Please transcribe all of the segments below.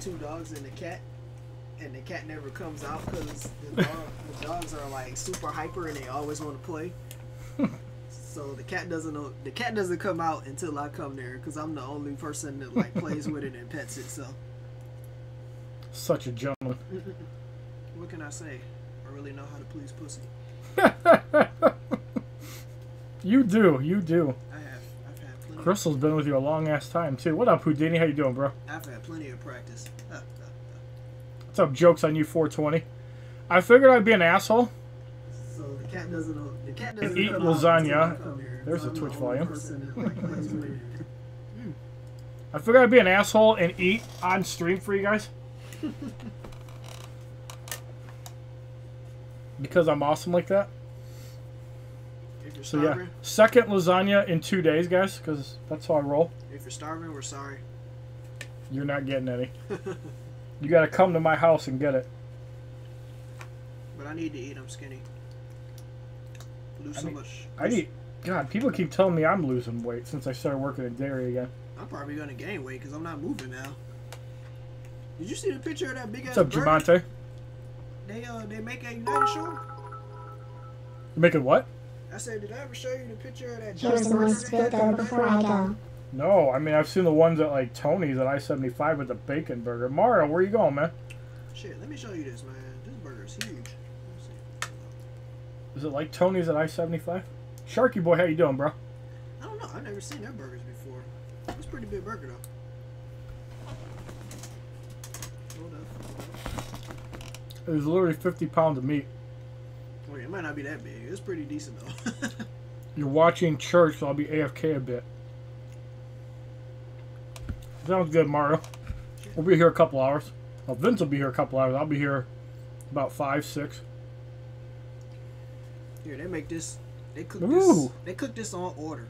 two dogs and a cat, and the cat never comes out because the, dog, the dogs are like super hyper and they always want to play. so the cat doesn't know. The cat doesn't come out until I come there because I'm the only person that like plays with it and pets it. So Such a gentleman. what can I say? I really know how to please pussy. you do, you do. Crystal's been with you a long ass time too. What up, Houdini? How you doing, bro? I've had plenty of practice. What's up, jokes on you 420? I figured I'd be an asshole. So the cat doesn't. The cat doesn't eat lasagna. until I come here, There's so a I'm the Twitch volume. person that, like, plays with it. I figured I'd be an asshole and eat on stream for you guys. because I'm awesome like that. You're So yeah, second lasagna in two days, guys, because that's how I roll. if you're starving, we're sorry. You're not getting any. You got to come to my house and get it. But I need to eat. I'm skinny. Lose I so much. I eat. God, people keep telling me I'm losing weight since I started working in dairy again. I'm probably gonna gain weight because I'm not moving now. Did you see the picture of that big ass What's up, burger Javante? They uh they make a United Show? You making what? I said, did I ever show you the picture of that? Here's giant a burger moist they had before I go. No, I mean I've seen the ones at like Tony's at I-75 with the bacon burger. Mario, where you going, man? Shit, let me show you this, man. This burger is huge. Let me see. Is it like Tony's at I-75? Sharky boy, how you doing, bro? I don't know. I've never seen their burgers before. It's a pretty big burger though. Hold up. It was literally 50 pounds of meat. Wait, it might not be that big. It's pretty decent though. You're watching church, so I'll be AFK a bit. Sounds good, Mario. We'll be here a couple hours. Well, Vince will be here a couple hours. I'll be here about five, six. Here, they make this. They cook Ooh. this. They cook this on order.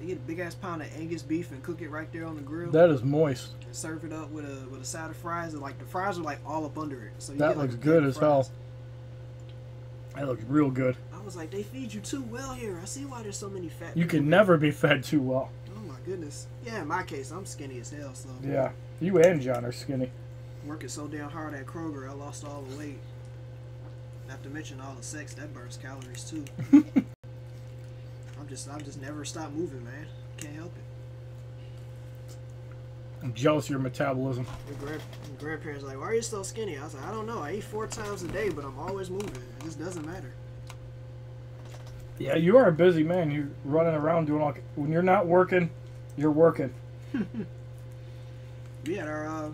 They get a big ass pound of Angus beef and cook it right there on the grill. That is moist. and serve it up with a with a side of fries. And like the fries are like all up under it. So you That get, like, looks a good as hell. That looks real good. I was like, they feed you too well here. I see why there's so many fat. You can never be fed too well. Oh my goodness. Yeah, in my case, I'm skinny as hell. So Yeah. You and John are skinny. working so damn hard at Kroger, I lost all the weight. Not to mention all the sex that burns calories too. I'm just, I'm just never stop moving, man. Can't help it. I'm jealous of your metabolism. Your grand, your grandparents are like, why are you so skinny? I was like, I don't know. I eat four times a day, but I'm always moving. It just doesn't matter. Yeah, you are a busy man. You're running around doing all. When you're not working, you're working. We had our, uh,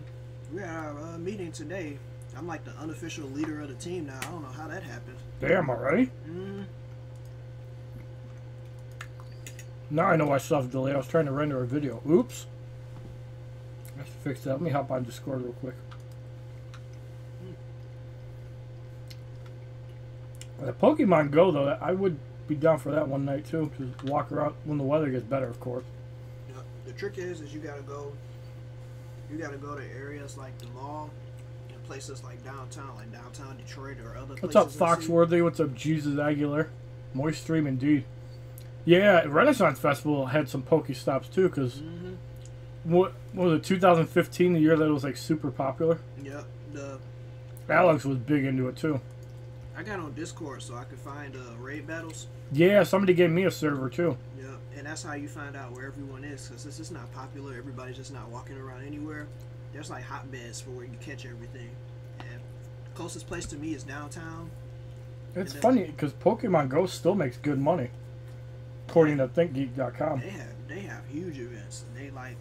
we had our uh, meeting today. I'm like the unofficial leader of the team now. I don't know how that happened. Damn, already? Mm, Now I know why stuff delayed. I was trying to render a video. Oops. To fix that. Let me hop on Discord real quick. The Pokemon Go though, I would be down for that one night too. Just walk around when the weather gets better, of course. yeah. The trick is, is you gotta go. You gotta go to areas like the mall and places like downtown, like downtown Detroit or other. What's up, places in the. Foxworthy? What's up, Jesus Aguilar? Moist stream indeed. Yeah, Renaissance Festival had some Pokestops too, because Mhm. What, what was it, 2015, the year that it was like super popular? Yep. The Alex was big into it too. I got on Discord so I could find uh, raid battles. Yeah, somebody gave me a server too. Yep. And that's how you find out where everyone is, because it's just not popular. Everybody's just not walking around anywhere. There's like hotbeds for where you catch everything. And closest place to me is downtown. It's then- funny because Pokemon Go still makes good money, according to ThinkGeek.com. They have they have huge events. They like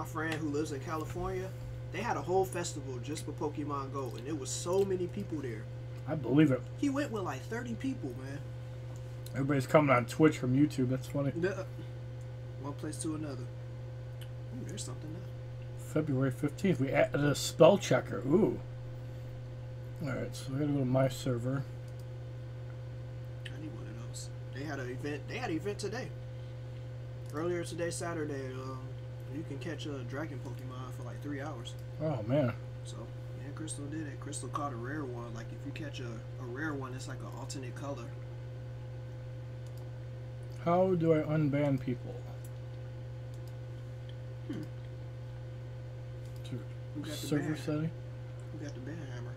my friend who lives in California. They had a whole festival just for Pokemon Go, and there was so many people there. I believe it. He went with like 30 people, man. Everybody's coming on Twitch from YouTube. That's funny. The- One place to another. Ooh, there's something there. February 15th, we added a spell checker. Ooh. Alright, so we gotta go to my server. I need one of those. They had an event. They had an event today. Earlier today, Saturday. Um, you can catch a dragon Pokemon for like three hours. Oh man. So, yeah, Crystal did it. Crystal caught a rare one. Like if you catch a, a rare one, it's like an alternate color. How do I unban people? Hmm. Dude, Who got the Server setting. Who got the band hammer?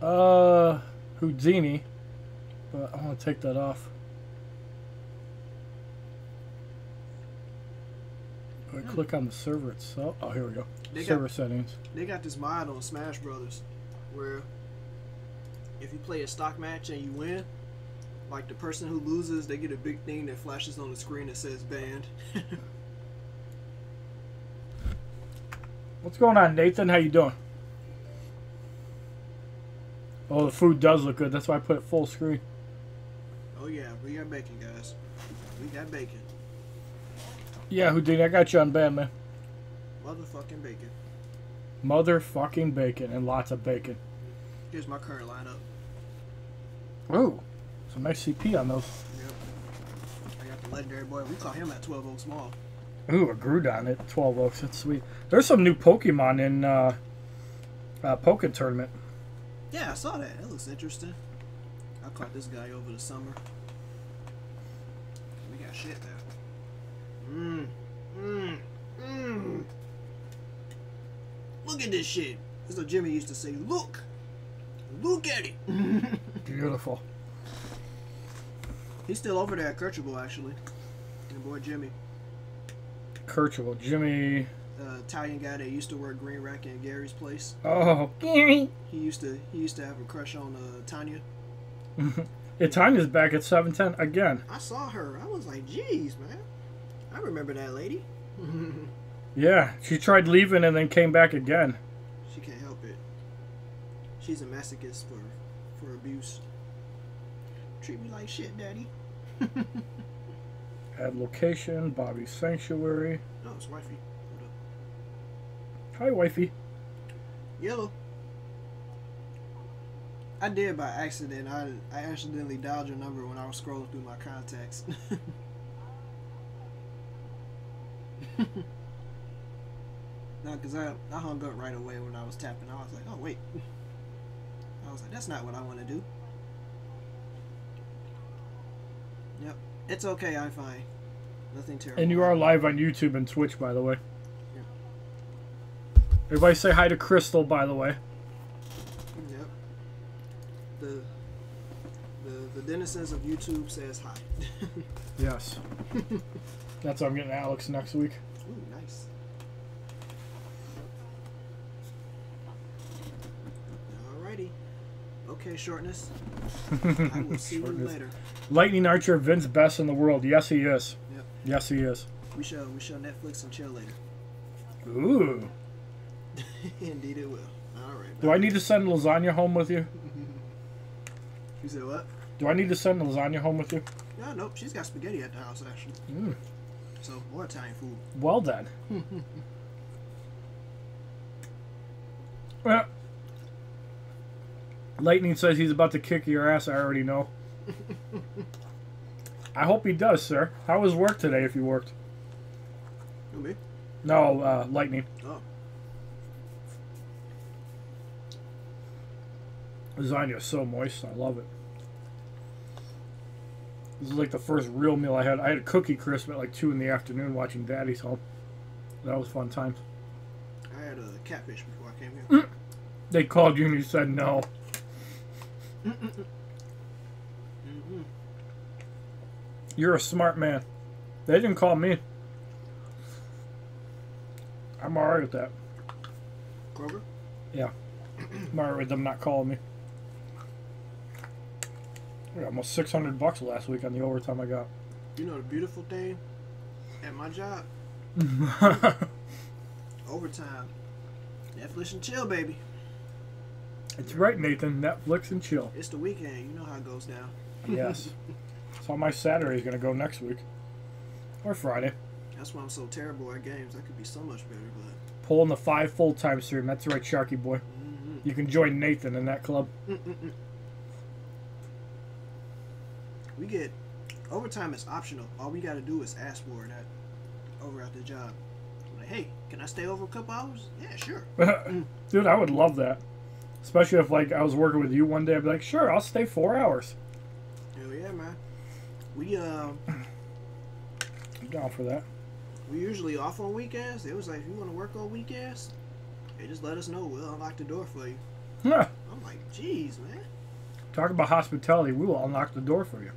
Uh, Houdini. But I want to take that off. I click on the server itself. Oh, here we go. They server got settings. they got this mod on Smash Brothers where if you play a stock match and you win, like the person who loses, they get a big thing that flashes on the screen that says banned. What's going on, Nathan? How you doing? Oh, the food does look good. That's why I put it full screen. oh yeah, we got bacon, guys. We got bacon. Yeah, Houdini, I got you on band, man. Motherfucking bacon. Motherfucking bacon and lots of bacon. Here's my current lineup. Ooh, some nice CP on those. Yep. I got the legendary boy. We call him at 12 Oaks Mall. Ooh, a Groudon at 12 Oaks. That's sweet. There's some new Pokemon in uh, uh, Pokken Tournament. Yeah, I saw that. That looks interesting. I caught this guy over the summer. We got shit there. Mmm. Mmm. Mmm. Look at this shit. That's what Jimmy used to say. Look. Look at it. Beautiful. He's still over there at Kirchable, actually. And boy Jimmy. Kirchable. Jimmy. Uh, Italian guy that used to work Green Rack in Gary's place. Oh, Gary. He used to he used to have a crush on uh, Tanya. yeah, Tanya's back at 710 again. I saw her. I was like, geez, man. I remember that lady. Yeah, she tried leaving and then came back again. She can't help it. She's a masochist for for abuse. Treat me like shit, daddy. Add location, Bobby Sanctuary. No, it's wifey. Hold up. Hi, wifey. Yellow. I did by accident. I I accidentally dialed your number when I was scrolling through my contacts. no, because I, I hung up right away when I was tapping. I was like, oh, wait. I was like, that's not what I want to do. Yep. It's okay. I'm fine. Nothing terrible. And you are live on YouTube and Twitch, by the way. Everybody say hi to Crystal, by the way. Yep. The the the denizens of YouTube says hi. Yes. That's why I'm getting Alex next week. Ooh, nice. Alrighty. Okay, shortness. I will see you later. Lightning Archer, Vince best in the world. Yes, he is. Yep. Yes, he is. We shall we shall Netflix and chill later. Ooh. Indeed, it will. All right. Do I need to send lasagna home with you? You said what? Do I need to send lasagna home with you? No, nope. She's got spaghetti at the house actually. Mm. So more Italian food. Well done. well, Lightning says he's about to kick your ass. I already know. I hope he does, sir. How was work today? If you worked? Who me? No, uh, Lightning. Oh, Lasagna is so moist. I love it. This is like the first real meal I had. I had a cookie crisp at like two in the afternoon watching Daddy's Home. That was fun times. I had a catfish before I came here. Mm. They called you and you said no. Mm-mm. You're a smart man. They didn't call me. I'm alright with that. Kroger. Yeah. I'm alright with them not calling me. Almost 600 bucks last week on the overtime I got. You know the beautiful thing at my job? Overtime. Netflix and chill, baby. it's right, Nathan. Netflix and chill. It's the weekend. You know how it goes down. Yes. so my Saturday's gonna go next week. Or Friday. That's why I'm so terrible at games. I could be so much better, but. Pulling the five full time stream. That's right, Sharky boy. Mm-hmm. You can join Nathan in that club. Mm-mm-mm. We get overtime is optional. All we got to do is ask for that over at the job. Like, hey, can I stay over a couple hours? Yeah, sure. Dude, I would love that. Especially if like I was working with you one day, I'd be like, sure, I'll stay four hours. Hell yeah, man. We uh, I'm down for that. we usually off on weekends. It was like, if you want to work on weekends, Hey, just let us know. We'll unlock the door for you. Huh. I'm like, jeez, man. Talk about hospitality. We will unlock the door for you.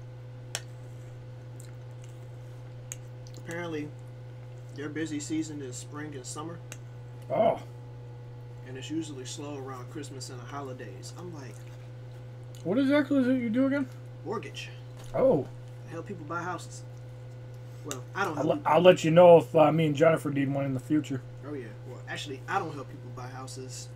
Apparently, their busy season is spring and summer, Oh, and it's usually slow around Christmas and the holidays. I'm like, what exactly is it you do again? mortgage. Oh, I help people buy houses. Well, I don't I'll, help. I'll let you know if uh, me and Jennifer need one in the future. Oh yeah. Well, actually, I don't help people buy houses.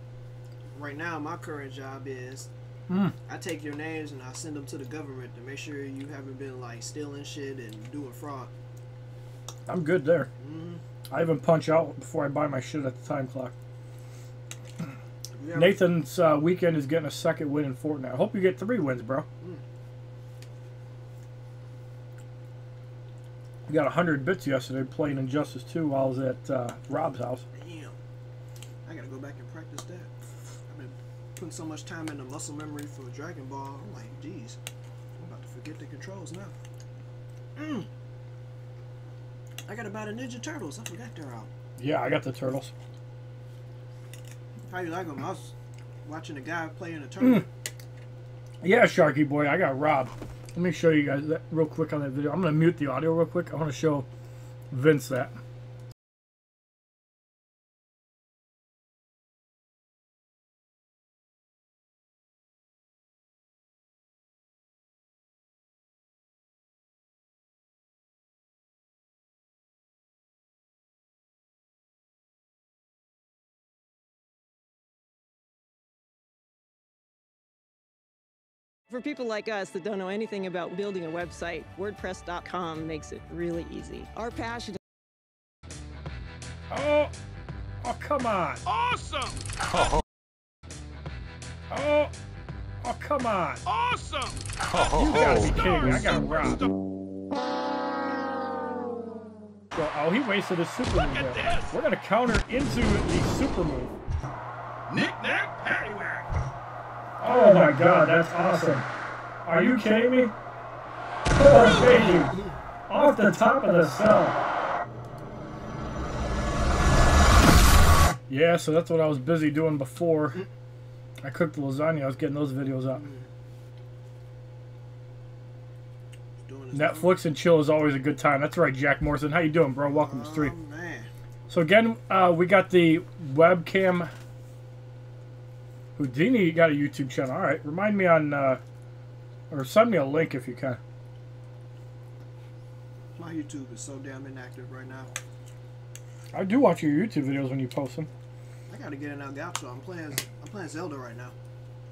Right now, my current job is Mm. I take your names and I send them to the government to make sure you haven't been like stealing shit and doing fraud. I'm good there. hmm I even punch out before I buy my shit at the time clock. Ever- Nathan's uh, weekend is getting a second win in Fortnite. I hope you get three wins, bro. Mm. You got 100 bits yesterday playing Injustice 2 while I was at uh, Rob's house. Damn. I gotta go back and practice that. I've been putting so much time into muscle memory for Dragon Ball. I'm like, geez, I'm about to forget the controls now. Mm. I gotta buy the Ninja Turtles. I forgot they're out. Yeah, I got the turtles. How you like them? I was watching a guy play in a tournament. Hmm. Yeah, Sharky boy, I got Rob. Let me show you guys that real quick on that video. I'm gonna mute the audio real quick. I want to show Vince that. For people like us that don't know anything about building a website, WordPress.com makes it really easy. Our passion Oh, oh, come on. Awesome! Oh, oh, come on. Awesome! You gotta be kidding me. I got Rob. So, oh, he wasted his super move at there. this. We're gonna counter into the super move. Knick-knack, paddywhack! Oh my god, that's awesome. Are you kidding me? Oh. Off the top of the cell. Yeah, so that's what I was busy doing before. I cooked the lasagna. I was getting those videos up. Netflix and chill is always a good time. That's right, Jack Morrison. How you doing, bro? Welcome to Oh, Street. man. So again, uh, we got the webcam. Houdini got a YouTube channel. All right, remind me on, uh, or send me a link if you can. My YouTube is so damn inactive right now. I do watch your YouTube videos when you post them. I gotta get an Elgato. I'm playing. I'm playing Zelda right now,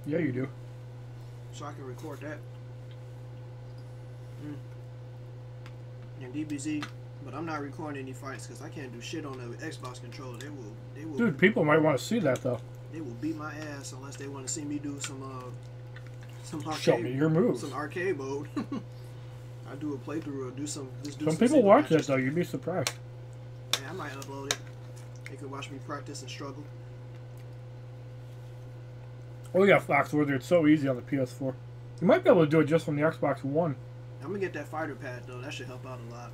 Yeah, you do. so I can record that. Mm. And DBZ, but I'm not recording any fights because I can't do shit on the Xbox controller. They will. They will. Dude, people might want to see that though. They will beat my ass unless they want to see me do some uh some arcade. Show me your moves. Some arcade mode. I do a playthrough or do some. Just do Some some people watch that though. You'd be surprised. Yeah, I might upload it. They could watch me practice and struggle. Oh yeah, Foxworthy. It's so easy on the PS4. You might be able to do it just from the Xbox One. I'm gonna get that fighter pad though. That should help out a lot.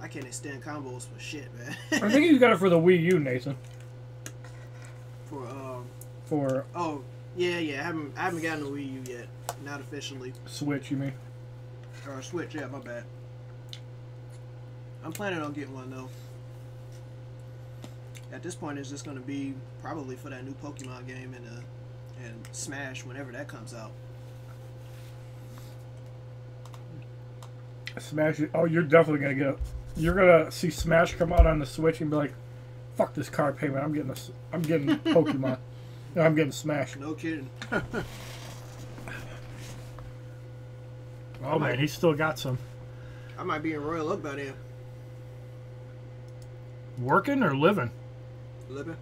I can't extend combos for shit, man. I think you got it for the Wii U, Nathan. for um. For Oh yeah, yeah. I haven't I haven't gotten a Wii U yet. Not officially. Switch, you mean? Or Switch. Yeah, my bad. I'm planning on getting one though. At this point, it's just gonna be probably for that new Pokemon game and uh and Smash whenever that comes out. Smash. Oh, you're definitely gonna get. You're gonna see Smash come out on the Switch and be like, "Fuck this card payment. I'm getting a. s- I'm getting Pokemon. no, I'm getting Smash." No kidding. Oh man, he's still got some. I might be in Royal Oak by then. Working or living? Living.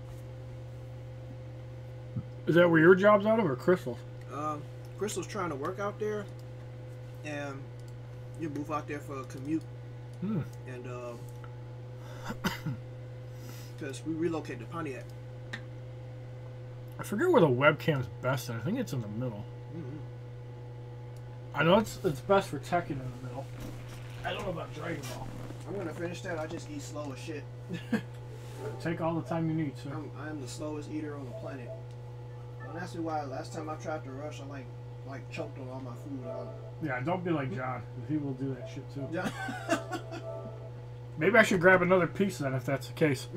Is that where your job's out of, or Crystal's? Um, Crystal's trying to work out there, and you move out there for a commute, Hmm. and because we relocated to Pontiac. I forget where the webcam's best at. I think it's in the middle. Mhm. I know it's it's best for Tekken in the middle. I don't know about Dragon Ball. I'm gonna finish that. I just eat slow as shit. Take all the time you need, sir. I'm, I'm the slowest eater on the planet. Don't ask me why. Last time I tried to rush, I like like choked on all my food. I- Yeah, don't be like John. He will do that shit too. Yeah. Maybe I should grab another piece then, if that's the case.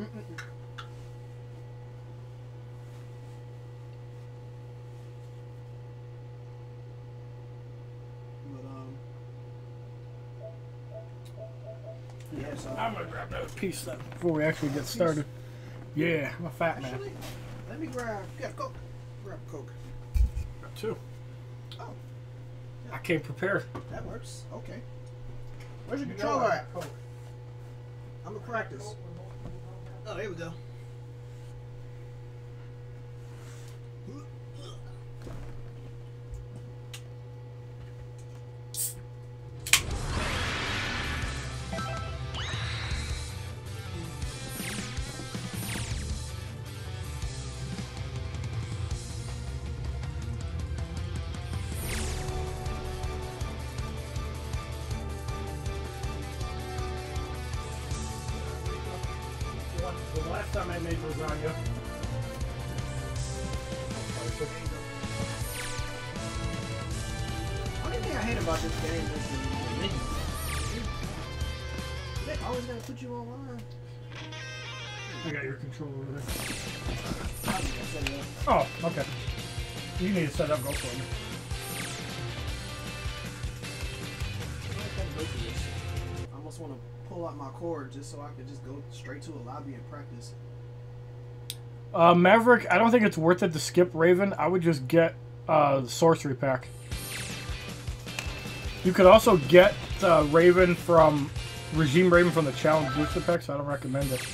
but um. Yeah. So I'm gonna grab another piece then before we actually get started. Yeah, I'm a fat man. actually, let me grab. Yeah, Coke. Grab Coke. Got two. Oh, I came prepared. that works. Okay. Where's your controller at? I'm gonna practice. Oh, here we go. Time I lasagna. Only thing I hate about this game is the menu. They always gotta put you online. I got your controller over there. I was gonna say that. Oh, okay. You need to set up, go for me. I gotta go through this. I almost want to pull out my cord just so I could just go straight to a lobby and practice. Uh, Maverick, I don't think it's worth it to skip Raven. I would just get uh, the Sorcery Pack. You could also get uh, Raven from Regime Raven from the Challenge Booster Pack, so I don't recommend it.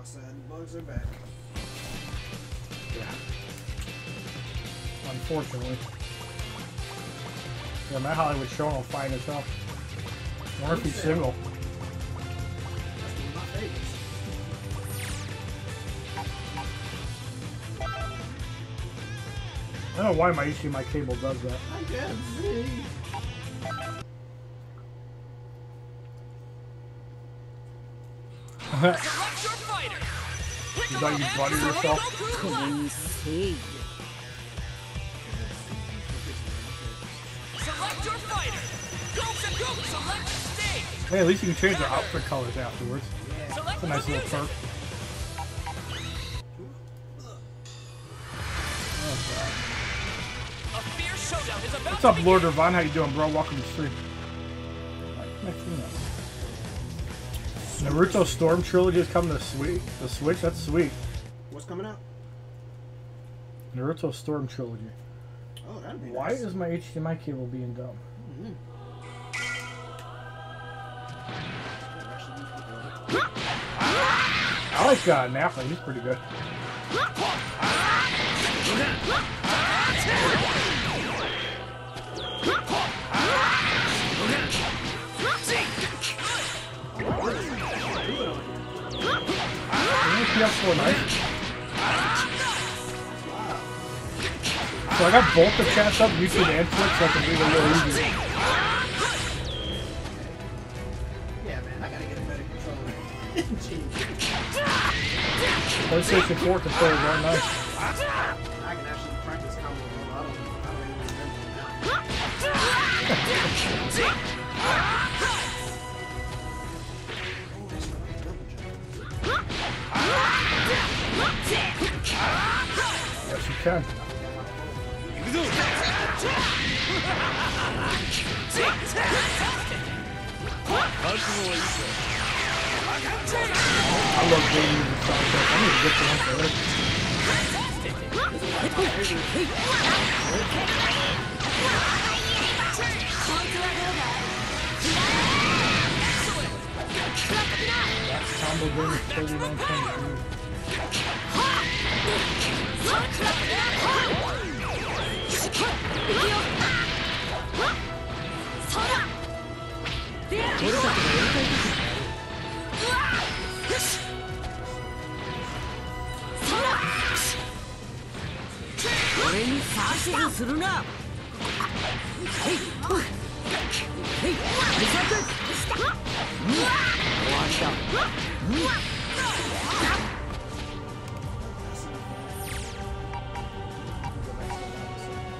Know it's warm outside. The bugs are back. Yeah. Unfortunately. Yeah, my Hollywood show will find us out. Wonder if he's single. That's one of my favorites. I don't know why my HDMI cable does that. I can't see. Select your fighter. You thought you butter yourself? Select your fighter. Goops and goops, select stage. Hey, at least you can change the outfit colors afterwards. It's a nice little perk. A fierce showdown is about What's up. Lord Ravon? How you doing, bro? Welcome to the stream. Naruto Storm Trilogy is coming to Switch. The Switch, that's sweet. What's coming out? Naruto Storm Trilogy. Oh, that'd be Why nice. is my HDMI cable being dumb? Actually, we. I like uh, Nappa. He's pretty good. Isn't PS4 nice? So I got both the chats up, YouTube and Twitch, so I can read it real easy. Yeah, man, I gotta get a better controller. Jeez. PlayStation 4 controllers are nice. I Yes, you can. I love game music soundtrack. I need to get the one 俺に指図するな。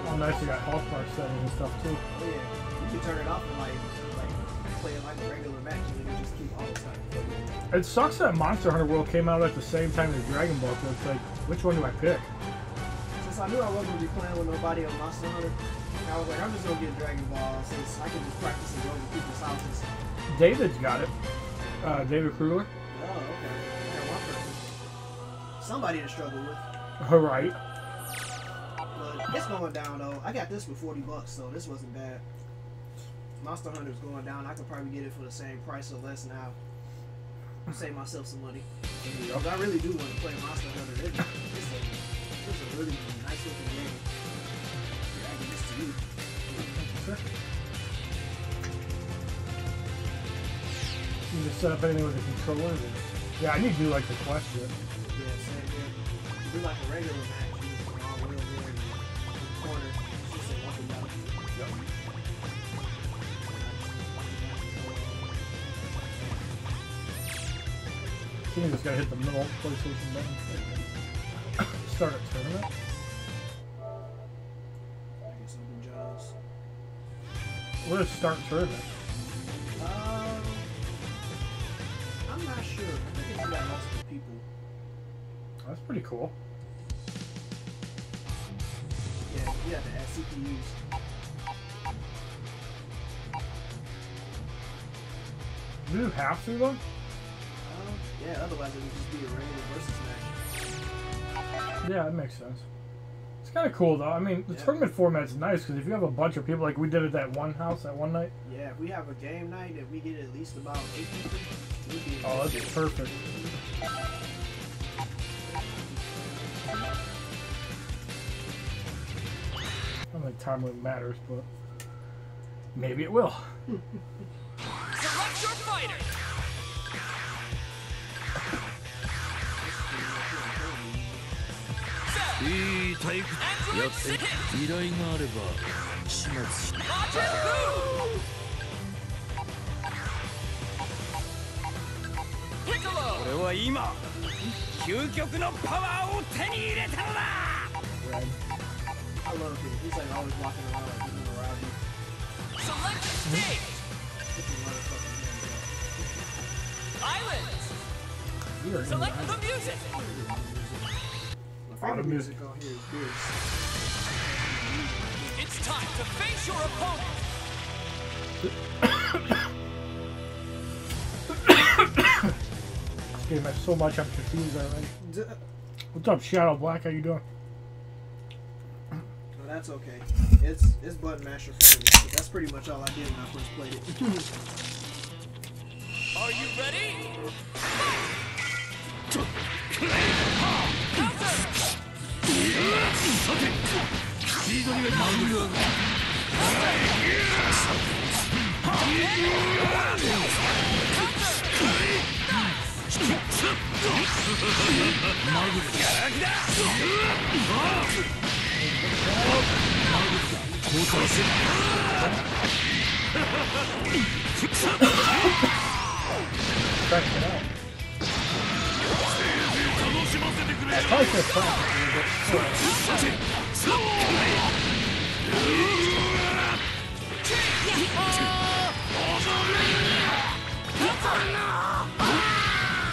Oh, nice. You got health bar settings and stuff too. Oh, yeah. You can turn it off and like, like play it like a regular match and then just keep all the time. It sucks that Monster Hunter World came out at the same time as Dragon Ball. So it's like, which one do I pick? Since I knew I wasn't gonna be playing with nobody on Monster Hunter, I was like, I'm just gonna get Dragon Ball since I can just practice and go to people's houses. David's got it. Uh, David Kruger. Oh, okay. Yeah, one person. Somebody to struggle with. All right. But it's going down though. I got this for 40 bucks, so this wasn't bad. Monster Hunter's going down. I could probably get it for the same price or less now. Save myself some money. Because I really do want to play Monster Hunter. It, it's, a, it's a really nice looking game. You just set up anything with the controller. Yeah, I need to do like the quest shit. Yeah, same here. Do like a regular match. You just all over there in the corner. Just say up and down. I think you just gotta hit the middle PlayStation button. Start a tournament. We're jobs. Start tournament? Um, I'm not sure. I think it's multiple people. That's pretty cool. Yeah, to add CPUs. Do you have to though? Um, yeah, otherwise it would just be a regular versus match. Yeah, that makes sense. It's kind of cool though. I mean, the Yeah. tournament format's nice because if you have a bunch of people, like we did at that one house that one night, Yeah, if we have a game night and we get at least about eight people, we'd be in oh, that'd be perfect. I don't think time really matters, but maybe it will. Select your fighter. 俺は今究極のパワーを手に入れたのだ Right. I love him. He's like always walking around like moving around you. Select stage. Put your motherfucking hands Islands. We are in Select that. the music. up. My favorite music on here is this. It's time to face your opponent. Game has so much I'm confused already. What's up, Shadow Black? How you doing? No, that's okay. It's it's button masher friendly. but That's pretty much all I did when I first played it. Are you ready? Check it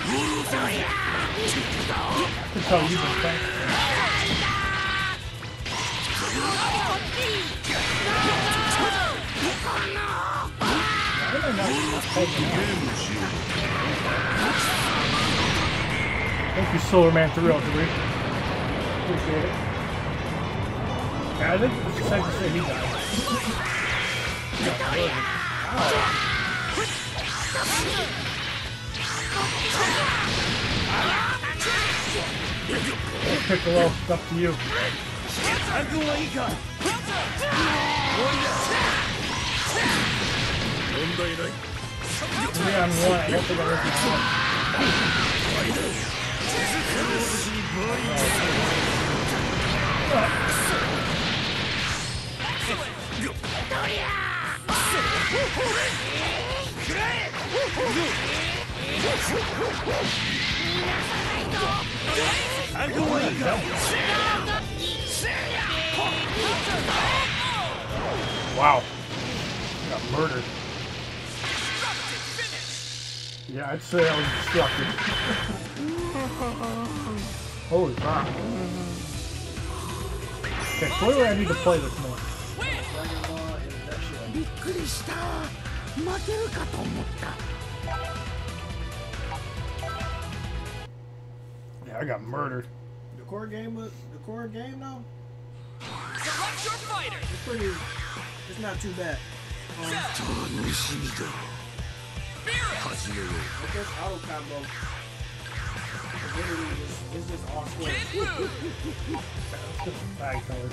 can tell you've been? Thank you, Solar Man 303. Appreciate it. Yeah, I think it's safe to say he died. Piccolo, it's up to you. Three on one, I don't think I recognized. Excellent! Wow. I got murdered. Yeah, I'd say I was destructive. Holy crap. Okay, clearly I need to play this more. Dragon Ball in a nutshell. びっくりした負けるかと思った I got murdered. The core game was the core game though. Select your fighter. It's pretty. It's not too bad. Um, I guess auto combo. Literally, just, it's just all square. Bag color.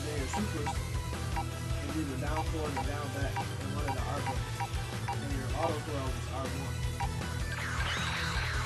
They are supers. You do the down forward and down back, and one of the R buttons. And your auto throw is R1.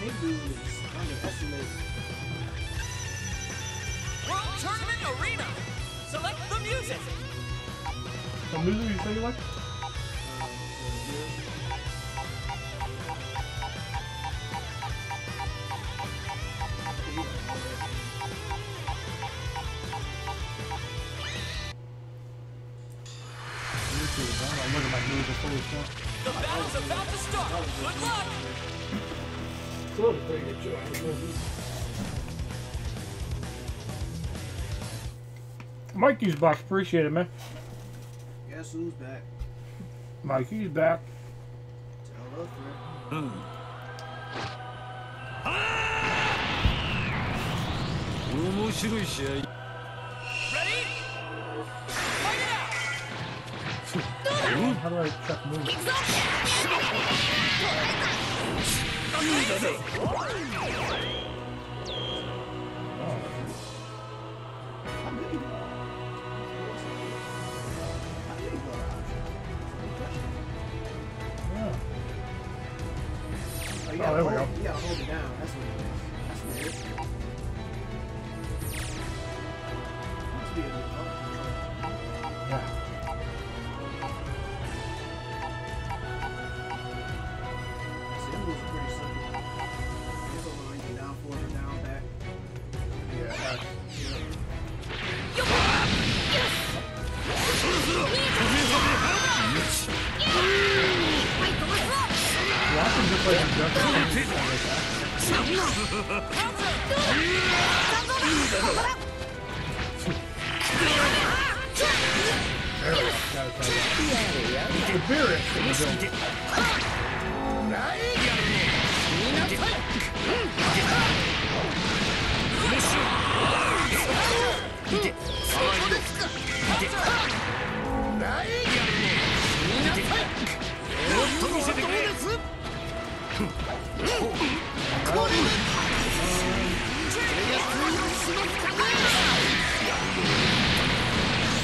Pink dude is underestimated. World Tournament Arena. Select the music. What movie you say you like? So here's- I'm gonna look at my movies before we start. The battle's about to start. Good luck. Still a pretty good job. Mikey's back. Appreciate it, man. Guess who's back? Mikey's back. Tell us, Fred. 面白い試合 Ready? Fight it out. How do I check movies? Oh, there we go. You hold it down.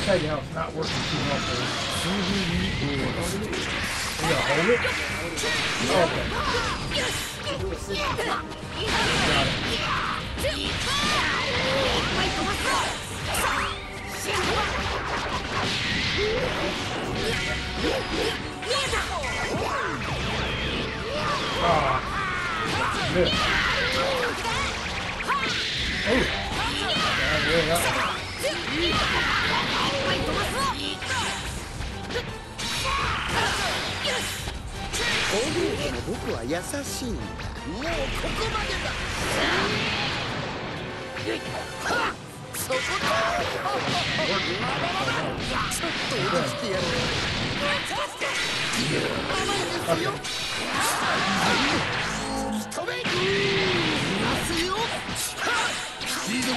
Tell you how it's not working too well for us. You gotta hold it? Okay. Ah. Miss. Oh. Yeah, yeah, that- 僕は優しいんだ。もうここまでだ。そこだちょっとして。やる甘いですよ認めますよスによ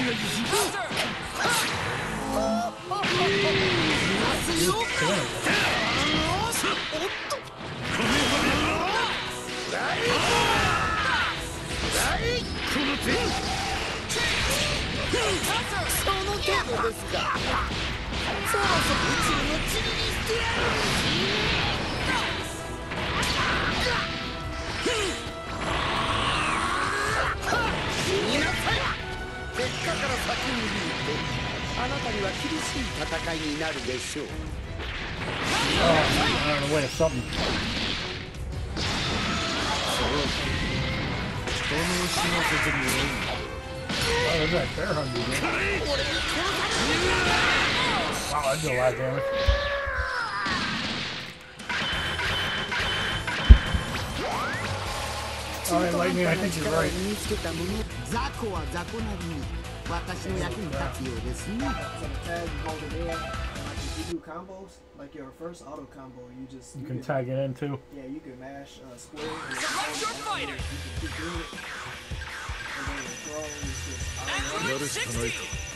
そろそろ宇宙の塵にしてやるにさい結果から先に言うとあなたには厳しい戦いになるでしょう Oh, I don't know where to stop him. Oh, there's that bear hunter. Wow, that did a lot of damage. Oh, and lightning, I think you're right. 身につけたもの雑魚は雑魚なりに私の役に立つようですね So the tag, you hold it in, and like if you do combos, like your first auto combo, you just You can tag it in too. Yeah, you can mash uh, square. And Select your fighter. You can keep doing it, and then the throw is just auto. Android 60.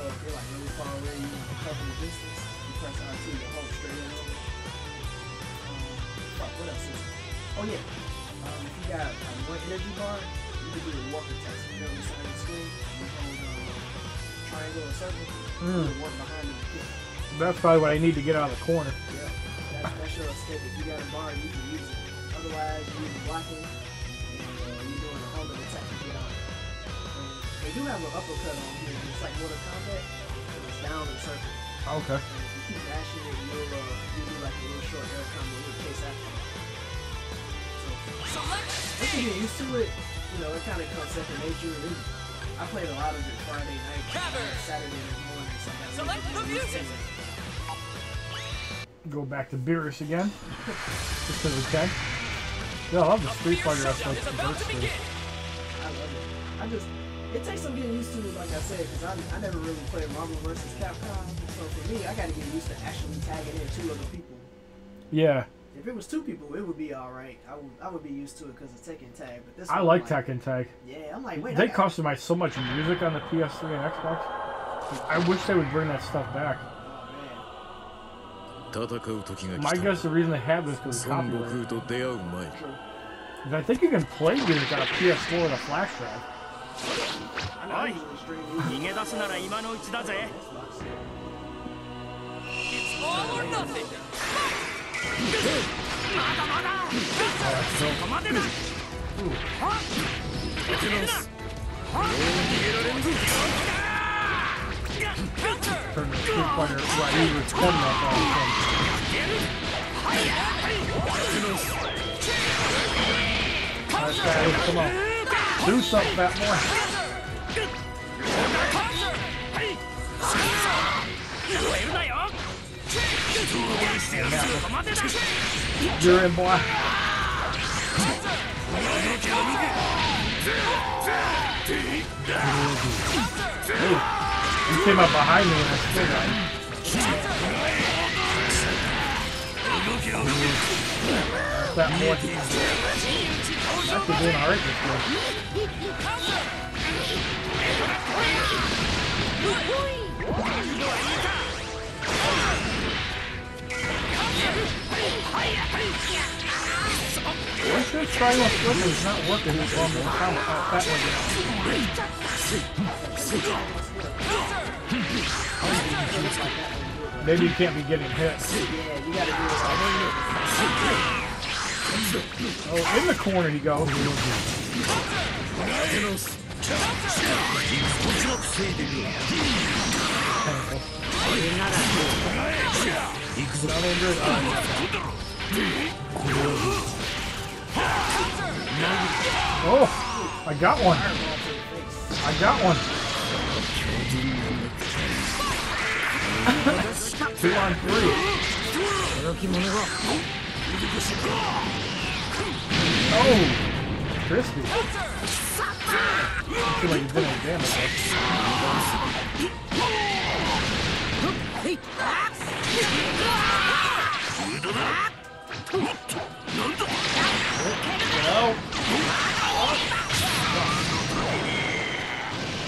So if you're like really far away, you want to cover the distance. You press R2 to hold straight in over. Um, fuck, what else is it? Oh yeah. Um, if you got like, one energy bar, you can do the walker test. You on the side of the screen, you hold um, triangle or circle, Mm. you walk behind. That's probably what I need to get out of the corner. Yeah, that's, that's your escape. If you got a bar, you can use it. Otherwise, you're blocking they do have an uppercut on here. It's like Mortal Kombat, but it's down in circle. Okay. And if you keep mashing it, you'll, uh, you'll do like a little short air combo. You'll chase after it. So, once you get used to it, you know, it kind of comes second nature. And I played a lot of it Friday night, Cover. Saturday morning. So I Select the music. Go back to Beerus again. Just because we can. Yeah, I love the Street Fighter Showdown aspect is of about this to too. begin. I love it. I just, it takes some getting used to, like I said, because I, I never really played Marvel vs. Capcom. So for me, I got to get used to actually tagging in two other people. Yeah. If it was two people, it would be all right. I would I would be used to it because of Tekken Tag. But this I like, like Tekken Tag. Yeah, I'm like wait. They got... customize so much music on the PS3 and Xbox. I wish they would bring that stuff back. Oh, My guess the reason they have this because copyright. Is I think you can play music on a PS4 with a flash drive. おい逃げ出すなら今のうちだぜまだまだそこまでだはっ逃げるなもう逃げられんぞ Turn the quick fire right over to one left on the front. Nice guy, come on. Do something, fat boy. You're in, boy. You came up behind me and I spit on you. That boy. Actually doing alright flipper is not working as well uh, that. Maybe you can't be getting hit. Yeah, you got to do. Oh, in the corner he goes. Oh, I got one. I got one. Two on three. Oh! Crispy. I feel like he's doing damage. Oh, no.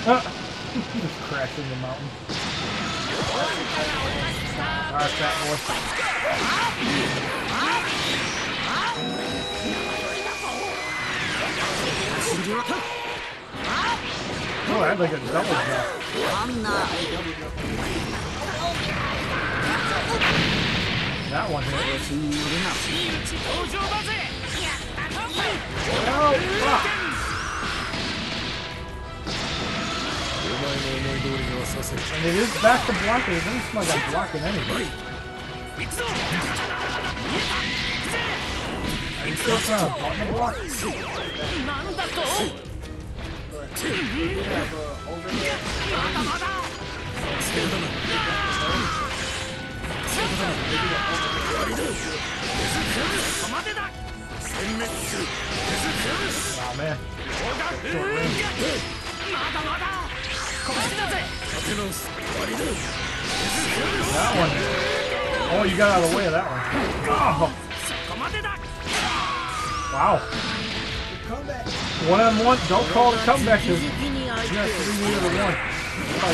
Ah. the mountain. Alright, fat boy. Oh, I had like a double jump. That one hit. Oh, fuck. And it is back to blocking. It doesn't smell like I'm blocking anybody. Man. That one. Oh, you got out of the way of that one. Oh. Wow. One on one. Don't call it comeback because you have three needed a one. Oh,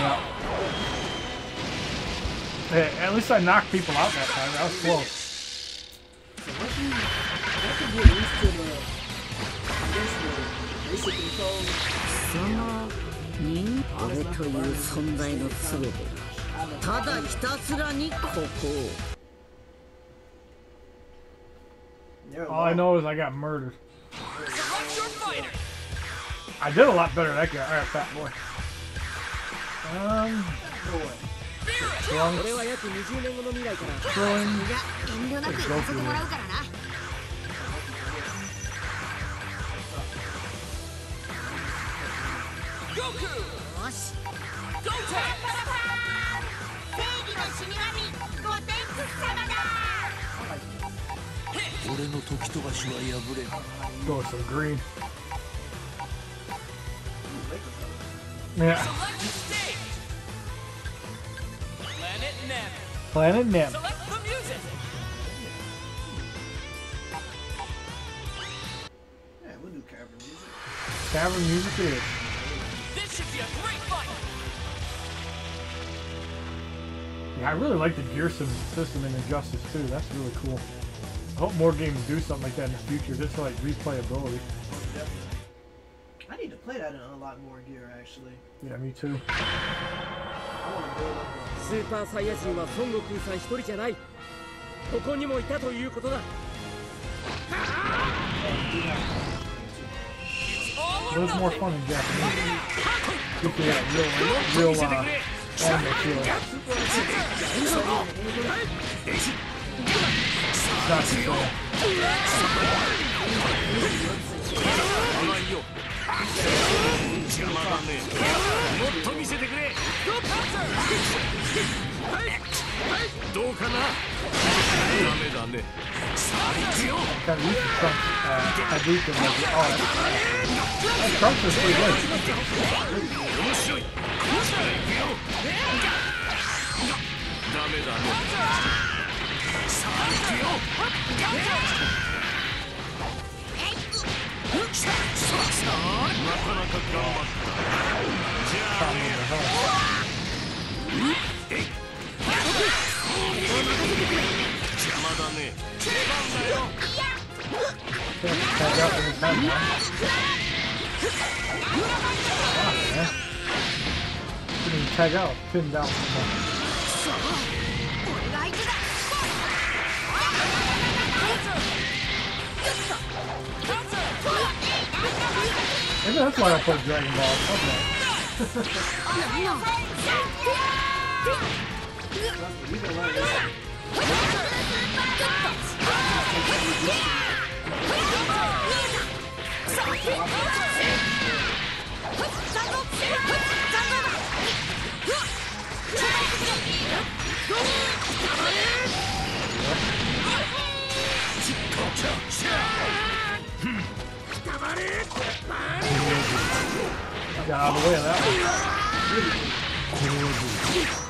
yeah. Hey, at least I knocked people out that time. That was close. So その人俺という存在の全てがただひたすらにここを All I know is I got murdered. I did a lot better than that guy. Alright, fat boy. Um, drunk, 俺は俺の時飛ばしは破れん Go with some green. Yeah, Select stage. Planet Neb. Planet Nim. Select the music. Yeah, we'll do cavern music. Cavern music it is. Yeah, I really like the gear sim- system in Injustice too. That's really cool. I hope more games do something like that in the future, just for like replayability. I need to play that and unlock more gear actually. Yeah, me too. I want to build up a スーパーサイヤ人は孫悟空さん一人じゃないここにもいたということだ All It or was more nothing. fun in Japanese. Get to that real, real uh, anime feel. Not the same. 邪魔だねもっと見せてくれ どうかな？邪魔だね出番だよタイガーピンダウンそう俺が相手だえ、that's why I played Dragon Ball. Okay. やばいやばい。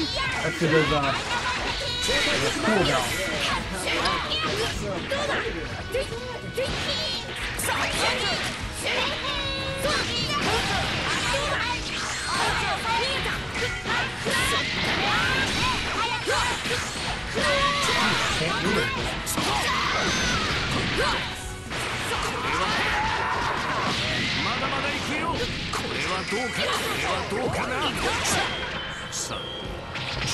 Actually, there's a, there's a cooldown. Can't do it. まだまだ行くよこれはどうかこれはどうかなさあ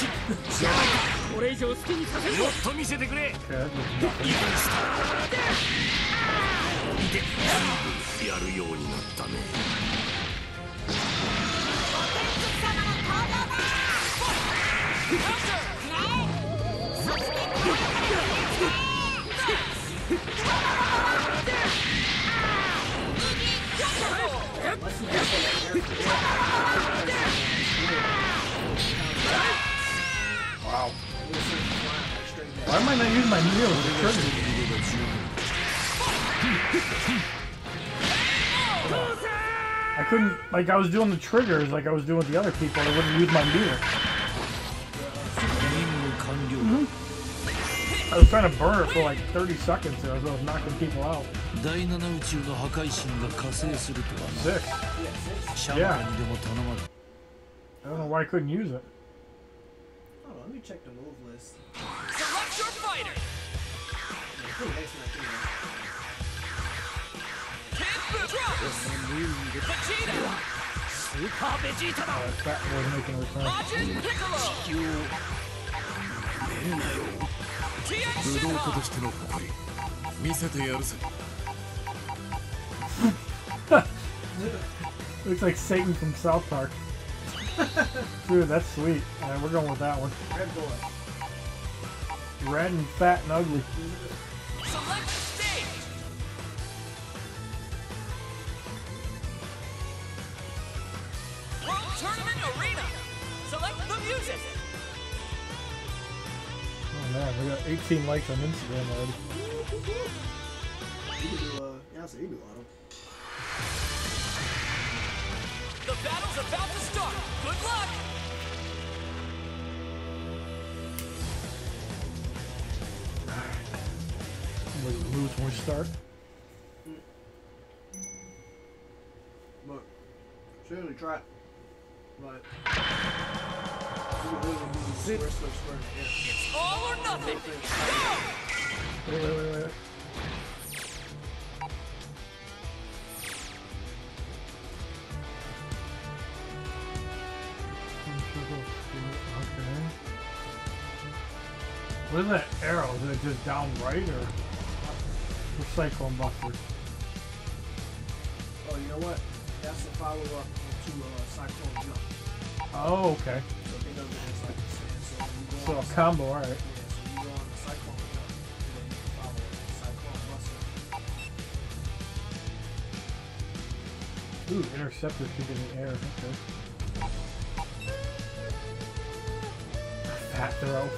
しやばいこれ以上好きにさせるもっと見せてくれ。いかにしたやるようになったね。お天気様の行動だ。Wow. Why am I not using my meal as a? I couldn't, like, I was doing the triggers like I was doing with the other people, I wouldn't use my meter. Mm -hmm. I was trying to burn it for like 30 seconds as I was knocking people out. Sick. Yeah. I don't know why I couldn't use it. 武 Tien 道家 Shinhan. としての誇り見せてやるぜ Looks like Satan from South Park. Dude, that's sweet. Alright, we're going with that one. Red Boy. Red and fat and ugly. Select stage. World Tournament Arena. Select the music. Oh man, we got 18 likes on Instagram already. You can do, uh, yeah, so you do auto. The battle's about to start. Good luck. We lose when we start. But, seriously, try it. Air. It's all or nothing. Go! Wait, wait, wait, wait. Okay. What is that arrow? Is it just down right or the Cyclone Buster? Oh, you know what? That's the follow up to uh, Cyclone Jump. Oh, okay. So think of it as like said. So you go So a combo, alright. Yeah, so you go on the Cyclone Jump, and then you can follow. Cyclone Buster. Ooh, interceptor should in the air. Okay. hat throw.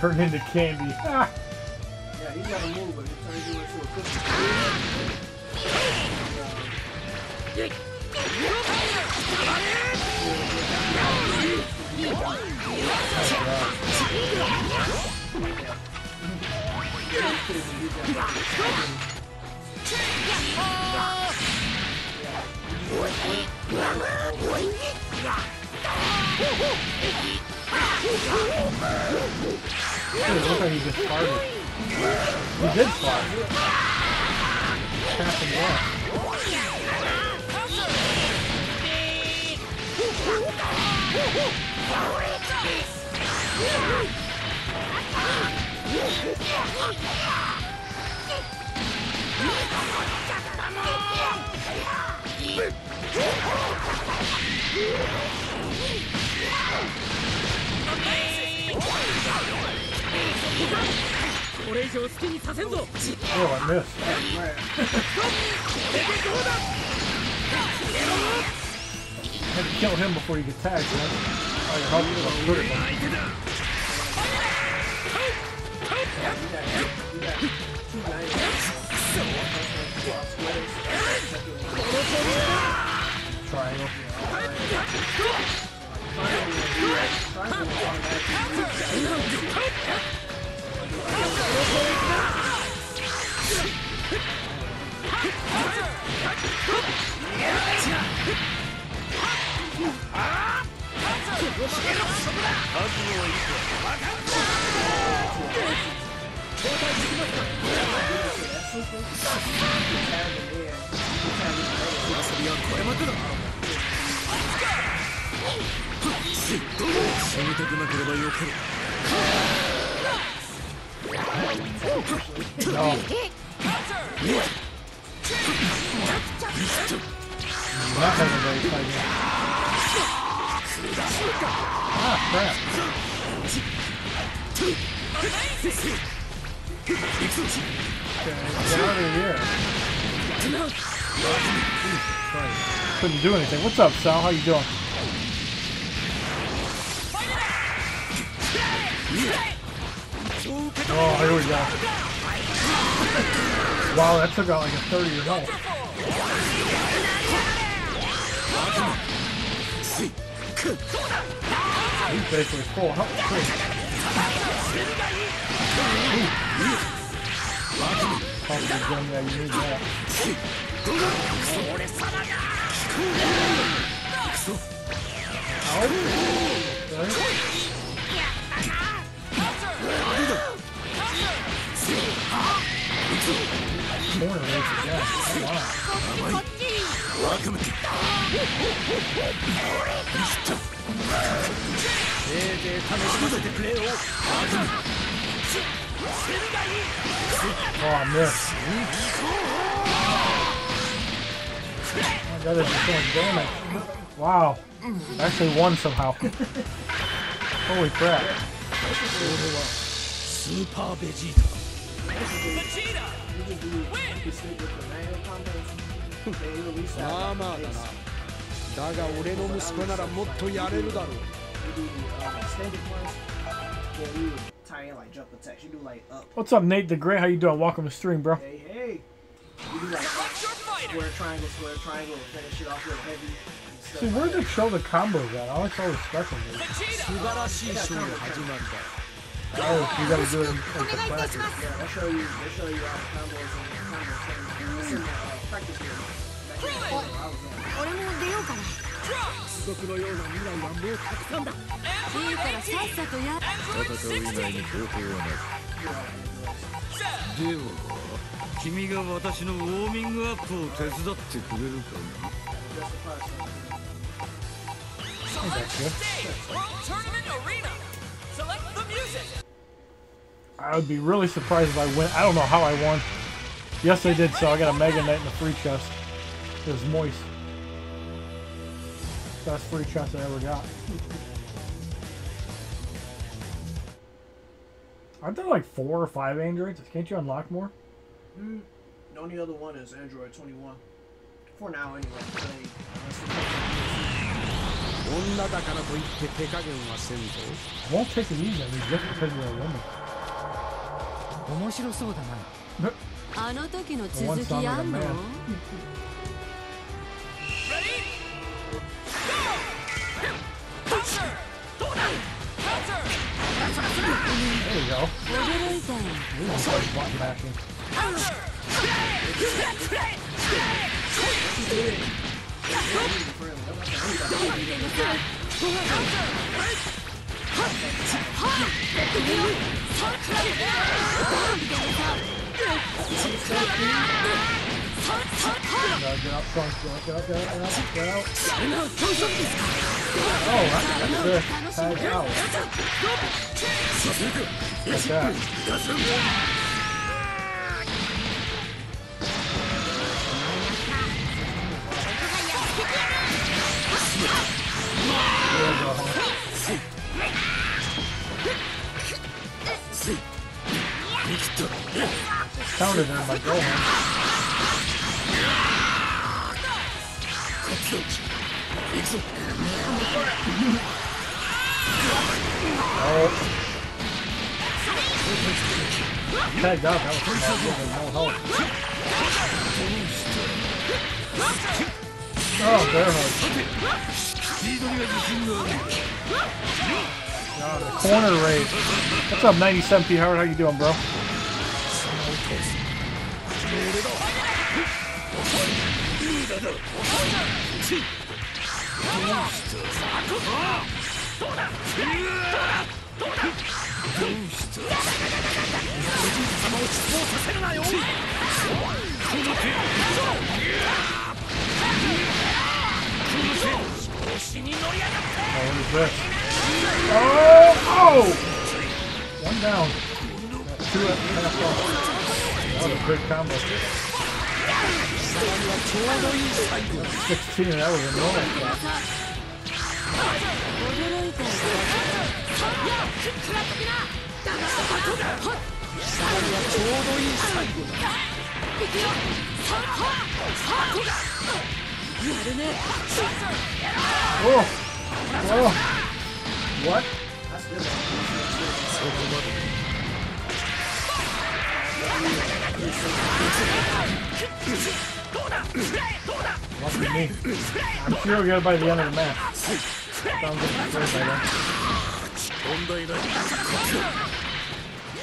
Turn into candy. Ah. Yeah, he got to move, but it turns you into a cookie. It looked like he just farted. He did fart. Half and left. Oh, I missed. to kill him before you get tagged, man. Oh, you're helping with critical. Triangle. 死にたくなければよける。Having a very game. Ah, crap. Okay, get out of here. Christ. Couldn't do anything. What's up, Sal? How you doing? Oh, here we go. Wow, that took out like a 30 or no. He's basically full health. Probably the gun, yeah, you need that. Ow. Right. Corner race again. Come on. Oh, I missed. Oh, that is just so much damage. Wow. I actually won somehow. Holy crap. スーパーベジータ Vegeta! You can do you can sleep with the manual combos. They release that. まあまあだなだが俺の息子ならもっとやれるだろう You do the uh, extended ones. Yeah, you would tie in like jump attacks. You do like up. What's up, Nate the Great? How you doing? Welcome to stream, bro. Hey, hey. You do like up, square triangle, square triangle, and finish it off with heavy. and stuff See, where'd like they show the combos at? I always saw the special moves. Oh, you gotta do it in, in the practice. that. Yeah, they'll show you. They'll show you all the combos and the combo things. It's in the uh, practice room. Back in the day where I was at. 俺も出ようかな地獄のような未来はもうたくさんだいいからさっさとや戦う以外に方法はないでは君が私のウォーミングアップを手伝ってくれるかな That's the part, so. Select stage! World Tournament Arena! Select the music! I would be really surprised if I win. I don't know how I won. Yes, I did, so I got a Mega Knight in the free chest. It was moist. Best free chest I ever got. Aren't there like four or five androids? Can't you unlock more? Mm, the only other one is Android 21. For now, anyway. I won't take easy, just because you're a woman. 面白そうだなあの時の続きやんの get up front, get up, get up, get up, get up, get out. Oh, that- that's it. Tag out. Like that. There counter them by going. Oh. Tagged up, that was no help. Oh, bear hug. Oh, the corner raid. What's up, 97P Howard? How you doing, bro? は自信があ Just tuning out with your normal stuff. 驚いたよ。だがそこだ。これはちょうどいい最後だ。行くよ。さあ、さあ、こだ。やるね。おお。おお。What? そこまで。Thank you. Must be me. I'm sure we are by the end of the map. Sounds like by then.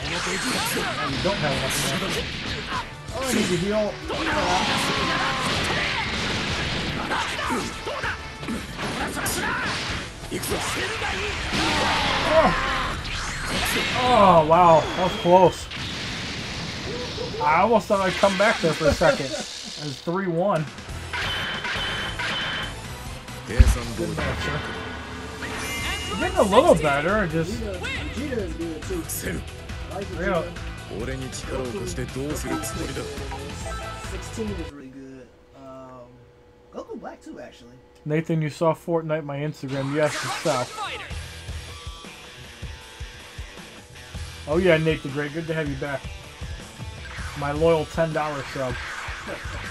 And we don't have enough mana. Oh, I need to heal. Oh. oh wow, that was close. I almost thought I'd come back there for a second. It was 3-1. 計算通 Good り match, sir. Getting a little better, just... Vegeta is good too. せる Like I got, Vegeta. 俺に力を貸してどうするつもりだ 16 is really good. Um, Goku Black too, actually. Nathan, you saw Fortnite my Instagram. Yes, it's South. Fighter. Oh yeah, Nate the Great. Good to have you back. My loyal $10 sub.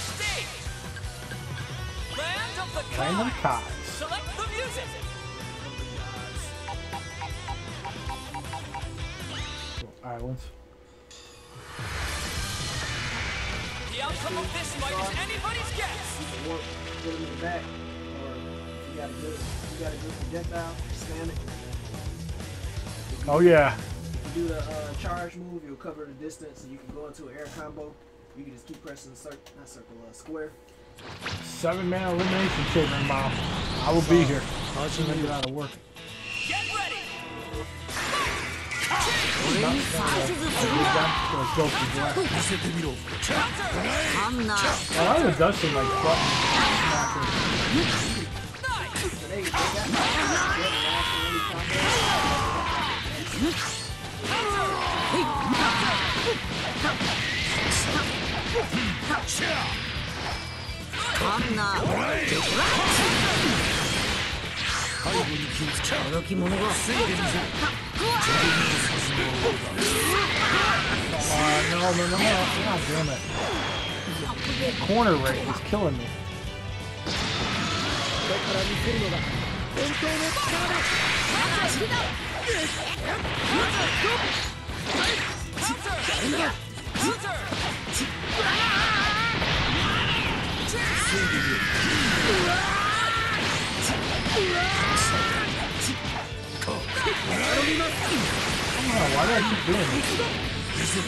Random Kai. Kai. Select the music. Islands. The outcome of this fight is anybody's guess. Warp, get him in the back. Or if you got a good, if you got a good projectile, spam it. Oh yeah. If you do the uh, charge move, you'll cover the distance and you can go into an air combo. You can just keep pressing circle, not circle, uh, square. Seven man elimination children, Mom. I will so, be here. I'll let you make it out of work. Get ready! I'm not. I haven't like. んな背後に気をつけ歩き者が防いでみせるジョニーさんの方だ Oh, no, no, no, no, God damn it. This corner right is killing me. ここから見せるのが本当の力だ走りだはいこ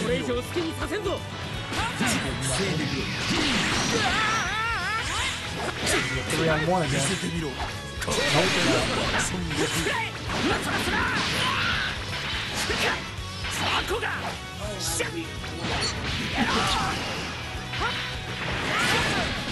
れ以上好きにさせんぞ。これやもうね見せてみろ顔がそんなふうがシャッ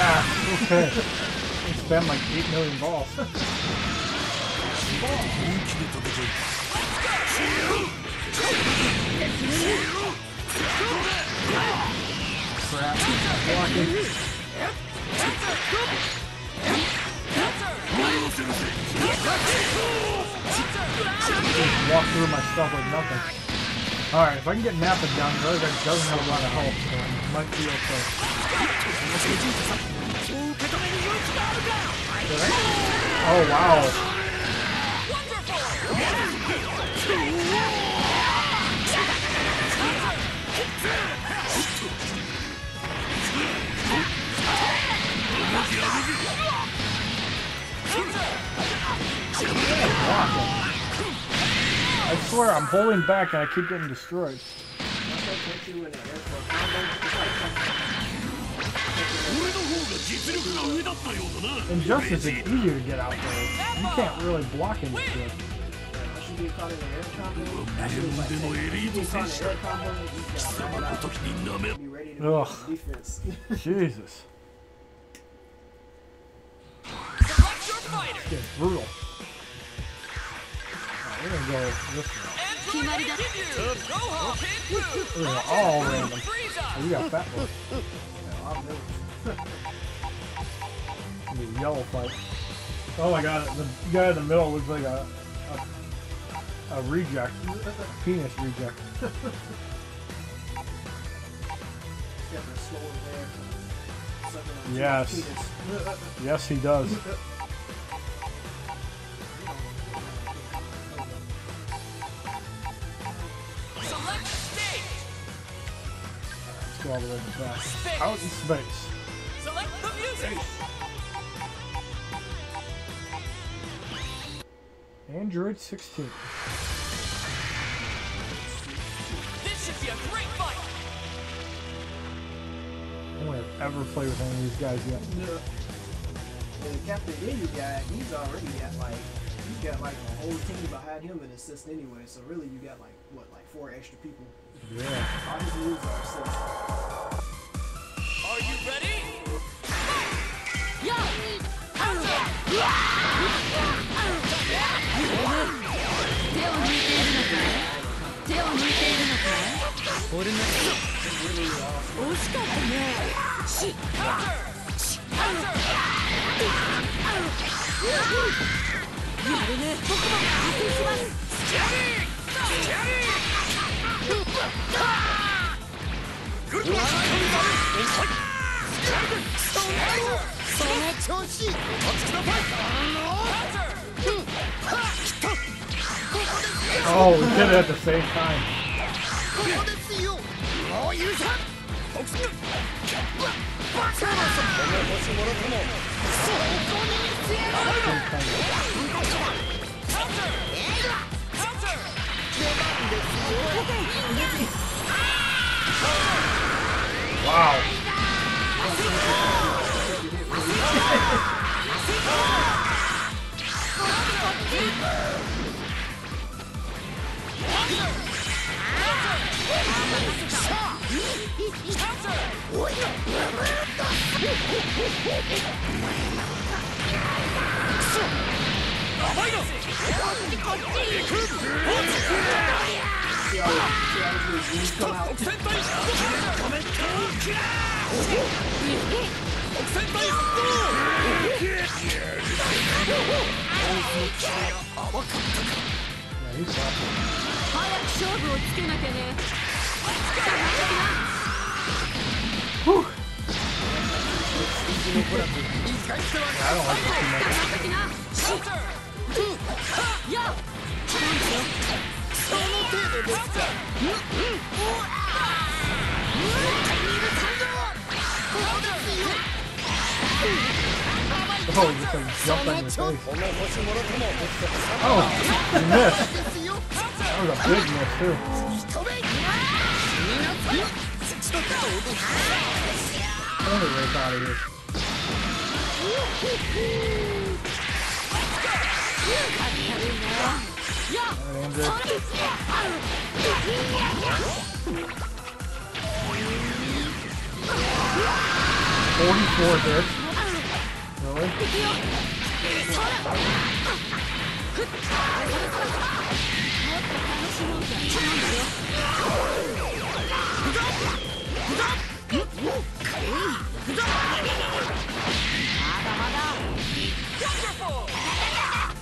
Yeah, okay. I spent like 8 million balls. Crap. Walk through my stuff like nothing. Alright, if I can get Nappa down, the other guy doesn't have a lot of health, so it might be okay. Oh wow. I swear I'm holding back and I keep getting destroyed. Once I catch you in an airport combo, it's like Injustice is easier to get out there. You can't really block any shit. Once you get caught in an air combo, that shit was like, hey, once you get caught in an air combo, you just gotta roll out. Be ready to Ugh. Jesus. Select your fighter. It's brutal. We're gonna go this way. And play continue. Rohan Pin We're gonna all random. Oh, we got fat boy. I'll The yellow fight. Oh my god, the guy in the middle looks like a a, a reject. Penis reject. Got the slower hair from sucking on Yes. Yes, he does. All the way to the back. Out in space. Select the music. Android 16. This should be a great fight. I don't think I've ever played with any of these guys yet. The Captain Ginyu guy, he's already got like, he's got like a whole team behind him in assist anyway. So really, you got like what, like four extra people. Yeah. All his moves are assist. Are you ready? 手 Oh, we did it at the same time. ここですよもう許さん そろそろこの星もろともそこに見据えろカウンターカウンター出番ですよ Wow. Yeah! その程度ですかうんうんうわー Oh, you can jump on the face. Oh, you missed. That was a big miss, too. I'm gonna race out of here. Alright, Andrew. Forty-four hits. Really?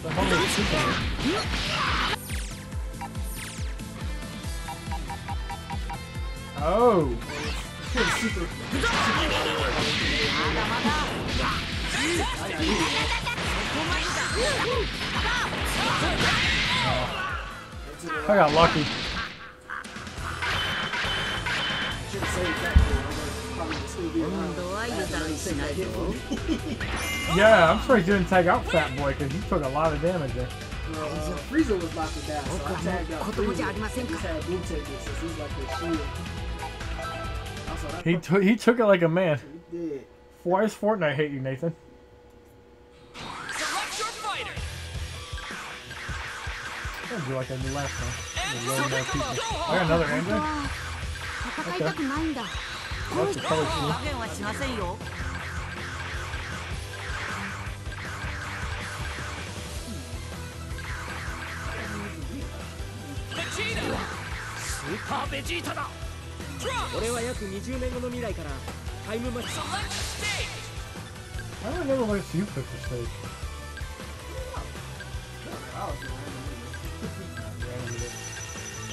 The hell is Oh. I got lucky. yeah, I'm sure he didn't take out Fat Boy because he took a lot of damage there. Uh, Frieza was about to die, so I tagged out Frieza. He's had blue he's like shield he took he took it like a man. Why does Fortnite hate you, Nathan? Do like last. I got another Okay. Super Vegeta! 俺は約20年後の未来からタイムマシン Select stage. I don't never let you pick the stage.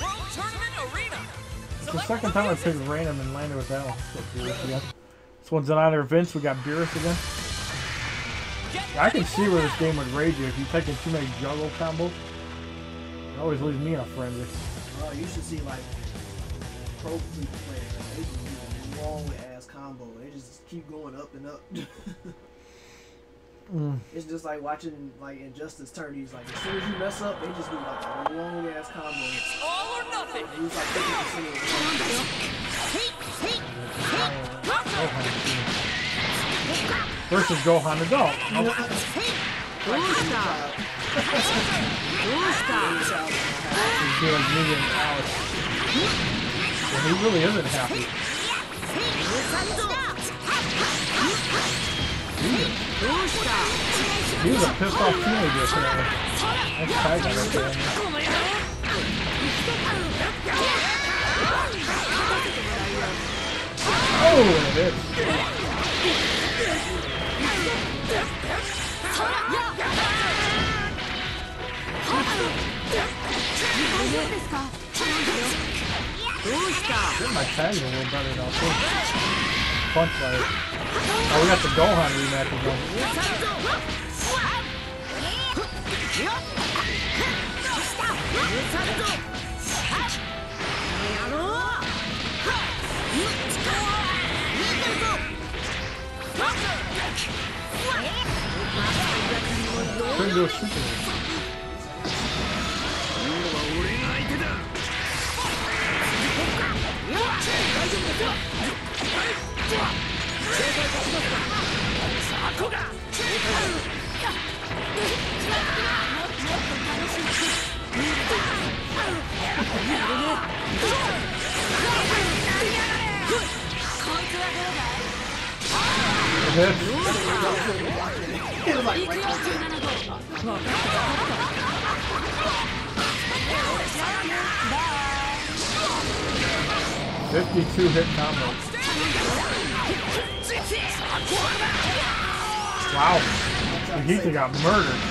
World Tournament Arena. It's the second time I picked random and landed with that one. So Beerus again. This one's in honor of Vince. We got Beerus again. I can see where this game would rage you if you take in too many juggle combos. It always leaves me in a frenzy. Oh, you should see like pro league they just do long ass combo. They just keep going up and up. mm. It's just like watching like Injustice tourneys. Like as soon as you mess up, they just do like a long ass combo. All or nothing. Like, like, oh, Versus Gohan adult. Oh. He's doing million hours. And he really isn't happy. He was a pissed off teenager, apparently. That's Tiger right there. Oh, it is. Get my tags a little better now, too. Fun fight. Oh, we got the Gohan rematch again. Couldn't do a super. 大丈夫ですよ雑魚が 52 hit combo. Wow. Vegeta got murdered.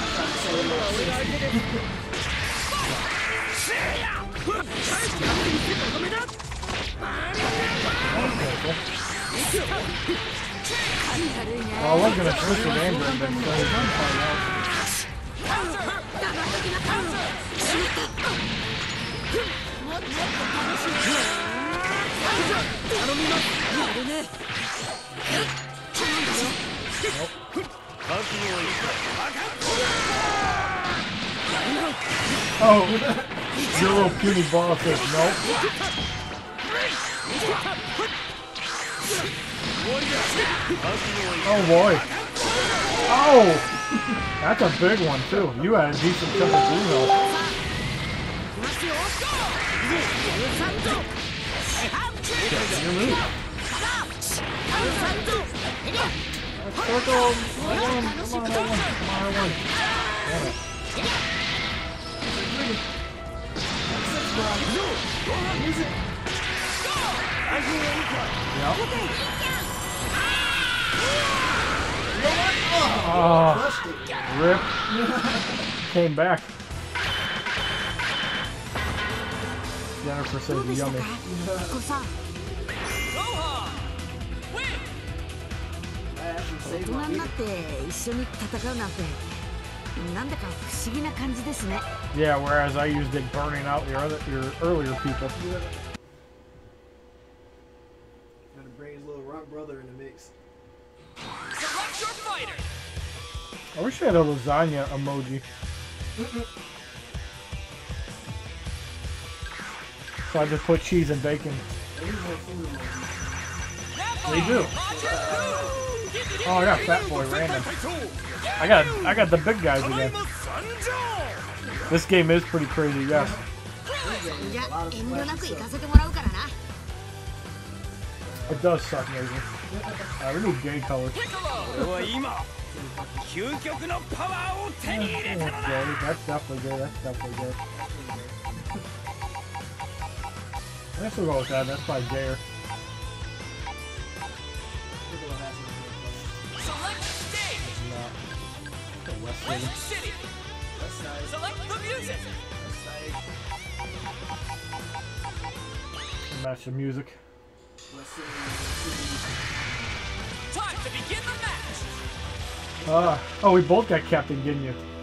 Well, I was gonna switch with Amber and then so gonna find out. Oh, little puny says nope. Oh boy. Oh! That's a big one too. You had a decent chunk of blue health. Rip. Came back. Jennifer ど says うでしたか yummy. こさん I actually 大 saved 人 my になっ meter. て一緒に戦うなんてなんだか不思議な感じですね Yeah, whereas I used it burning out your other, your earlier people. Gotta bring his little rock brother in the mix. Select your fighter. I wish I had a lasagna emoji. So I just put cheese and bacon. They do. Oh, I got Fat Boy random. I got I got the big guys again. This game is pretty crazy, yes. It does suck, maybe. Uh, we need gay colors. Oh, okay, that's definitely good. That's definitely good. I guess we'll go with that. That's probably gayer. Piccolo has no Select stage Not. The West West City. City West side. Select the music West side. Match the music. West city. Time to begin the match Uh, oh, we both got Captain Ginyu. This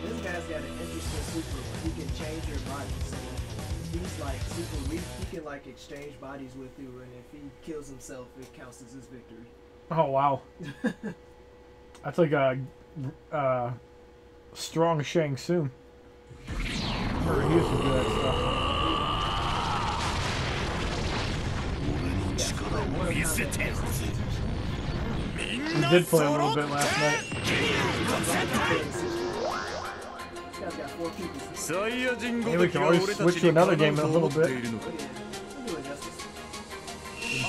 like exchange bodies with you, and if he kills himself, it counts as his victory. Oh wow, that's like a, uh, strong Shang Tsung. Or he stuff. We did play a little bit last night. Maybe we can always switch to another game in a little bit.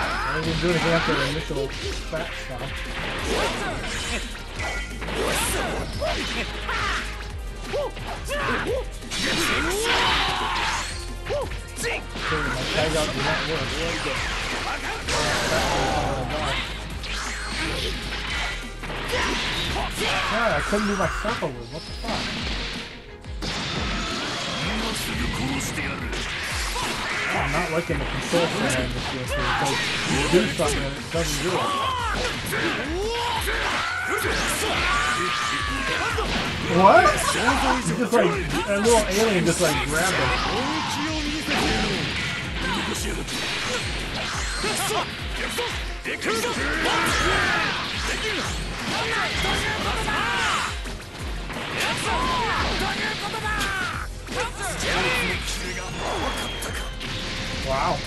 I didn't do anything after the initial fat stop. Okay, my tag out did not work. God, I couldn't do my circle move. What the fuck? I'm not liking the control center this game, so it's like, you do something and it doesn't do it. What? It's just like, a little alien just like grabbed it. わおうわ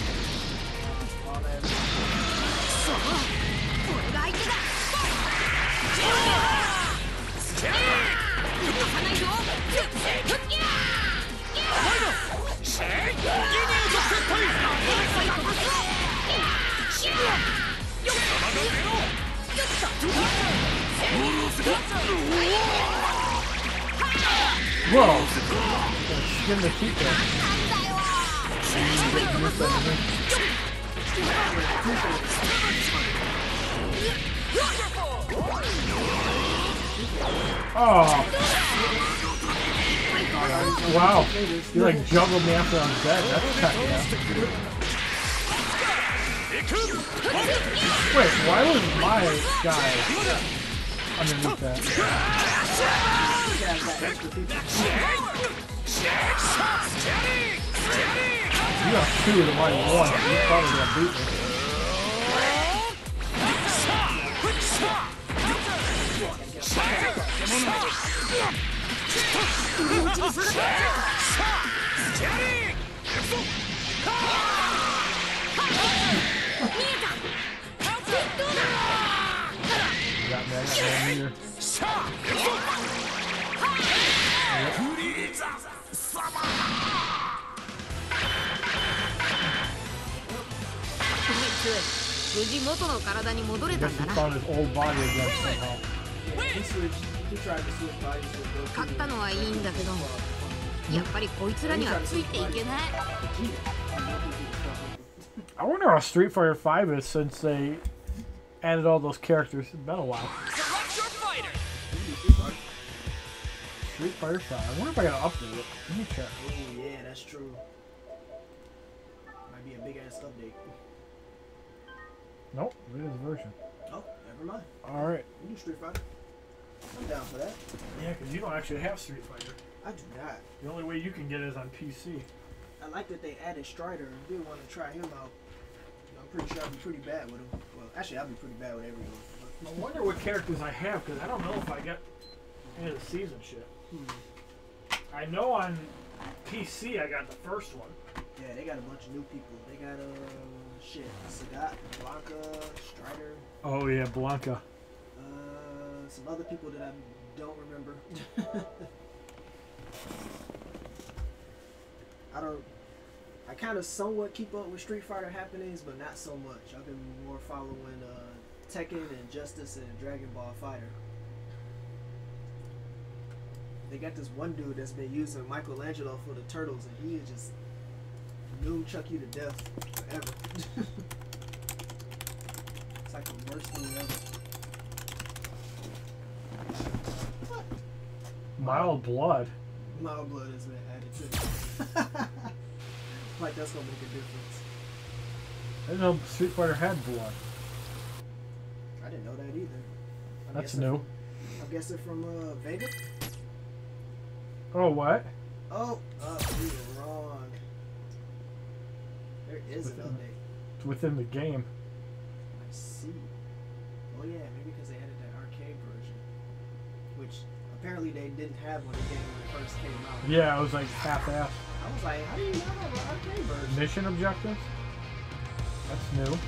Wow! It's in the heat there. Oh! Wow! You like juggled me after I was dead. That's cut, yeah. Wait, why was my guy underneath that? You got two of the mighty one. You probably gonna beat me. You got me. I got one meter. This 無事元の体に戻れ I た guess ん he だな found his old body again somehow. He switched. He tried to switch bodies with Goku. 勝ったのはいいんだけどやっぱりこいつらにはついていけない I wonder how Street Fighter 5 is since they added all those characters. It's been a while. Select your fighter. Street Fighter 5. I wonder if I gotta update it. Let me check. Oh yeah, that's true. Might be a big ass update. Nope, it is version. Oh, never mind. Alright. We do Street Fighter. I'm down for that. Yeah, because you don't actually have Street Fighter. I do not. The only way you can get it is on PC. I like that they added Strider. I did want to try him out. I'm pretty sure I'll be pretty bad with him. Well, actually, I'll be pretty bad with everyone. I wonder what characters I have because I don't know if I get any of the season shit. I know on PC I got the first one. Yeah, they got a bunch of new people. They got uh shit, Sagat, Blanka, Strider, Oh yeah, Blanka. uh, some other people that I don't remember. I don't. I kind of somewhat keep up with Street Fighter happenings, but not so much. I've been more following uh, Tekken and Justice and Dragon Ball Fighter. They got this one dude that's been using Michelangelo for the turtles, and he is just nunchuck you to death forever. it's like the worst thing ever. Mild Blood. Mild blood been added to like that's gonna make a difference. I didn't know Street Fighter had blood. I didn't know that either. I'm That's new. I'm guessing from uh, Vega. Oh, what? Oh, uh, we were wrong. There is an Within- update. It's within the game. I see. Oh yeah, maybe because they added that arcade version, which apparently they didn't have when the game it first came out. Yeah, it was like half-assed. I was like, how do you not have an arcade version? Mission objectives? That's new. Hey,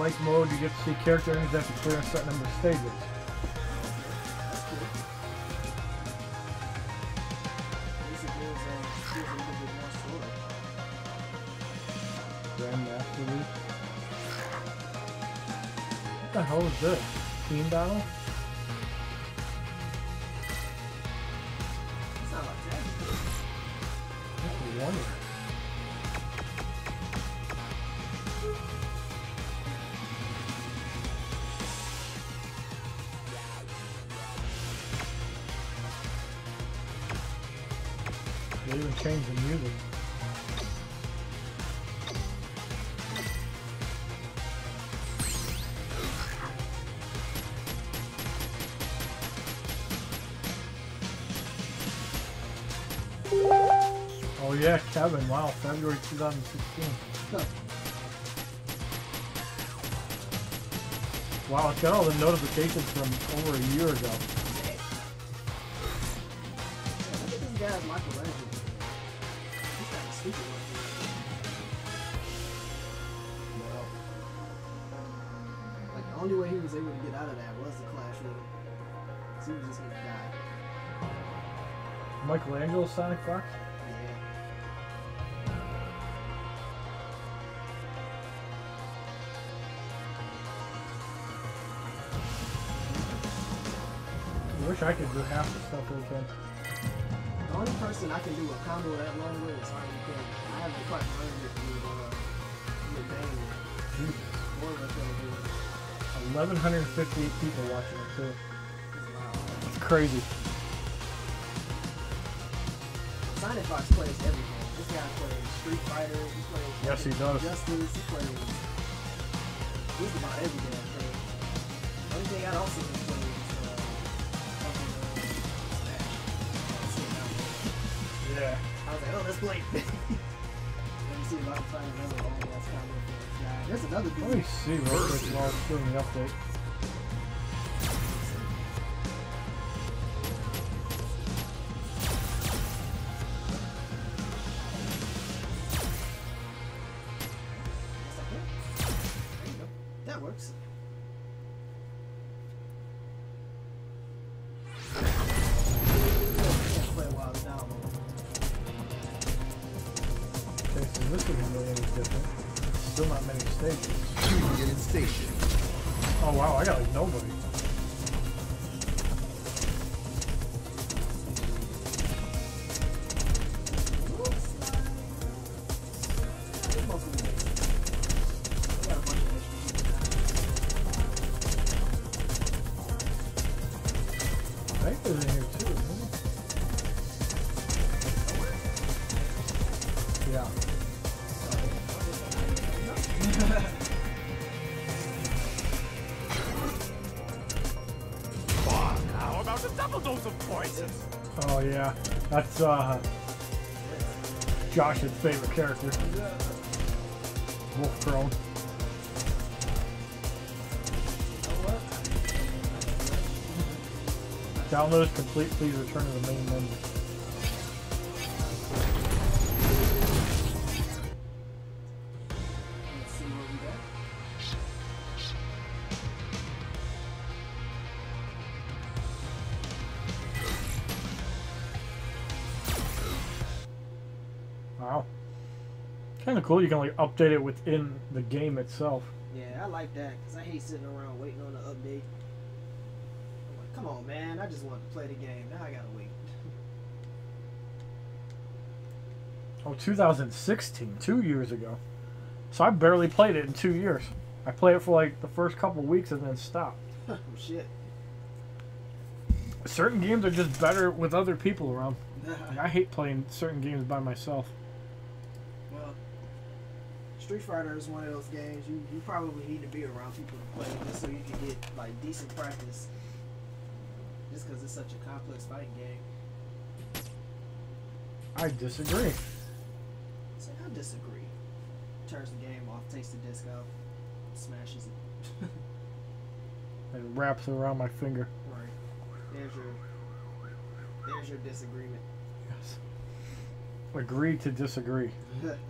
arcade-like mode, you get to see character enemies after clearing certain number of stages. 16. Wow, I've got all the notifications from over a year ago. Yeah, The only way he was able to get out of that was the he was just gonna die. Michelangelo Sonic Fox? Wish I could do half the stuff they can. The only person I can do a combo that long with is Harley Quinn. I haven't quite learned it uh with Bane. Jesus. Or uh, 1,158 people watching it too. wow. It's crazy. Sonic Fox plays everything. This guy plays Street Fighter, he plays Yes, he does. Justice, he plays just about every damn thing. The only thing I don't see Yeah. I was like, oh, let's play. Let me see if I can find another old ass combo for this guy. There's another Let me dude. see real quick while it's doing the update. That's uh Josh's favorite character. Wolf Crone. Download is complete, please return to the main menu. Cool. You can like update it within the game itself. Yeah, I like that because I hate sitting around waiting on the update. I'm like, come on, man! I just want to play the game. Now I gotta wait. Oh, 2016, two years ago. So I barely played it in two years. I played it for like the first couple weeks and then stopped. oh shit. Certain games are just better with other people around. Like, I hate playing certain games by myself. Street Fighter is one of those games you, you probably need to be around people to play just so you can get like decent practice. Just because it's such a complex fighting game. I disagree. So I disagree. Turns the game off, takes the disc out, smashes it. And wraps it around my finger. right. There's your there's your disagreement. Yes. Agree to disagree.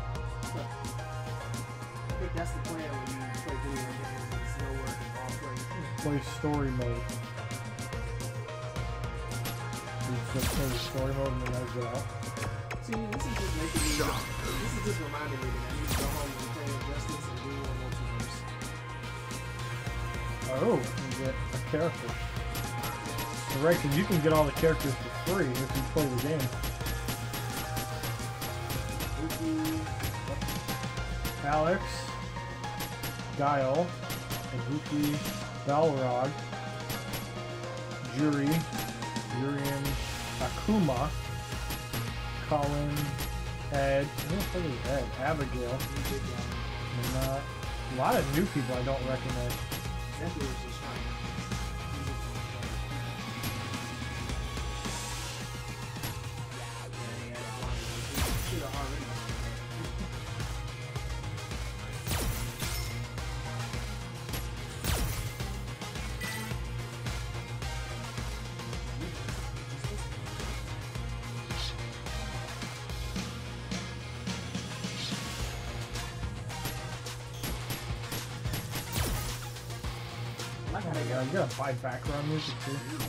no play. 50 gold. I think that's the plan when you play video games. It's no work all play. Story mode. You just play the story mode and then out. See, this is just making me. This is just reminding me that I need to go home and play Injustice and do one multiverse. Oh, you get a character. Right, because you can get all the characters for free if you play the game. Alex, Guile, Ibuki, Balrog, Juri, Urien, Akuma, Kolin, Ed, who the fuck is Ed? Abigail, and uh, a lot of new people I don't recognize. Background music too.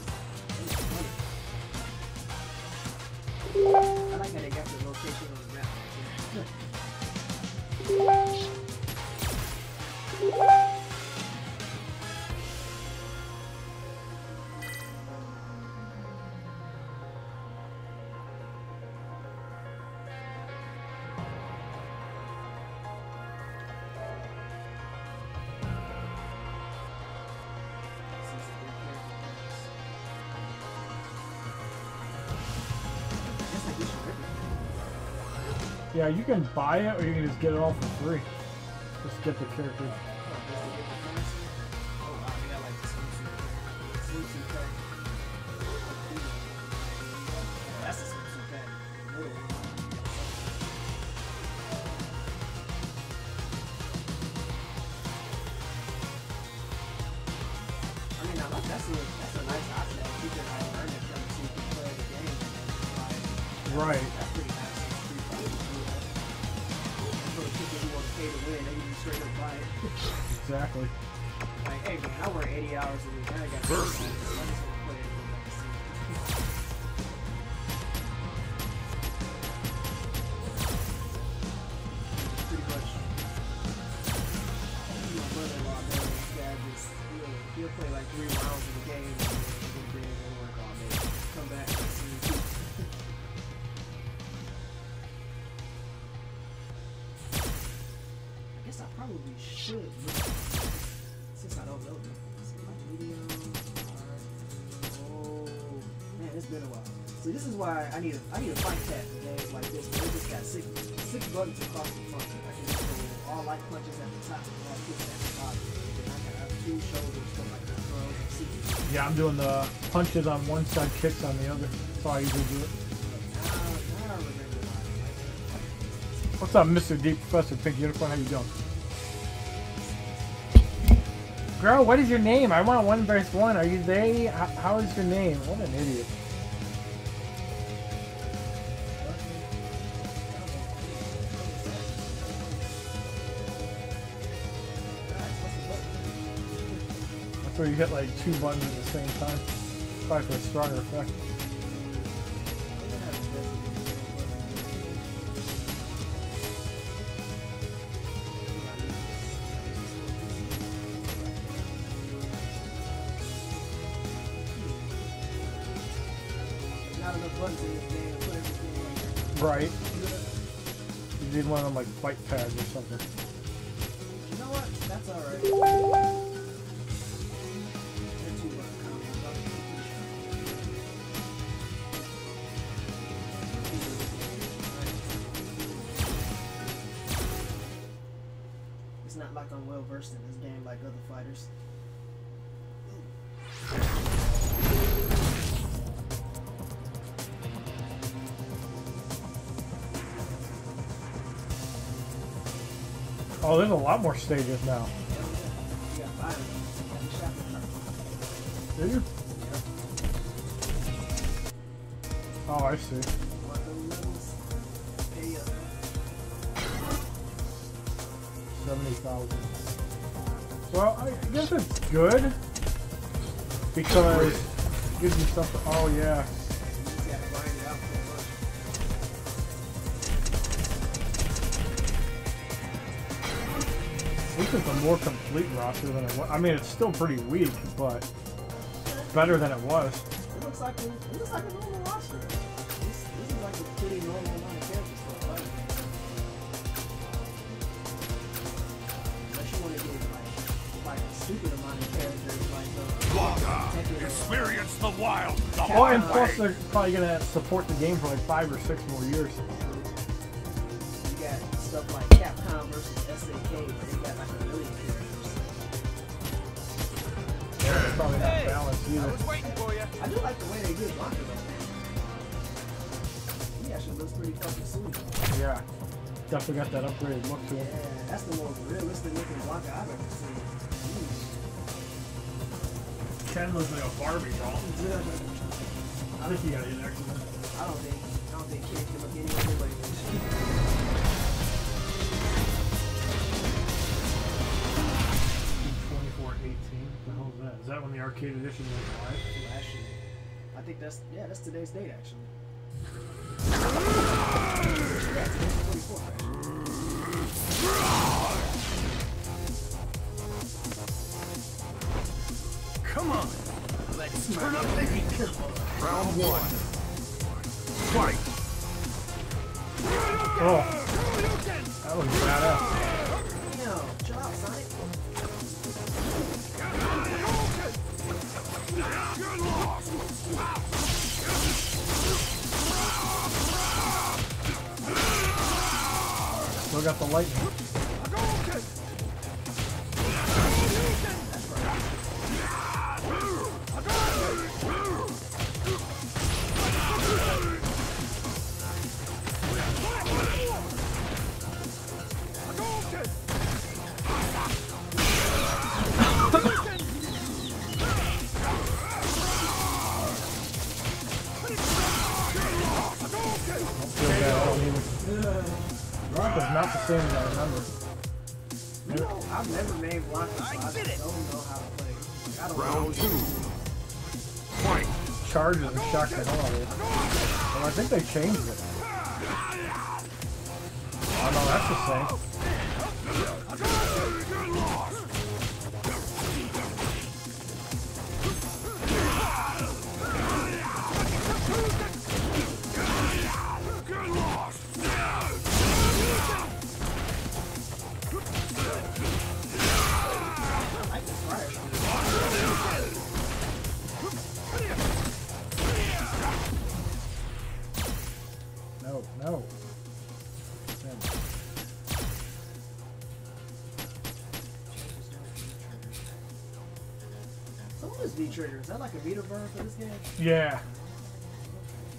Yeah, you can buy it or you can just get it all for free. Just get the character. I'm doing the punches on one side, kicks on the other. That's how I usually do it. What's up, Mr. Deep Professor Pink Unicorn? How you doing? Girl, what is your name? I want one verse one. Are you they? How is your name? What an idiot. Where you hit like two buttons at the same time. Probably for a stronger effect. Right. You need one of them like fight pads or something. Versed in this game like other fighters. Oh, there's a lot more stages now. You got five of them. You shot the card. Do you? Oh, I see. Good because it gives you stuff. To, oh yeah. This is a more complete roster than it was. I mean, it's still pretty weak, but better than it was. Probably gonna support the game for like five or six more years. You got stuff like Capcom versus SNK, where they got like a million characters. It's probably not balanced I was waiting for you. I do like the way they did Blanka though. He actually looks pretty fucking sweet. Yeah, definitely got that upgraded look to Yeah, that's the most realistic looking Blanka I've ever seen. Ken looks like a Barbie doll. Think he got an accident. I don't think I don't think Kid can look any other way than she. Twenty-four eighteen. The hell is that? Is that when the arcade edition was live? Last year. I think that's yeah, that's today's date actually. Blanka's not the same as I remember. You know, I've never made Blanka, so I don't know how to play. I don't Round know. two. Fight. Charges and shock the hell out of it. Well, I think they changed it. Oh no, that's the same. Yeah.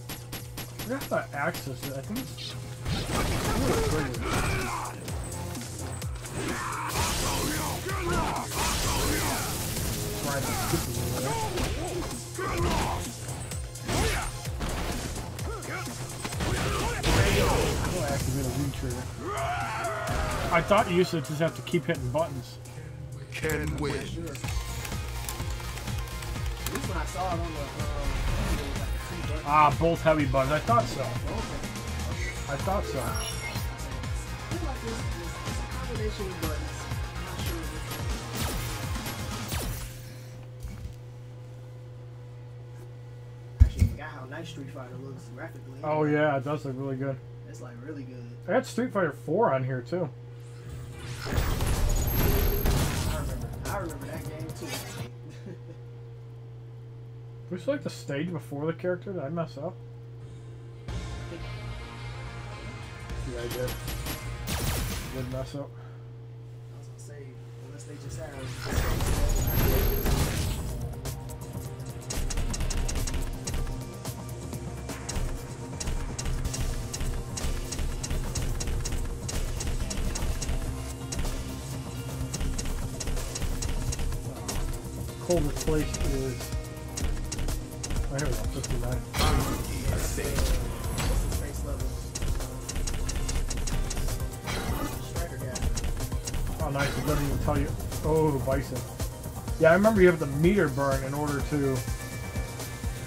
I forgot how to access it. I think it's. I thought you used to just have to keep hitting buttons. Ken wins. Ah, both heavy buttons. I thought so. Okay. I thought so. I feel like this, this, a combination of buttons. I'm not sure which one. Actually, I forgot how nice Street Fighter looks graphically. Oh yeah, it does look really good. It's like really good. I got Street Fighter 4 on here too. I remember. I remember Was like the stage before the character? Did I mess up? Yeah, I did. Did mess up. I was unless they just have. Coldest place is. Oh, here we go, 59. What's the space level? Striker guy. Oh, nice. It doesn't even tell you. Oh, bison. Yeah, I remember you have to meter burn in order to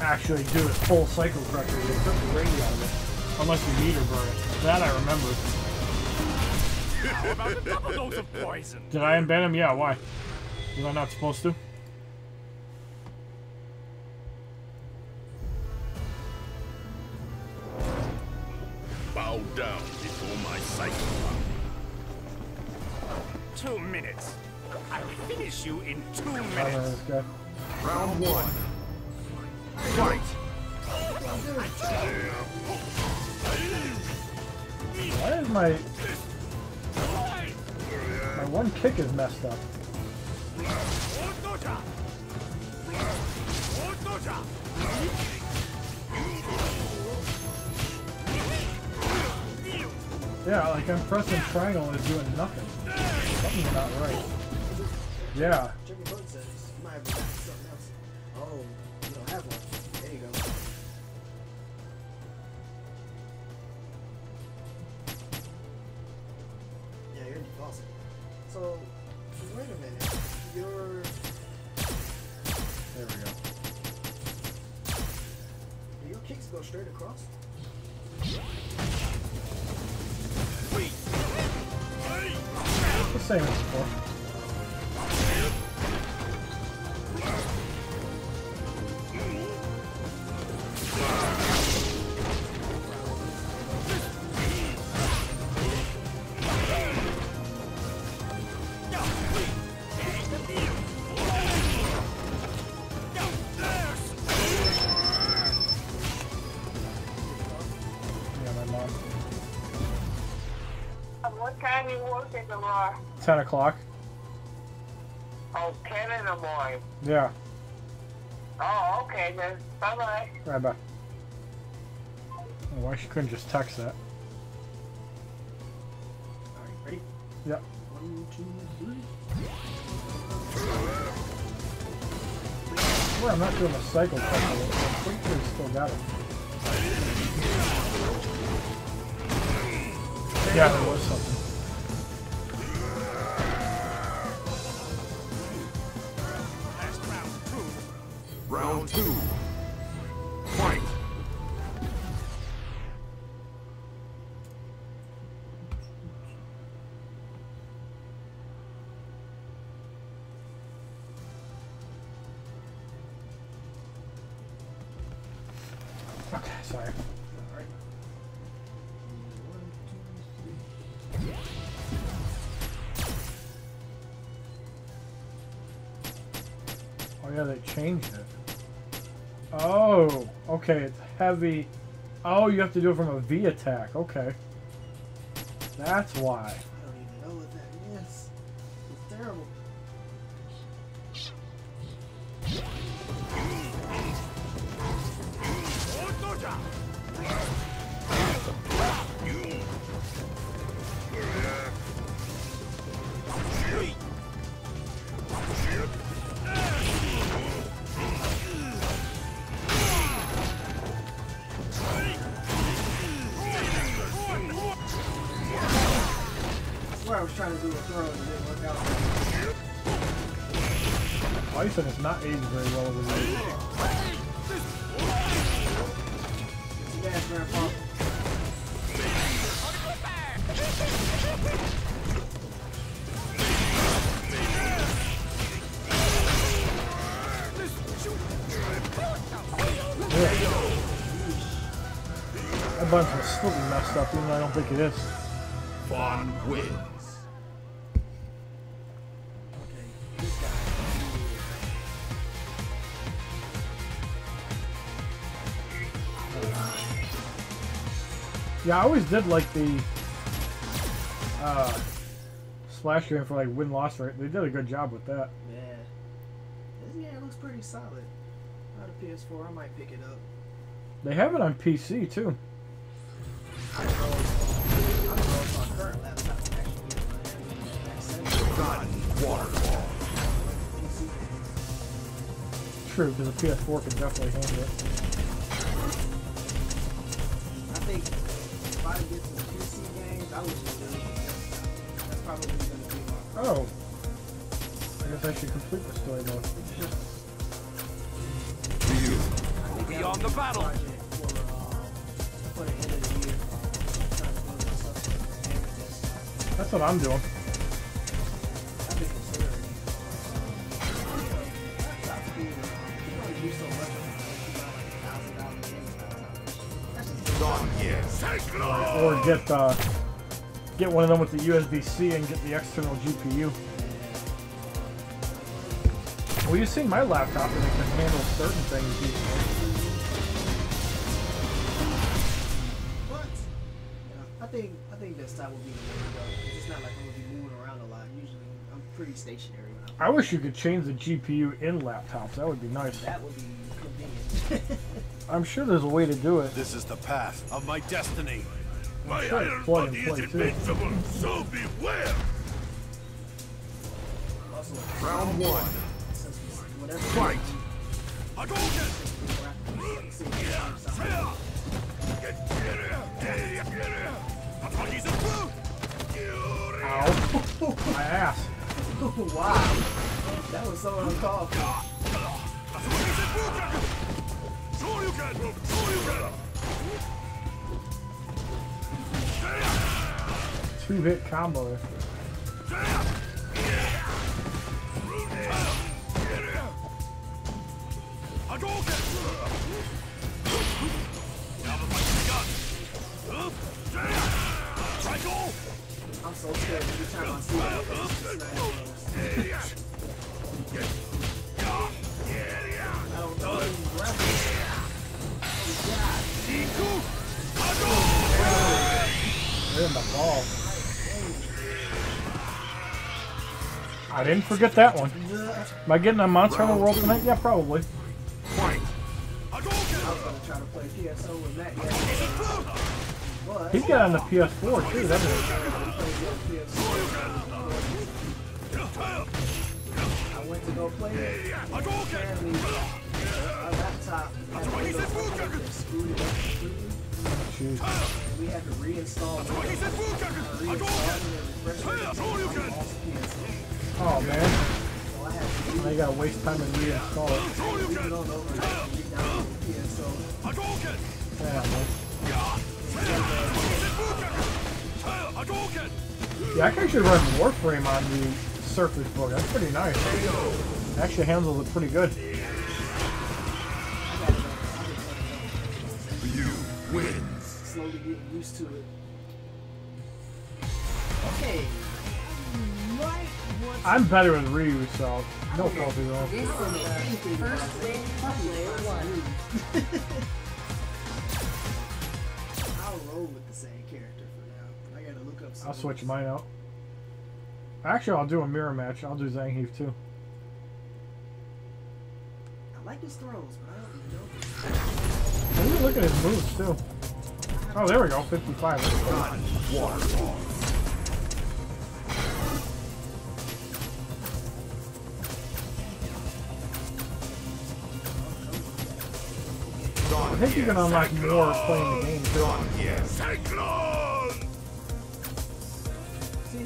actually do its full cycle correctly. You took the radio out of it. Unless you meter burn it. That I remember. How about a double dose of poison? Did I embed him? Yeah, why? Was I not supposed to? Like I'm pressing triangle and it's doing nothing. Something's not right. Yeah. You working tomorrow? 10 o'clock. Oh, 10 in the morning. Yeah. Oh, okay then. Bye-bye. Right back. Why she couldn't just text that? Alright, ready? Yep. One, two, three. Well, I'm not doing a cycle cut. though. I'm pretty sure he still got it. Yeah, there was something. Round two. Okay, it's heavy. Oh, you have to do it from a V attack. Okay. That's why. That button's completely messed up, even though I don't think it is. Vaughn wins. Okay, this guy. Yeah, I always did like the uh, splash screen for like win loss rate. They did a good job with that. Yeah. This game looks pretty solid. Out of PS4, I might pick it up. They have it on PC too. True, because the PS4 can definitely handle it. I think if I get some PC games, I would just do it. That's probably going to be my Oh. I guess I should complete the story mode. Ryu. I think Beyond the battle. Just Done yet. Cyclone. Or get uh, get one of them with the USB-C and get the external GPU. Well, you've seen my laptop and it can handle certain things. But yeah, I think I think desktop would be the way to go. 'Cause It's not like I'm gonna be moving around a lot. Usually, I'm pretty stationary. When I'm I wish you could change the GPU in laptops. That would be nice. that would be convenient. I'm sure there's a way to do it. This is the path of my destiny. My sure iron body is play, too. invincible, so beware. also, Round one. since we- whatever. Fight. Hadouken! Since we wrap this up, Ow. My ass. wow, that was so uncalled for. Two hit combo there. I'm so scared every time I see that. They're in the ball. I didn't forget that one. Am I getting a Monster Hunter World tonight? Yeah, probably. I was gonna try to play PSO with Matt yesterday. He's got on the PS4 too, doesn't he? I went to go play it. Apparently, our laptop had Windows 10 screwed up. Jeez. We had to reinstall it and refresh it. PSO. Oh man. I had Now you gotta waste time and reinstall it. leave it on over and re-download the PSO. Yeah, man. Yeah, I can actually run Warframe on the Surface Book. That's pretty nice. It actually handles it pretty good. I got it on. Ryu wins. slowly getting used to it. Okay. Right, what's I'm better with Ryu, so no fault at all. first thing player one. I'll switch mine out. Actually, I'll do a mirror match. I'll do Zangief too. I like his throws, but I don't know. Let me look at his moves too. Oh, there we go. 55. Waterfall. I think you can unlock more playing the game too. Done yet. Cyclone.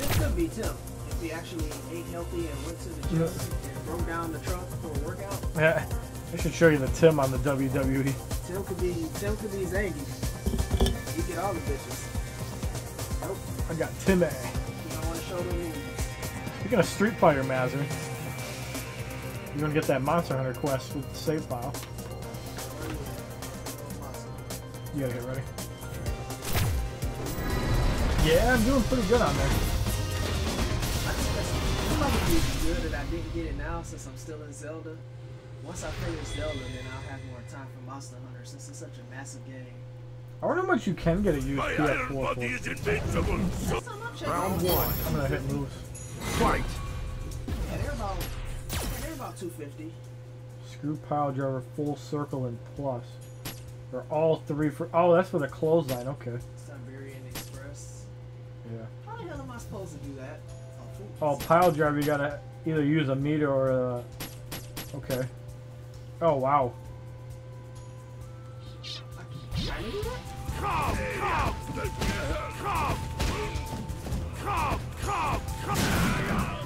This could be Tim. If he actually ate healthy and went to the gym and broke down the trunk for a workout, Yeah, I should show you the Tim on the. WWE. Tim could be Tim could be Zangy. He get all the bitches. Nope, I got Tim A. you don't want to show the moves. Speaking of Street Fighter, Mazzer, You're gonna get that Monster Hunter quest with the save file. You gotta get ready. Yeah, I'm doing pretty good on there. I think that's probably good that I didn't get it now since I'm still in Zelda. Once I finish Zelda, then I'll have more time for Monster Hunter since it's such a massive game. I wonder how much you can get a used My PS4 for. is invincible, so That's how much I Round one. I'm gonna hit moves. Fight! Yeah, they're about yeah, they're about 250. Screw pile driver, full circle, and plus. They're all three for. Oh, that's for the clothesline. Okay. Siberian Express. Yeah. How the hell am I supposed to do that? Oh, pile driver, you gotta either use a meter or a. Okay. Oh wow. Come! Come! Come!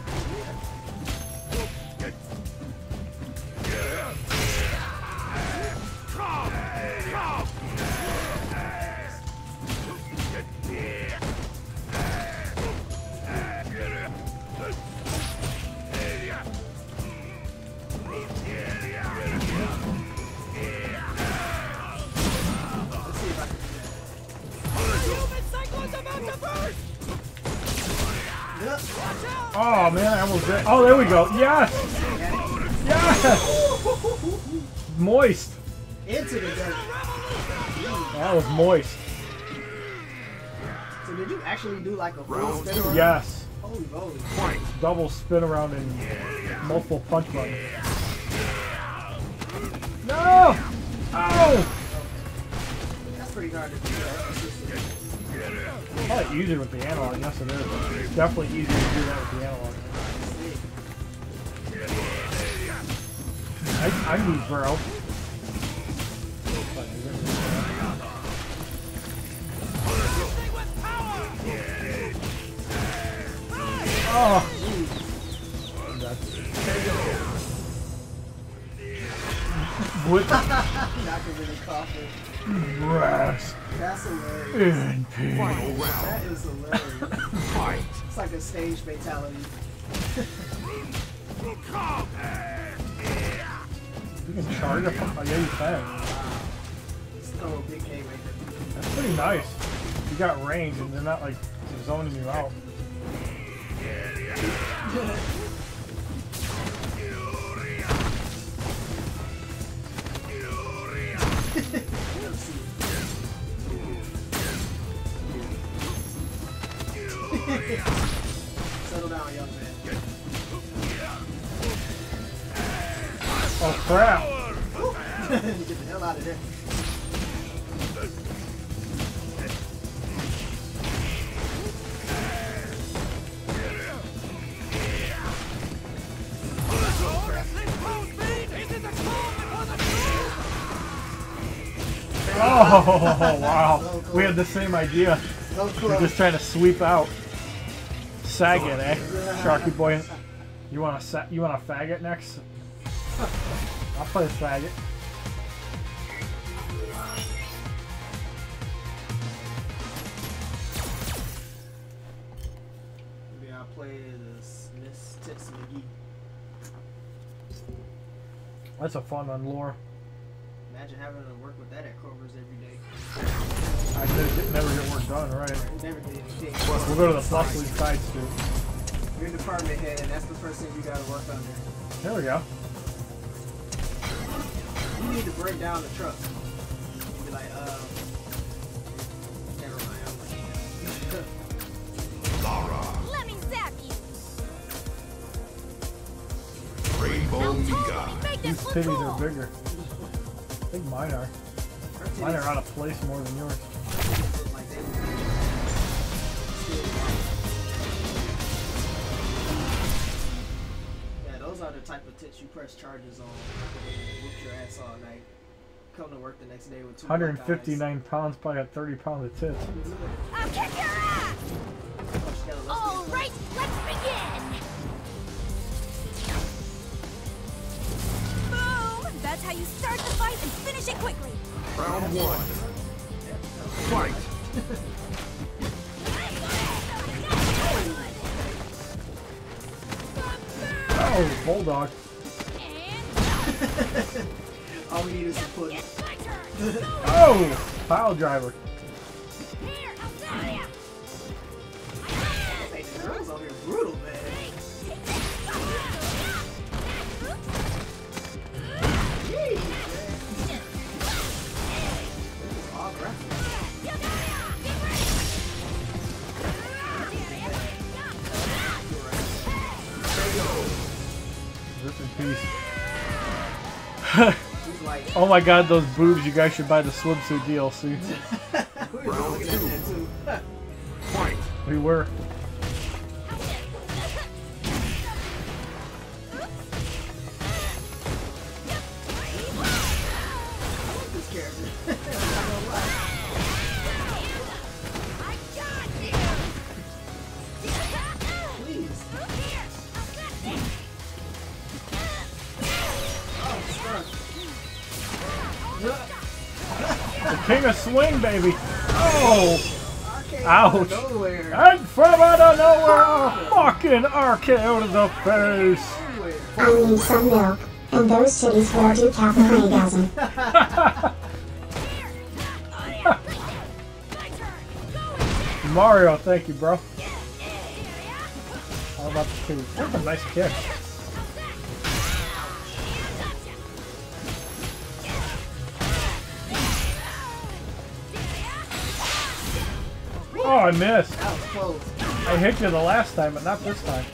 Oh man, I almost did. Oh, there we go. Yes. Yes. Moist. Into the dirt. That was moist. So did you actually do like a full spin around? Yes. Holy moly. Double spin around and multiple punch buttons. No. Oh. That's pretty hard to do. Probably easier with the analog. Yes, it is. It's definitely easier to do that with the analog. I, I need bro. Oh. Him in coffin. Rest That's hilarious. in peace. Final round. That is hilarious. Fight! It's like a stage fatality. Come! You can charge it. Oh, yeah, you can. Just a big K right That's pretty nice. You got range and they're not like zoning you out. Settle down, young man. Oh crap! Get the hell out of there. Oh wow! We had the same idea. So We're just trying to sweep out. Sag it, eh? Sharky boy. You want to sa- you want a faggot next? I'll play faggot. Maybe I'll play this Miss Tits McGee. That's a fun one, lore. Imagine having to work with that at Kroger's every day. I did, never get work done, right? Never did anything. We'll go to the Fluffley side street. You're a department head, and that's the first thing you gotta work under. There we go. You need to break down the truck. You'd be like, uh, never mind. I'm like, Let me zap you. Rainbow Mika. These this titties cool. are bigger. I think mine are. Mine are out of place more than yours. Yeah, those are the type of tits you press charges on. Whoop your ass all night. Come to work the next day with two 159 pounds, probably got 30 pounds of tits. I'll kick your ass. All right, let's begin. That's how you start the fight and finish it quickly. Round one. Fight! Oh, bulldog. All we need is a push. Oh, pile driver. Oh my god, those boobs. You guys should buy the swimsuit DLC. we were king of swing, baby. Oh! Arcade out of Ouch. And from out of nowhere, a fucking arcade out of the face. I need some milk, and those titties will do count for orgasm. Mario, thank you, bro. How about the two? That's a nice kick. Oh, I missed. That was close. I hit you the last time, but not this time.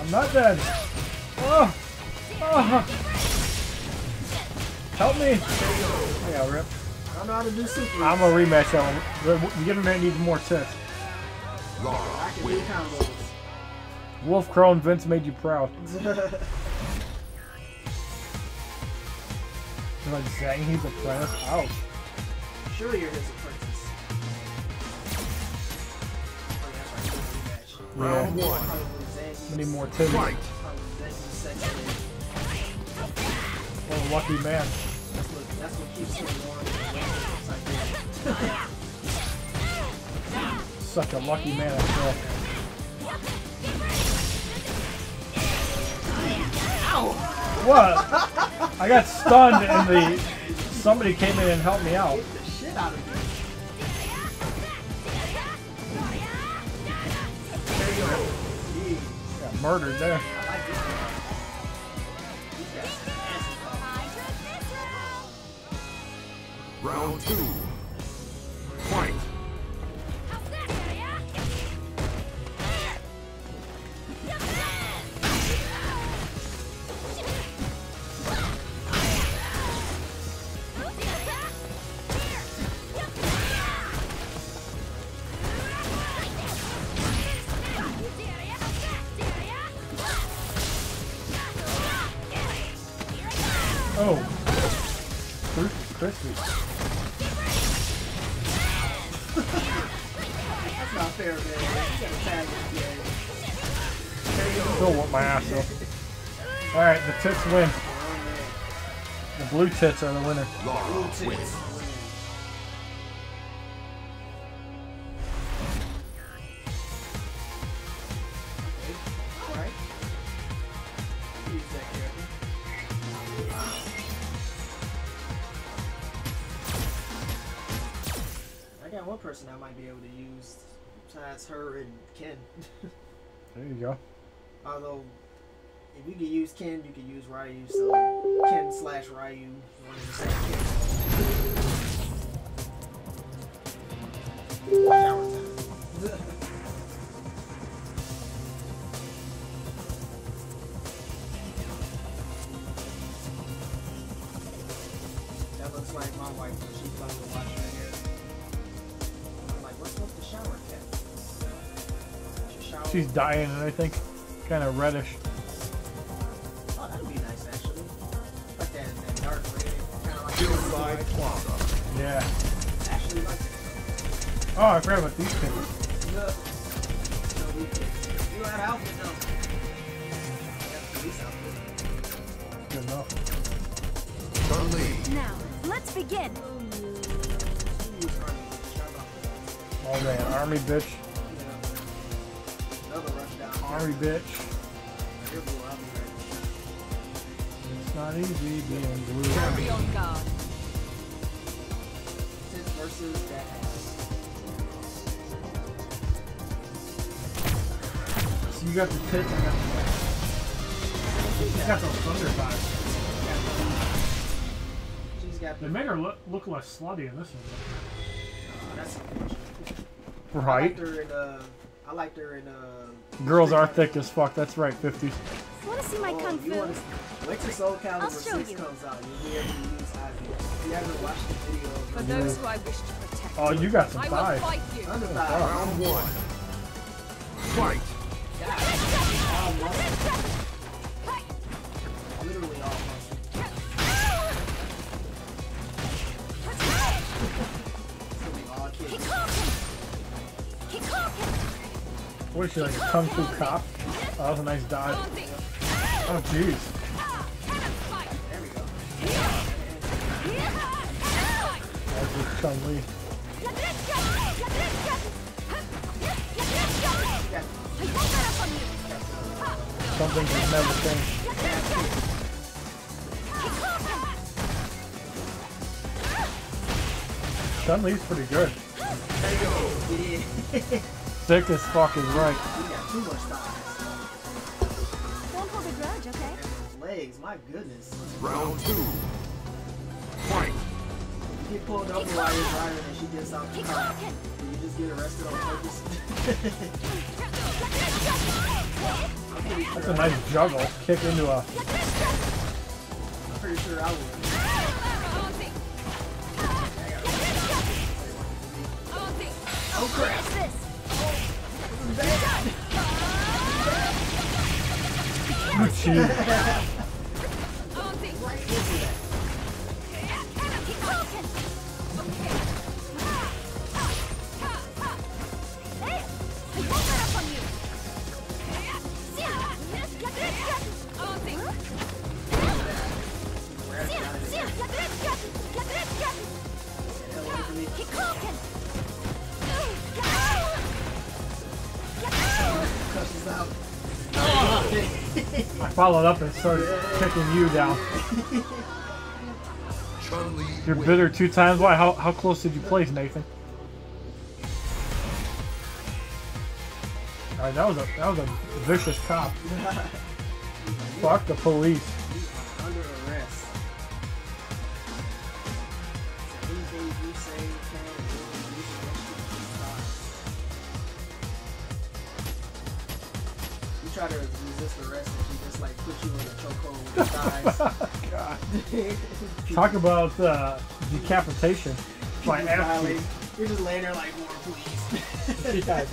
I'm not dead. Oh. Oh. Help me. I got ripped. I don't know how to do super. I'm gonna rematch that one. The- The internet needs more tits. Lara I can do combos. Wolf Crone Vince made you proud. like saying he's a apprentice. Ouch. Surely you're his apprentice. Oh, yeah. Round one. We need more titties. Fight. probably Zangief's sex tape. What a lucky man. That's what, that's what keeps him warm. It's like that. Such a lucky man, I feel. What? I got stunned and the somebody came in and helped me out. Got murdered there. Round two. Fight. Crispy. That's not fair, man. Still want my ass though. Alright, the tits win. The blue tits are the winner. One person I might be able to use besides her and Ken. There you go. Although, if you can use Ken, you can use Ryu. So Ken slash Ryu, one and the same character. Shower time. That looks like my wife She's dying and I think kind of reddish. Oh, that would be nice actually. Like that, that dark red, kind of like. Hillside Plaza. Yeah. Actually, like it. Oh, I forgot about these tits. Look. No, we did. You had outfit, no. That's the police outfit. Good enough. The lead. Now, let's begin. She used army. Shout out. Oh man, army bitch. Yeah. Another rush down. Army bitch. Here we go, I'll be ready. It's not easy being blue. Cammy. On guard. Versus dads. So you got the tits, I got the You got those thunder vibes. She's got They the. make her look, look less slutty in this one. That's unfortunate. I Right. Liked her in I liked her in uh. Girls are thick as fuck. That's right, 50s. Want to see my Oh, kung you fu? wanna, wait till Soul Calibur 6 you. comes out. You'll be able to use Ivy. If you haven't watched the video For her- those who I wish to protect. Oh, you got some I will thighs. fight you. Under thigh. Round one. Fight. All What is she, like a kung fu cop? Oh, that was a nice dive. Oh, jeez. There we. That's Chun-Li. Some things just never change. Chun-Li's pretty good. Yeah. Thick as fuck is right. You got too much thighs. Don't hold a grudge, okay? Legs, my goodness. Round two. Fight. You get pulled over while you're driving and she gets out the car. Do you just get arrested on purpose? I'm pretty sure That's a nice juggle. Kick into a. I'm pretty sure I would. Oh, oh crap! Gucci. followed up and started kicking you down. You're bitter two times. Why? How, how close did you place, Nathan? Alright, that was a that was a vicious cop. Fuck the police. Talk about uh, decapitation by Just ass violate- cheek. You're just laying there like, more please. Yeah.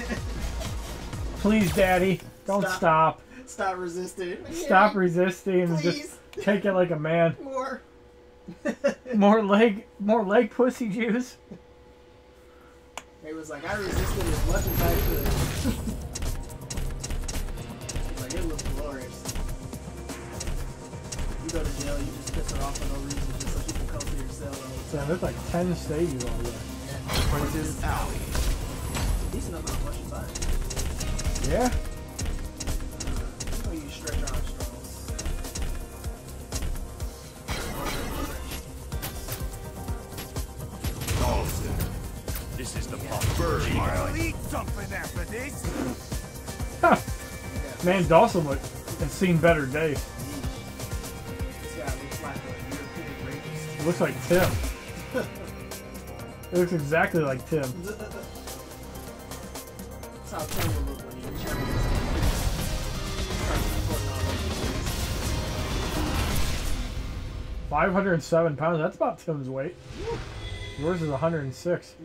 Please, daddy, don't Stop. stop. Stop resisting. Stop resisting and just take it like a man. More. More leg, more leg pussy juice. It was like I resisted as much as I could. Like it was glorious. You go to jail, you just piss her off for no reason, Damn, there's like 10 stages already. Princess Alley. Decent amount of muscle. Yeah? You. This is the this. Man, Dhalsim look, has seen better days. Looks like Tim. It looks exactly like Tim. That's how Tim would look when he was young. Starts putting all over 507 pounds. That's about Tim's weight. Yours is 106.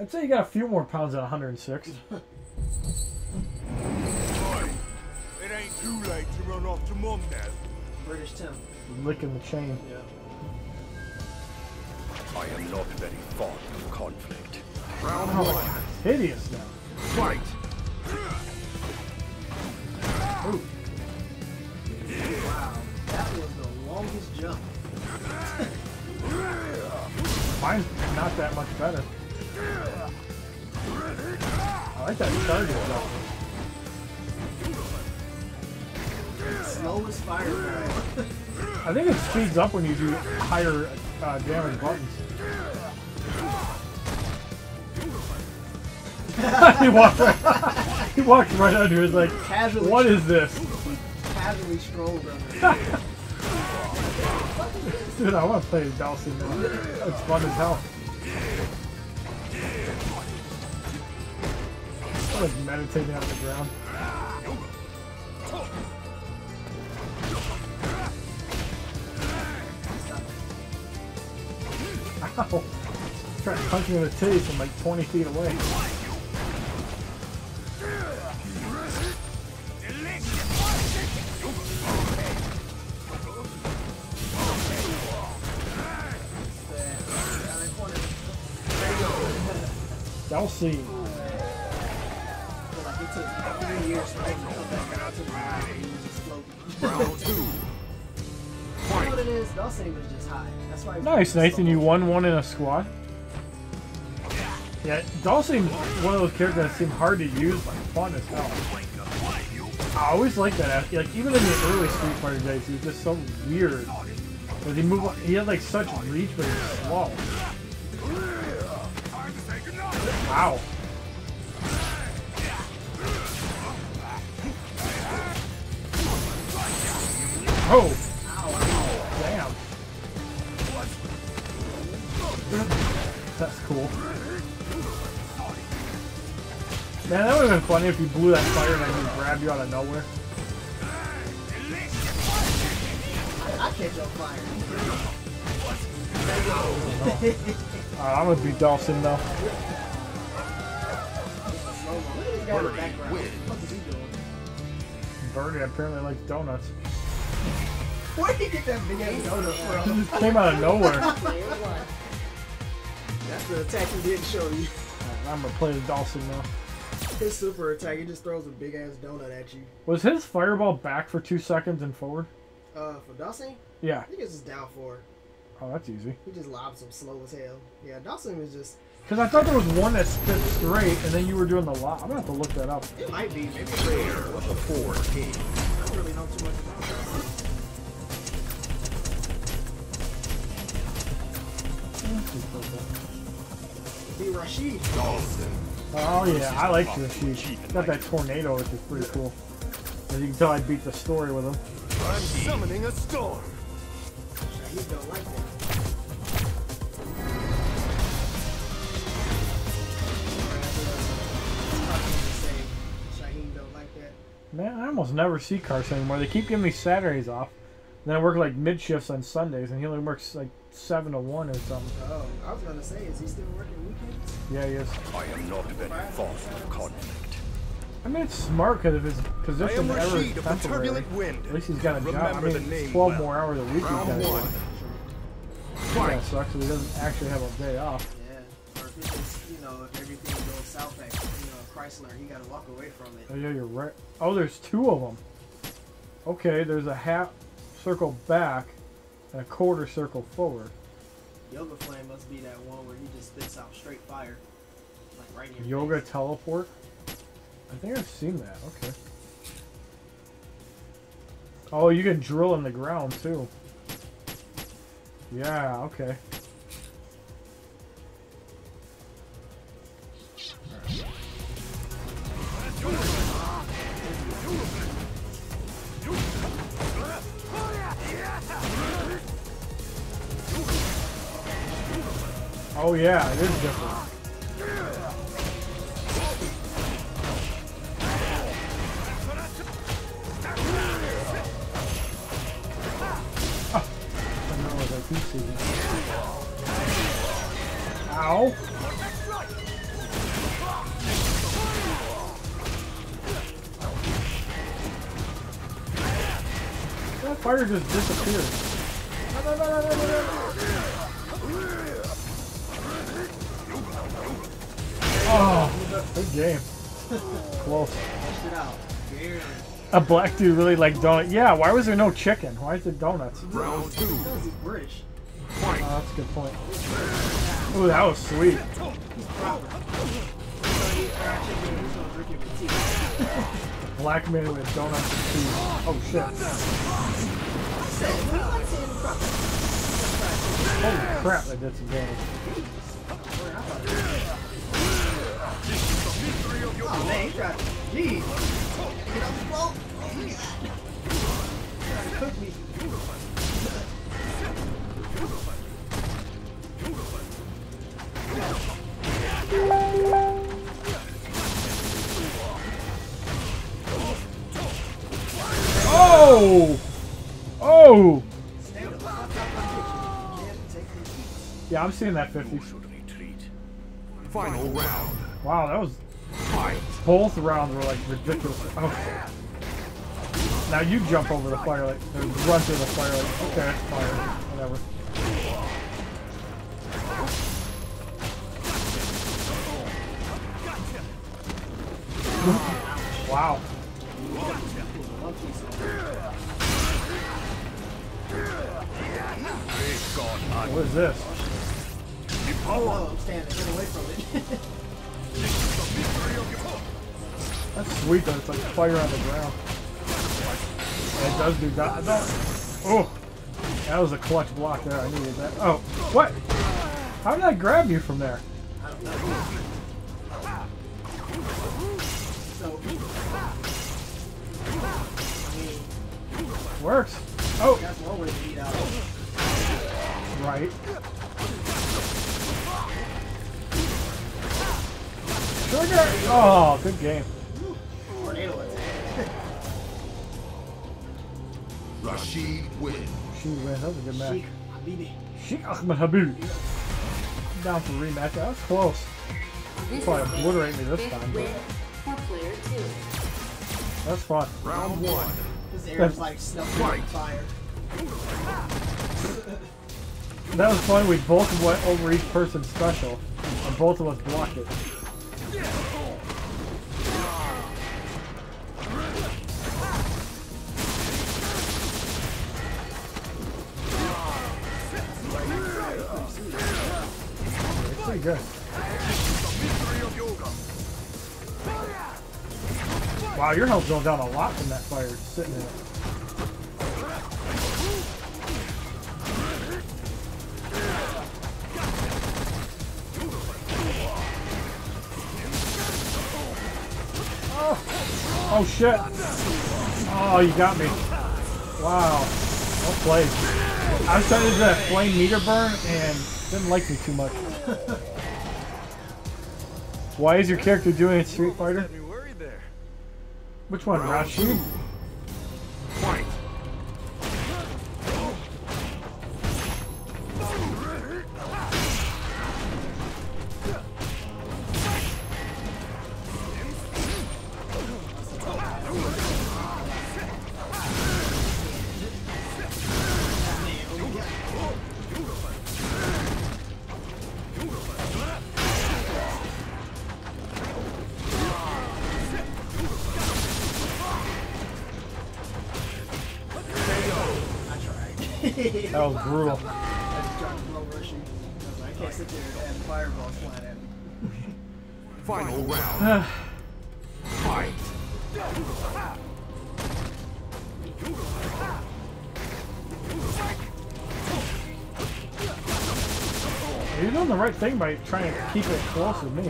I'd say you got a few more pounds than 106. It ain't too late to run off to mum now. British Tim. Licking the chain. Yeah. I am not very fond of conflict. Round one. Hideous now. Fight. Ooh. Wow. That was the longest jump. Mine's not that much better. I like that target though. Slowest fireball. I think it speeds up when you do higher uh, damage buttons. he walked right, he walked right under it like, Casually what is this? Casually strolled over. Dude, I want to play as Dhalsim now. It's fun as hell. I'm like meditating on the ground. Ow! Trying to punch me in the titties from like 20 feet away. Delsey. Like it took three years for him to come back out to the line and he was just floating. Round two. You know what it is? Dhalsim was just high. That's why. Nice, Nathan. You won one in a squad. Yeah, Dhalsim's one of those characters that seem hard to use, but fun as hell. I always like that. Like even in the early Street Fighter days, he was just so weird. Because he moved, he had like such reach, but he was slow. Wow. Oh. That's cool. Man, that would have been funny if you blew that fire and then he grabbed you out of nowhere. I catch on fire. Uh, I'm gonna beat Dhalsim though. Look at this guy in the background. What the fuck is he doing? Bernie apparently likes donuts. Where'd he get that big ass donut from? Just came out of nowhere. That's the attack he didn't show you. I'm gonna play as Dhalsim now. His super attack, he just throws a big ass donut at you. Was his fireball back for two seconds and forward? Uh, for Dhalsim, Yeah. I think it's just down four. Oh, that's easy. He just lobs him slow as hell. Yeah, Dhalsim was just. Because I thought there was one that spit straight, and then you were doing the lob. I'm gonna have to look that up. It might be. Maybe it's rare. What the four team? I don't really know too much about Dhalsim. Be Rashid. Oh yeah, I like Rashid. Got that tornado, which is pretty cool. As you can tell, I beat the story with him. I'm summoning a storm. Shahid don't like that. Don't like that. Man, I almost never see Carson anymore. They keep giving me Saturdays off. Then I work like mid shifts on Sundays, and he only works like seven to one or something. Oh, I was gonna say, is he still working weekends? Yeah, he is. I am not very fond of conflict. I mean, it's smart because if his position I ever is Rashid of the temporary, at least he's got a job. I mean, it's 12 well. more hours a week he's Round got one. work. Yeah, sucks that he doesn't actually have a day off. Yeah. Or if it's just, you know, if everything goes south at, you know, Chrysler, he gotta walk away from it. Oh, yeah, you're right. Oh, there's two of them. Okay, there's a half circle back and a quarter circle forward. Yoga Flame must be that one where he just spits out straight fire. Like right your Yoga face. teleport? I think I've seen that. Okay. Oh, you can drill in the ground too. Yeah, okay. Oh yeah, it is different. Ow! That fire just disappeared. Oh, good game. Close. Pushed it out. Barely. A black dude really liked donut. Yeah, why was there no chicken? Why is there donuts? Round two. British. Oh, that's a good point. Ooh, that was sweet. Black man with donuts and cheese. Oh shit. Holy crap, I did some damage. Oh Oh! Oh! Yeah, I'm seeing that 50. Final round. Wow, that was both rounds were like ridiculous. Oh. Now you jump over the fire like, or run through the fire like, okay, that's fire. Whatever. Wow. What is this? Oh, I'm standing. Get away from it. That's sweet though, it's like fire on the ground. It does do that. that oh! That was a clutch block there, I needed that. Oh, what? How did I grab you from there? Works. Oh, right. Sugar! Oh, good game. Tornado attack. Rashid wins. She wins. That was a good match. Sheik Habibi. Sheikh Ahmed Habib. Down for rematch. That was close. Probably obliterate me this time, but For player two. that's fun. Round one. This air's like snuffed on fire. That was fun. We both went over each person's special, and both of us blocked it. Wow, your health's going down a lot from that fire sitting in it. Oh, oh shit. Oh, you got me. Wow. Well played. I trying to flame meter burn and didn't like me too much. Why is your character doing a Street Fighter? Which one, Rashid? Fight. Was brutal. I just tried to blow rush. I was like, I can't sit there and have fireballs flying at me. Final round. Fight. You're doing the right thing by trying to keep it close with me.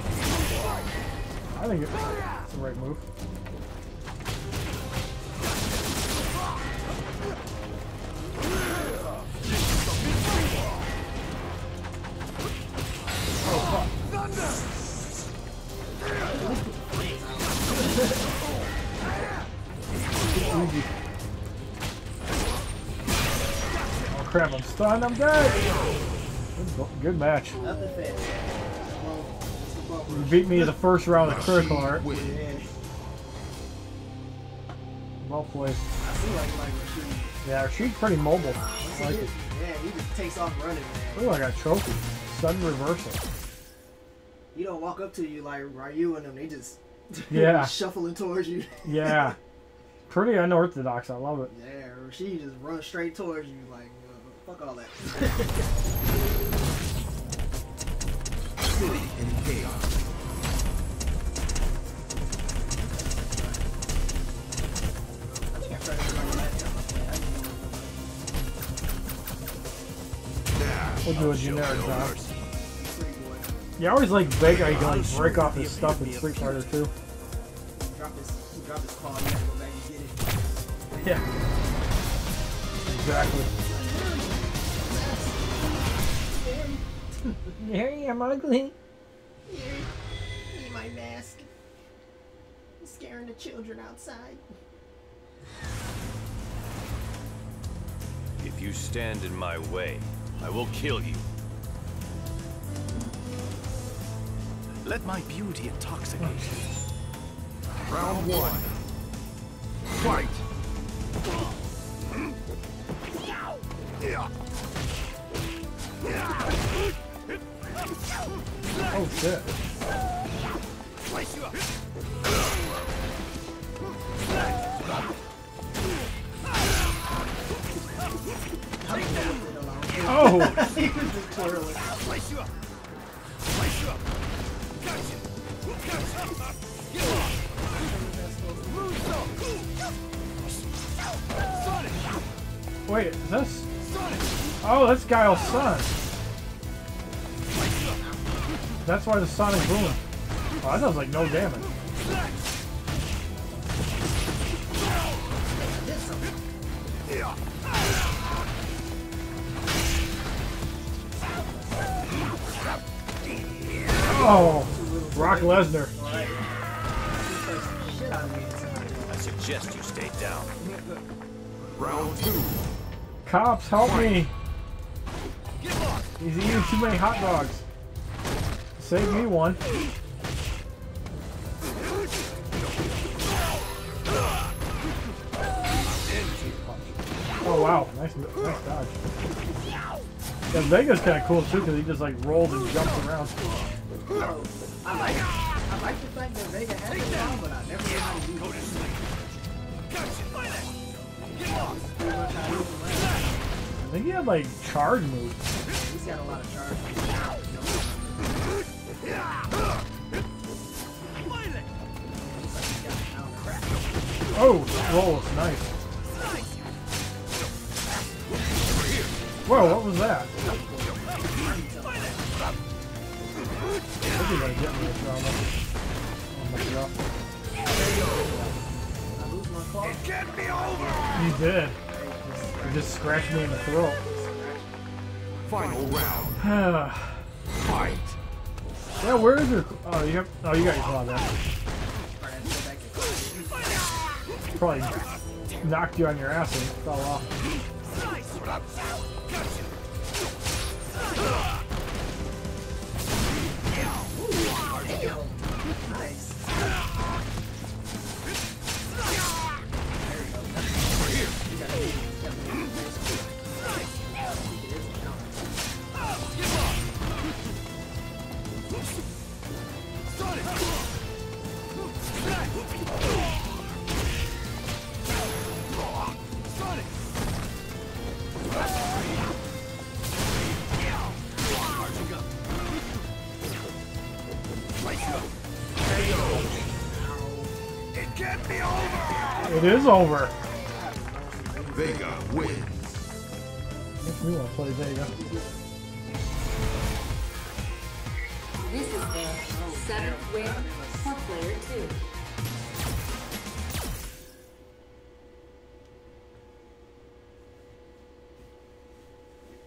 I think it's the right move. Oh crap, I'm stunned, I'm dead! Good, good match. Nothing fancy. Well, it's the bump You beat me in the first round of critical art. Well played. I see like like Rashid. Yeah, she's pretty mobile. I like it. Yeah, he just takes off running, man. Ooh, I got a trophy. Sudden reversal. You don't walk up to you like Ryu and them. They just Yeah. shuffling towards you. Yeah. Pretty unorthodox. I love it. Yeah, she just runs straight towards you like, uh, fuck all that. City in chaos. I think I tried to run that time. I didn't know Dash. We'll do a generic job. Pretty. Yeah, I always like Vega. You can like break off his stuff in Street Fighter too. Drop his, drop his claw. You gotta go back and get it. Yeah. Exactly. Mary, I'm ugly. Need my mask. I'm scaring the children outside. If you stand in my way, I will kill you. Let my beauty intoxicate you. Round one. Fight! Oh shit. Oh! Wait, is this? Oh, that's Guile's son. That's why the sonic boom. Oh, that does like no damage. Oh, Brock Lesnar. Shit out of me. I suggest you stay down. Round two. Cops, help me! He's eating too many hot dogs. Save me one. Oh wow, nice, nice dodge. Yeah, Vega's kind of cool too because he just like rolled and jumped around. I like, I like the fact that Vega has it down, but I never knew how to use it. I think he had like charge moves. He's got a lot of charge. Oh, roll is nice. Whoa, what was that? I think he's gonna get me this round. Oh my god. I lose my claw. It can't be over! You did. You just scratched me in the throat. Final round. Fight! yeah, where is your? Oh, you have. Oh, you got your claw there. Probably knocked you on your ass and fell off. Nice. It is over. Vega wins. Makes me want to play Vega. This is the seventh win for player two.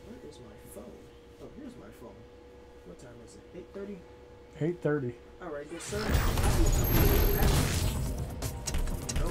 Where is my phone? Oh, here's my phone. What time is it? 8.30? 8:30. Alright, good sir.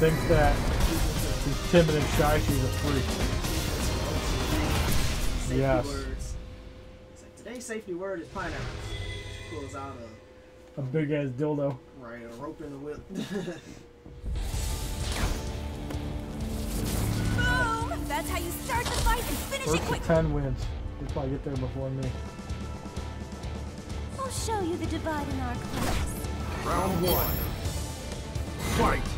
When you think that she's timid and shy, she's a freak. Safety Yes. words. Like, today's safety word is pineapple. She pulls out a A big ass dildo. right a rope in the whip. Boom! That's how you start the fight and finish First it to quick. 10 wins. You'll probably get there before me. I'll show you the divide in our class. Round one. Fight!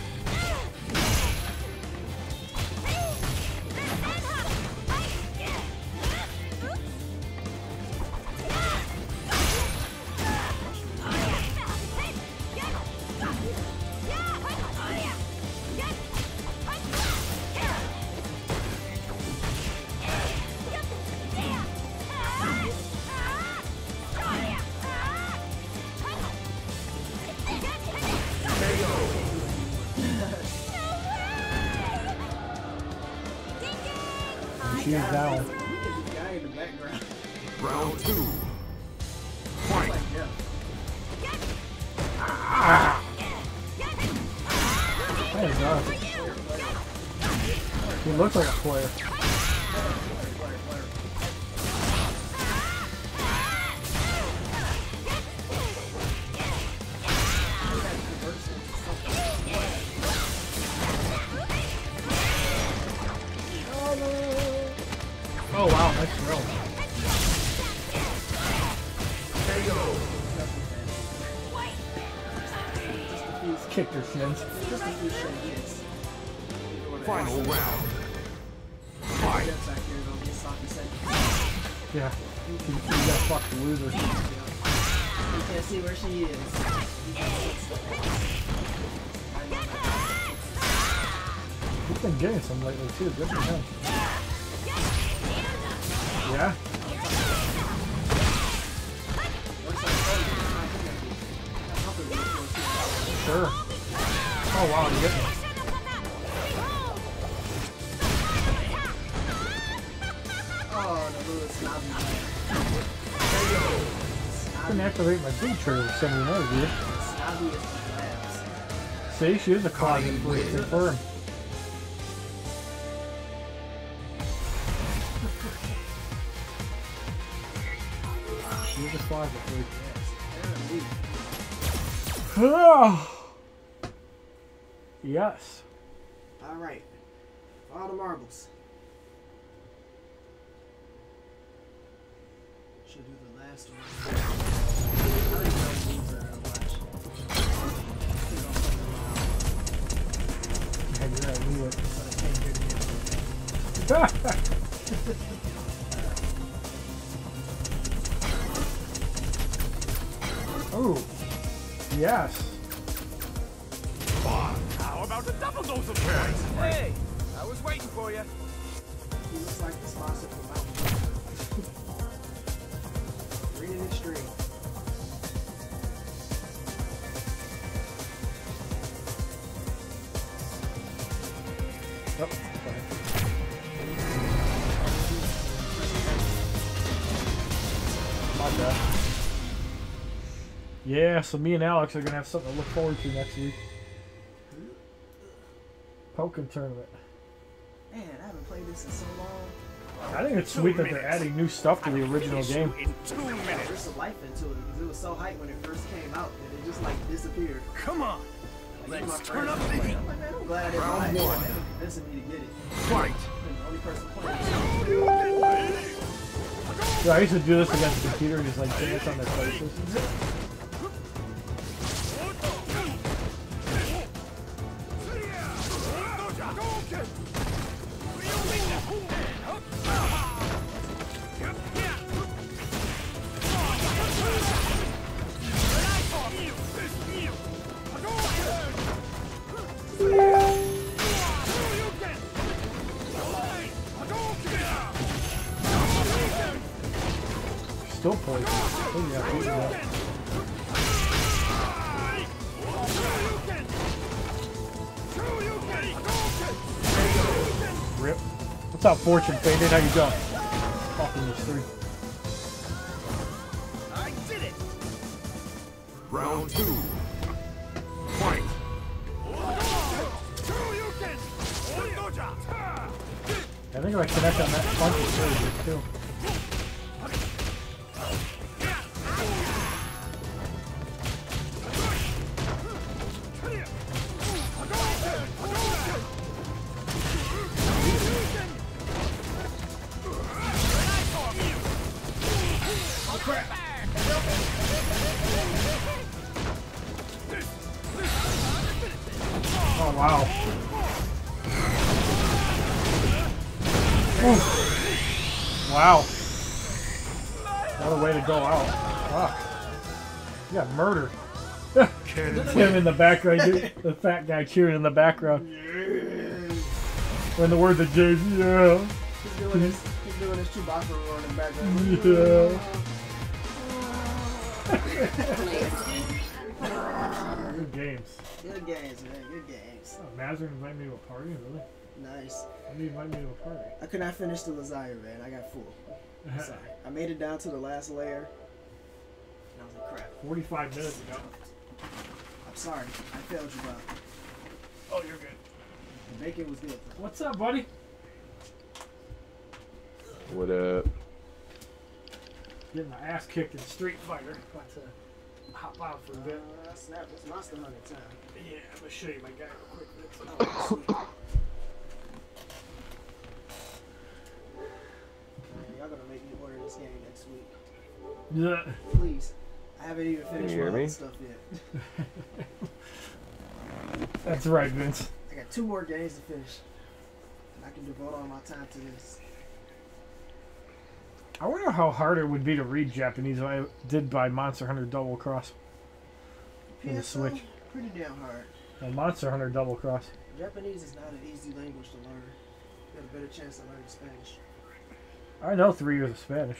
Final round. Fight. back here though, get Saki second. Yeah. You, you got fucked loser. You can't see where she is. He's been getting some lately too. Good for him. Yeah. Sure. Oh wow, you I can activate my V-Trigger with some of the labs. See, she is a closet freak, confirmed. She is a yes. All right. All the marbles. Should do the last one. I don't even know what these are. I'll. Yeah, you're right, we were- But I can't hear the oh, yes. How about a double dose of points? Hey, I was waiting for you. He looks like the sponsor Green and Oh, sorry. Yeah, so me and Alex are gonna have something to look forward to next week. Pokken tournament. Man, I haven't played this in so long. I think it's sweet that they're adding new stuff to the original game. In two There's minutes. some life into it because it was so hyped when it first came out that it just like disappeared. Come on. Like, Let's turn up the heat. I'm like, man, I'm glad I didn't Round it. one. They were convincing me to get it. Fight. I'm the only person playing. Yeah, I used to do this against the computer and just like dance on their faces. Still poison. Oh yeah, poison. Rip. What's up, Fortune Faded? How you doing? Fucking these three. I did it. Round two. Fight. I think if I connect on that punch, it's really good too. In the background, the fat guy cheering in the background. When the word the J's, yeah. He's doing his, he's doing his Chewbacca roar in the background. Yeah. Good games. Good games, man. Good games. Oh, Mazur invited me to a party, really? Nice. When do you invite me to a party? I could not finish the lasagna, man. I got full. I'm sorry. I made it down to the last layer. And I was like, crap. 45 minutes ago. I'm sorry. I failed you, bro. Oh, you're good. The bacon was good. What's up, buddy? What up? Getting my ass kicked in Street Fighter. About to hop out for a bit. Uh, snap. It's Monster Hunter time. Yeah, I'm gonna show you my guy real quick. Vince. Sweet. Man, y'all gonna make me order this game next week. Yeah. Please. I haven't even Can you finished hear my me? stuff yet. That's right, Vince. I got two more games to finish. And I can devote all my time to this. I wonder how hard it would be to read Japanese if I did buy Monster Hunter Double Cross. For the Switch. pretty damn hard. No, Monster Hunter Double Cross. Japanese is not an easy language to learn. You got a better chance of learning Spanish. I know three years of Spanish.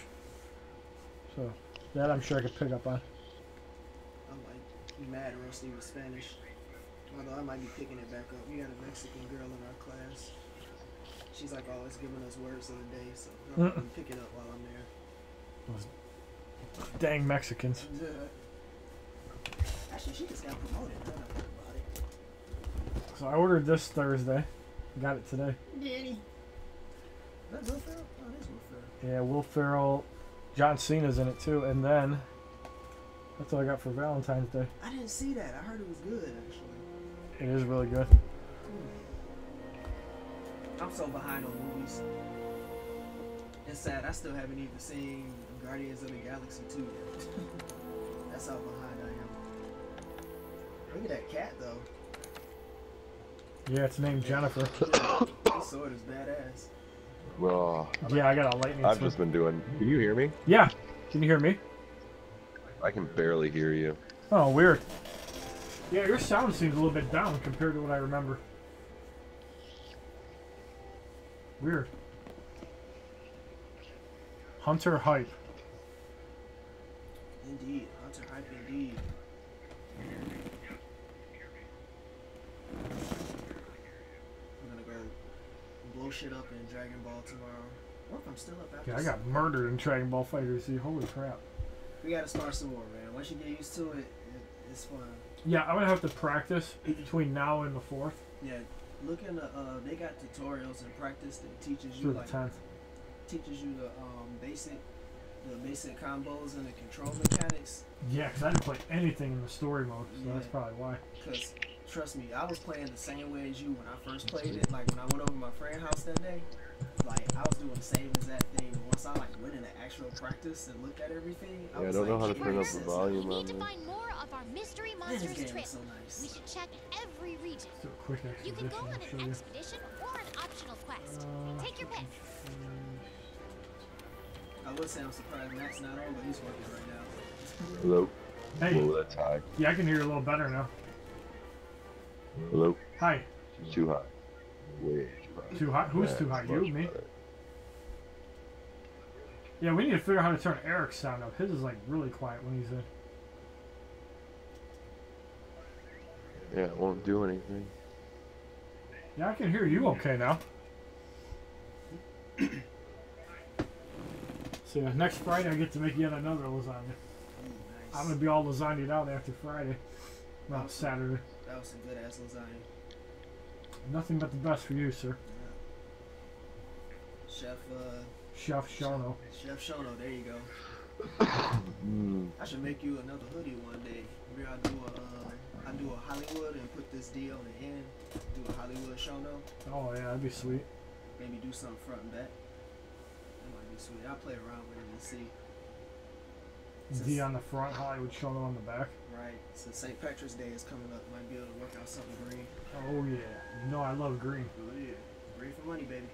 So, that I'm sure I could pick up on. I'm like mad rusty with Spanish. Although I might be picking it back up. We got a Mexican girl in our class. She's like always giving us words of the day, so I'll Mm. probably pick it up while I'm there. Those dang Mexicans. Yeah. Actually, she just got promoted. I don't know about it. So I ordered this Thursday. Got it today. Daddy. That Will Ferrell? Oh, it is Will Ferrell. Yeah, Will Ferrell, John Cena's in it too, and then that's all I got for Valentine's Day. I didn't see that. I heard it was good, actually. It is really good. I'm so behind on movies. It's sad. I still haven't even seen Guardians of the Galaxy 2 yet. That's how behind I am. Look at that cat, though. Yeah, it's named Jennifer. This sword is badass. Well, Yeah, I got a lightning. I've sword. just been doing. Can you hear me? Yeah. Can you hear me? I can barely hear you. Oh, weird. Yeah, your sound seems a little bit down compared to what I remember. Weird. Hunter hype. Indeed. Hunter hype indeed. I'm gonna go blow shit up in Dragon Ball tomorrow. Or if I'm still up after Yeah, I got murdered in Dragon Ball Fighter Z. Holy crap. We gotta start some more, man. Once you get used to it, it it's fun. Yeah, I'm gonna have to practice between now and the fourth Yeah, look in the uh, they got tutorials and practice that teaches you through the like tenth. teaches you the um basic the basic combos and the control mechanics. Yeah, 'cause I didn't play anything in the story mode, so that's probably why. Cause trust me, I was playing the same way as you when I first played it. Like when I went over to my friend's house that day, like I was doing the same exact thing. But once I like went into actual practice and looked at everything, I Yeah, I was don't know how to turn up the volume We need to find more of our mystery monsters game trip. is so nice. We should check every region. Do a quick You can go on an you. expedition or an optional quest. Uh, Take your pick. I would say I'm surprised Matt's not on, but he's working right now. Hello. Hey. Whoa, that's high. Yeah, I can hear you a little better now. Hello. Hi. It's too high. Way too high. Too high? Who's That's too high? You, me? better. Yeah, we need to figure out how to turn Eric's sound up. His is like really quiet when he's in. Yeah, it won't do anything. Yeah, I can hear you okay now. so yeah, next Friday I get to make yet another lasagna. I'm gonna be all lasagnaed out after Friday. Well, Saturday. That was some good ass lasagna. Nothing but the best for you, sir. Chef uh Chef Shono. Chef Shono, there you go. Mm. I should make you another hoodie one day. Maybe I'll do a uh, I do a Hollywood and put this D on the end. Do a Hollywood Shono. Oh yeah, that'd be sweet. Maybe do something front and back. That might be sweet. I'll play around with it and see. D on the front, Hollywood Shono on the back. Right. So St. Patrick's Day is coming up, might be able to work out something green. Oh yeah. You know I love green. Oh yeah. Green for money, baby.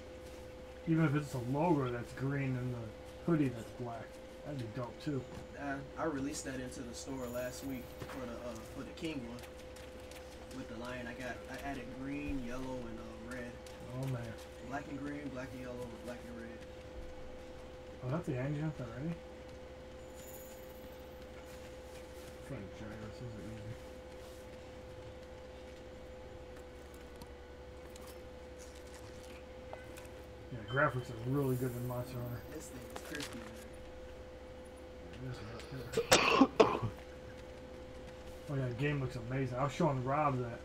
Even if it's a logo that's green and the hoodie that's black. That'd be dope too. Uh, I released that into the store last week for the uh, for the King one. With the lion, I got I added green, yellow, and uh, red. Oh man. Black and green, black and yellow, black and red. Oh, that's the engine already? Try to gyros, those are easy. graphics are really good in Monster Hunter. This thing is crispy, man. It is right there. Oh yeah, the game looks amazing. I was showing Rob that,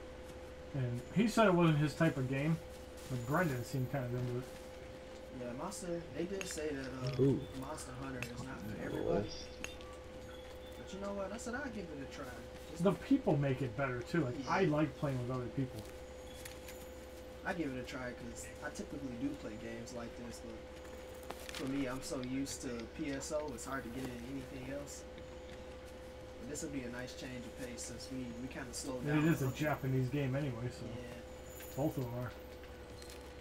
and he said it wasn't his type of game, but Brendan seemed kind of into it. Yeah, Monster. They did say that uh, Monster Hunter is not for everybody. You know what? I said I'd give it a try. Just- The people make it better too. Like I like playing with other people. I give it a try because I typically do play games like this, but for me, I'm so used to PSO, it's hard to get into anything else. But this will be a nice change of pace since we, we kind of slowed And down. it is a Japanese game anyway, so Yeah, both of them are.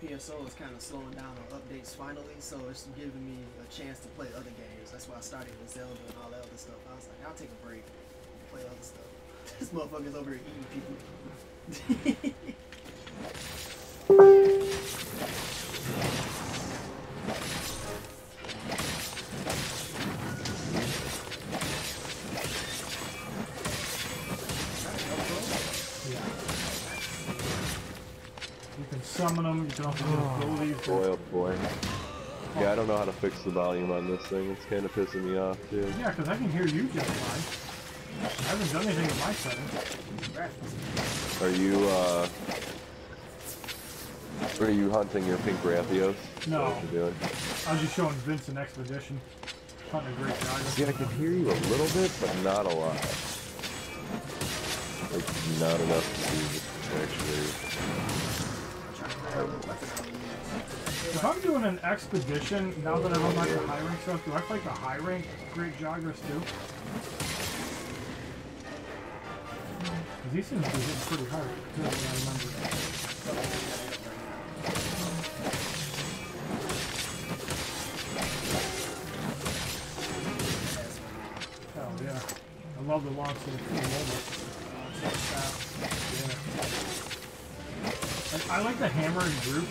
PSO is kind of slowing down on updates finally, so it's giving me a chance to play other games. That's why I started with Zelda and all that other stuff. I was like, I'll take a break and play other stuff. this motherfucker's over here eating people. You can summon them. You can also oh. get abilities. Boy, oh boy. Yeah, I don't know how to fix the volume on this thing. It's kind of pissing me off, too. Yeah, because I can hear you just fine. I haven't done anything with my setting. Are you, uh... Are you hunting your pink Rathios? No. what you're doing? I was just showing Vince an expedition. Hunting a great dog. Yeah, I can hear you a little bit, but not a lot. Like, not enough to actually... If I'm doing an expedition, now that I'm on like the high rank stuff, do I fight the high rank Great Jagras too? Because he seems to be hitting pretty hard, too, I remember. I love the launch of the cool. Yeah. I like the hammer and group.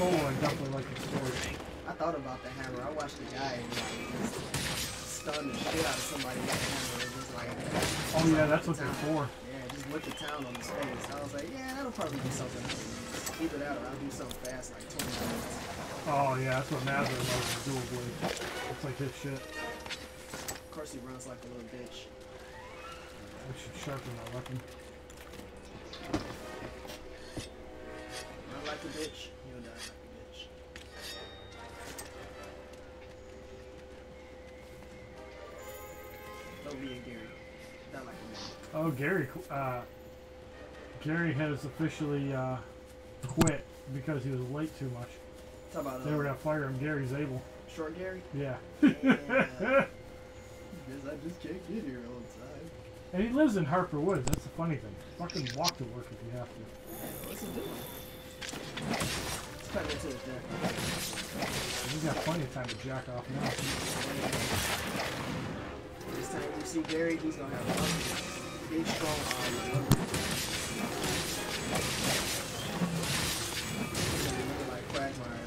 Solo, I definitely like the story. I thought about the hammer. I watched the guy and like, stun the shit out of somebody with the hammer. It was like, Oh yeah, that's what they're for. yeah, just went to town on his face. I was like, yeah, that'll probably be something. I can use. Either that or I'll do something fast, like 20 minutes. Oh yeah, that's what Mazda loves, is dual blade. It's like his shit. Of course, he runs like a little bitch. I should sharpen my weapon. Run like a bitch, Me and Gary. Not like a man. Oh, Gary, uh, Gary has officially uh, quit because he was late too much. Talk about They were uh, gonna fire him. Gary's able. short Gary. Yeah. Yeah. Because I just can't get here all the time. and he lives in Harper Woods. That's the funny thing. Fucking walk to work if you have to. What's he doing? Let's cut into it there. He's got plenty of time to jack off now. This time you see Gary, he's gonna have a big, strong arm. Looking like Quagmire.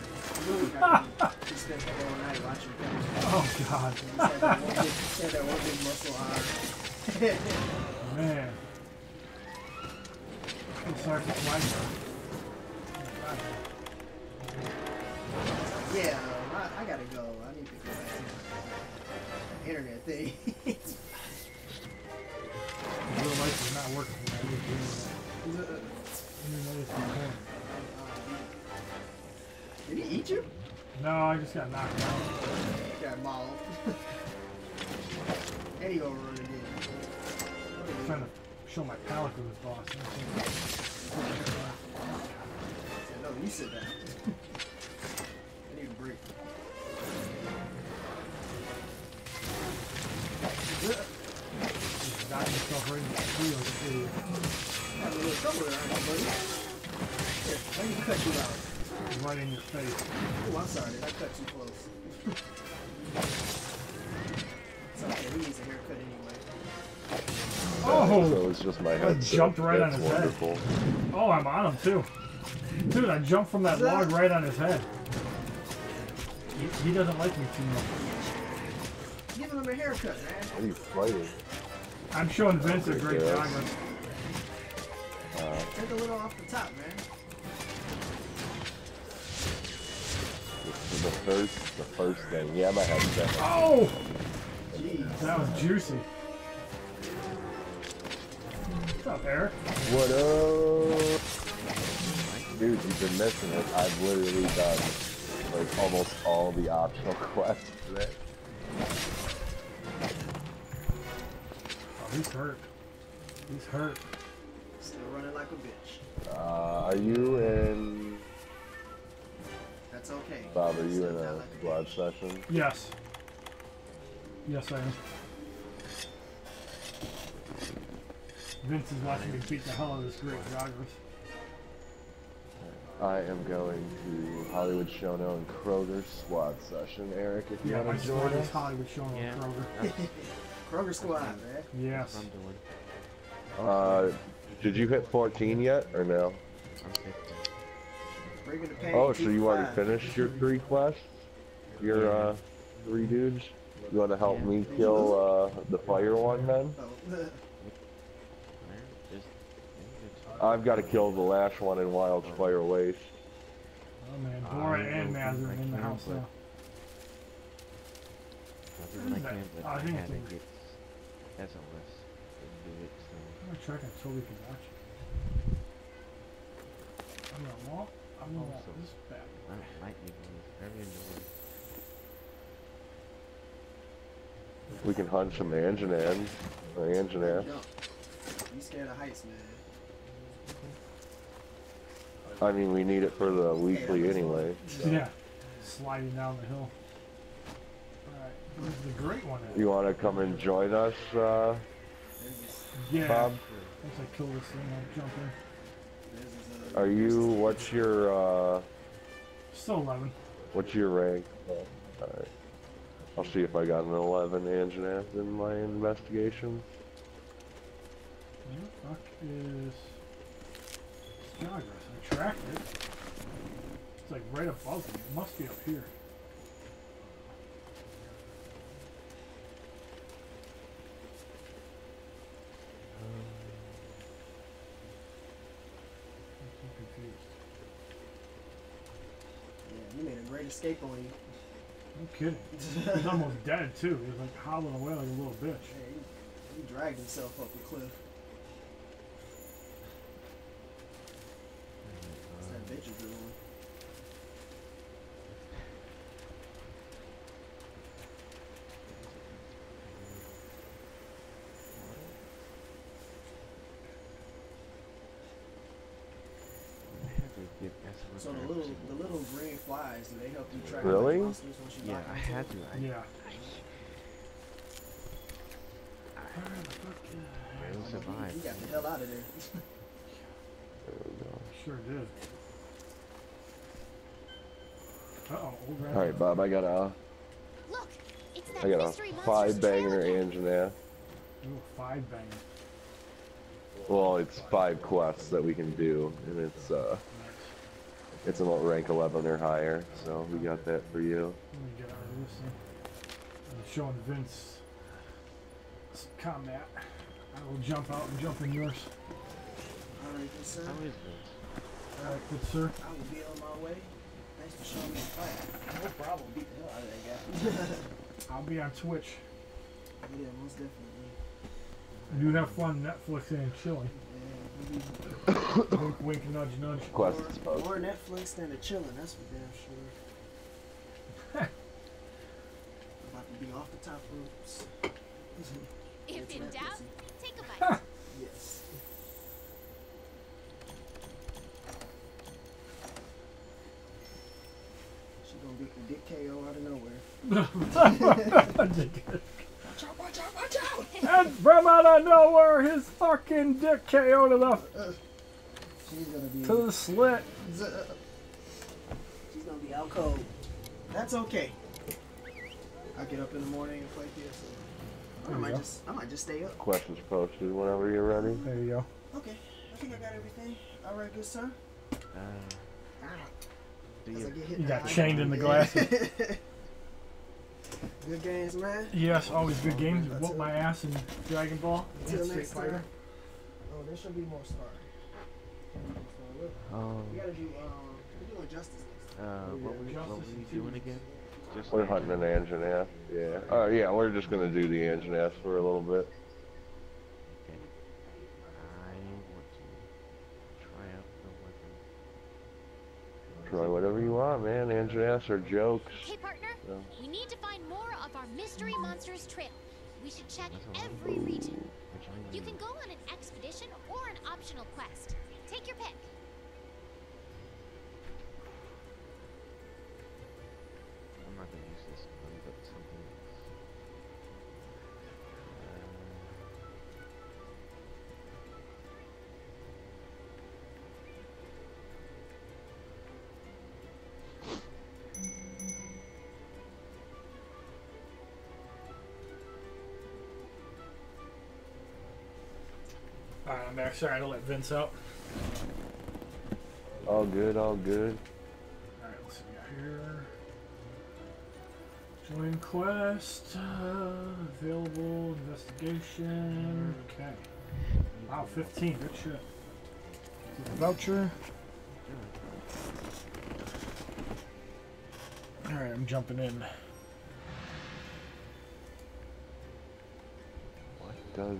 Really happy he spent the whole night watching. Oh god. He said that one big, said that one big muscle arm. Man. I'm sorry for flying. yeah, um, I, I gotta go. I need to go back to internet thing. Real life is not working. I need to do that. I didn't know this was. Did he eat you? No, I just got knocked out. Got mauled. and he again. I'm trying to show my palate to this boss. No, you sit down. He's knocking himself right in the tree like an idiot. Having a little trouble there, aren't you, buddy? Here, let me cut you out. Right in your face. Oh, I'm sorry. Did I cut too close? it's okay. He needs a haircut anyway. Oh! So it's just my I head. jumped right on his wonderful. head. Oh, I'm on him too. Dude, I jumped from that log right on his head. He, he doesn't like me too much. Giving him a haircut, man. What are you fighting? I'm showing Vince a great Yes. progress. Uh, Take a little off the top, man. The first, the first thing. Yeah, my headset. Oh! Jeez. That was juicy. What's up, Eric? What up? Dude, you've been missing it. I've literally done like almost all the optional quests today. He's hurt. He's hurt. Still running like a bitch. Uh, are you in? That's okay. Bob, are you Still in a like squad session? Yes. Yes, I am. Vince is watching me beat the hell out of this Great Jagras. I am going to Hollywood Shono and Kroger squad session. Eric, if you Yeah, want to join squad is us. Hollywood Shono Yeah. on Kroger. Kroger squad, man. Yes. I'm doing. Uh, did you hit 14 yet, or no? Bringing pain. Oh, so you already finished your three quests? Your uh, three dudes? You want to help me kill uh, the fire one then? Oh, I've got to kill the last one in Wildspire Waste. Oh man, Dora and Maz are in the house now. I I I think had to it's- get SOS to do it, so. I'm gonna check until we can watch it. I'm gonna walk. I'm gonna oh, walk Also, this back. that lightning was very annoying. We can hunt some Anjanan. Or Anjanath. jump. You scared of heights, man. I mean, we need it for the weekly anyway. so. Yeah. Sliding down the hill. Alright, where's the great one at? You want to come and join us, uh, Yeah. Bob? Once I kill this thing, I'll jump in. Are you? What's your uh, Still 11. what's your rank? Alright. I'll see if I got an 11 Anjanath in my investigation. Where the fuck is Skagras? I tracked it. It's like right above me. It must be up here. I'm so confused. Yeah, you made a great escape on you. No kidding. He's almost dead too. He was like howling away like a little bitch. Yeah, he, he dragged himself up the cliff. That bitch you doing? I had to get SOS. So the little the little green flies, do they help you track Really? the monsters once you Yeah, I had to. I, Yeah. barely You survived. got the hell out of there. There we go. Sure did. Uh oh. Alright, Bob, I got a Look, it's that I got a five banger trail again. Ooh, five banger. Well, it's five quests that we can do, and it's uh, it's a rank 11 or higher, so we got that for you. Let me get out of this. I'm showing Vince some combat. I will jump out and jump in yours. Alright, good sir. How is this? Alright, good sir. I will be on my way. Thanks for showing me the fight. No problem. Beat the hell out of that guy. I'll be on Twitch. yeah, most definitely. You have fun Netflixing and chilling. Yeah, wink, wink, nudge, nudge. Quest more, is more Netflix than the chilling, that's for damn sure. About to be off the top ropes. If It's in Netflix. doubt, take a bite. Yes. She gonna beat the dick KO out of nowhere. Watch out, watch out, watch out! And from out of nowhere, his fucking dick KO to the She's gonna be. to the slit. She's gonna be out cold. That's okay. I get up in the morning and play PS. I might go. just, I might just stay up. Questions posted whenever you're ready. There you go. Okay, I think I got everything. All right, good sir. Uh, do you? You got chained in the glasses. Good games, man. Yes, always good games. You whoop my ass in Dragon Ball. Till and Street next Fighter. time. Oh, there should be more stars. Oh. We gotta do, um, we're doing justice next Uh, what were, you- what were you doing again? Just We're hunting an Anjanath. Yeah. Oh yeah, we're just gonna do the Anjanath for a little bit. Okay. I want to try out the Try whatever you want, man. Anjanaths are jokes. Okay, partner. So, We need to find more of our mystery monsters trail. We should check every region. You can go on an expedition or an optional quest. Take your pick. I'm back. Sorry, I had to let Vince out. all good, all good. Alright, let's see here. Join quest. Uh, available investigation. Okay. Wow, 15. Good shit. The voucher. Alright, I'm jumping in. What does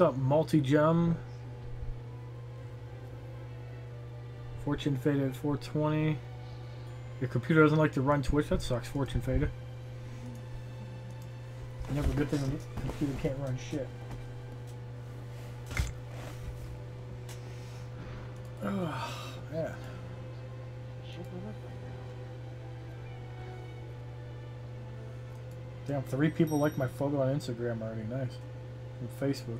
What's up, multi gem? Fortune faded 420. Your computer doesn't like to run Twitch. That sucks. Fortune faded. Never a good thing when your computer can't run shit. Oh, man. Damn, three people like my photo on Instagram already. Nice. And Facebook.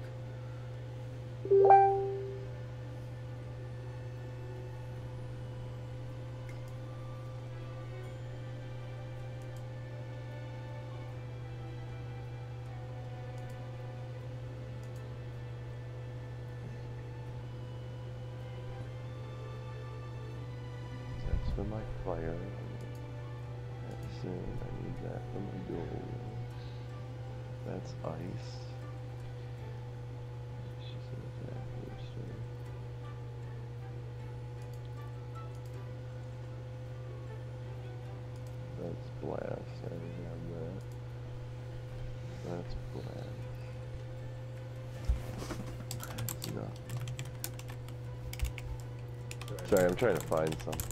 Sorry, I'm trying to find something.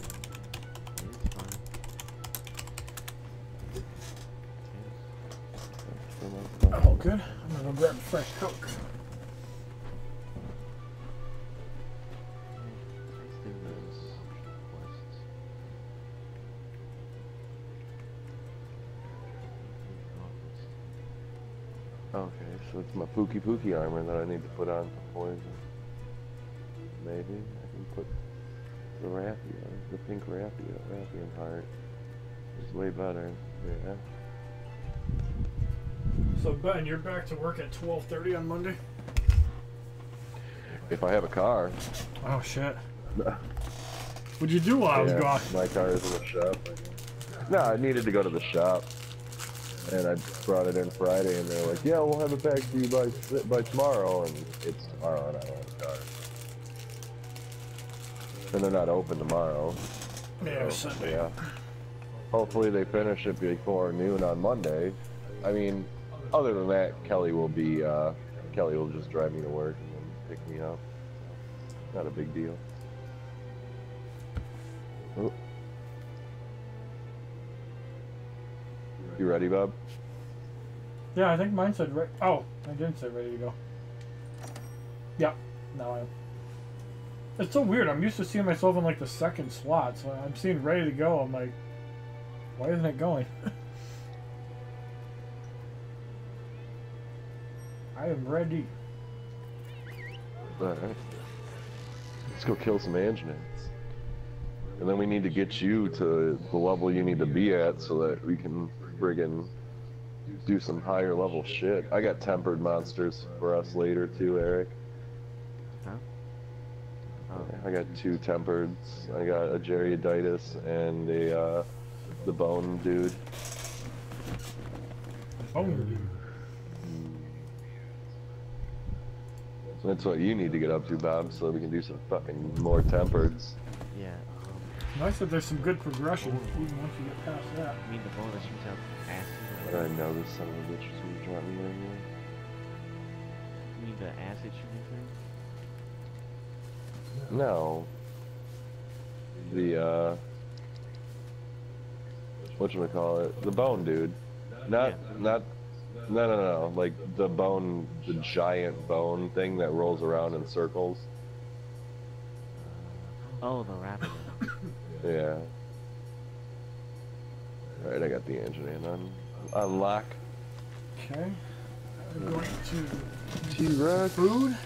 Oh, good. I'm gonna go grab a fresh Coke. Okay, so it's my Pukei-Pukei armor that I need to put on for poison. Maybe I can put the Rathian, the pink Rathian, Rathian heart. It's way better. Yeah. So Ben, you're back to work at 12:30 on Monday. If I have a car. Oh shit. What'd you do while I was gone? My car is in the shop. No, I needed to go to the shop. And I brought it in Friday, and they're like, "Yeah, we'll have it back to you by by tomorrow." And it's tomorrow, and I don't have a car. And they're not open tomorrow. Yeah, So, Sunday. Yeah. Hopefully they finish it before noon on Monday. I mean, other than that, Kelly will be uh, Kelly will just drive me to work and then pick me up. Not a big deal. Oh. You ready, Bob? Yeah, I think mine said re- Oh, I didn't say ready to go. Yeah, now I am. It's so weird. I'm used to seeing myself in like the second slot, so I'm seeing ready to go. I'm like, why isn't it going? I am ready. Alright. Let's go kill some Anjanaths. And then we need to get you to the level you need to be at so that we can friggin' do some higher level shit. I got tempered monsters for us later too, Eric. Huh? I got two tempereds. I got a Gerioditis and a uh, the bone dude. Oh, That's what you need to get up to, Bob, so we can do some fucking more tempereds. Yeah. Um, Nice that there's some good progression, even once you get past that. I mean the ball that shoots out acid. But I know this son of a bitch is gonna drop me right here. You mean the acid shooting thing? No. The, uh... Whatchamacallit? The bone, dude. Not, not... No, no, no. Like, the bone, the giant bone thing that rolls around in circles. Oh, the rabbit. Yeah. Alright, I got the Anjanath on, on lock. Okay. I'm going to T-Rex. food.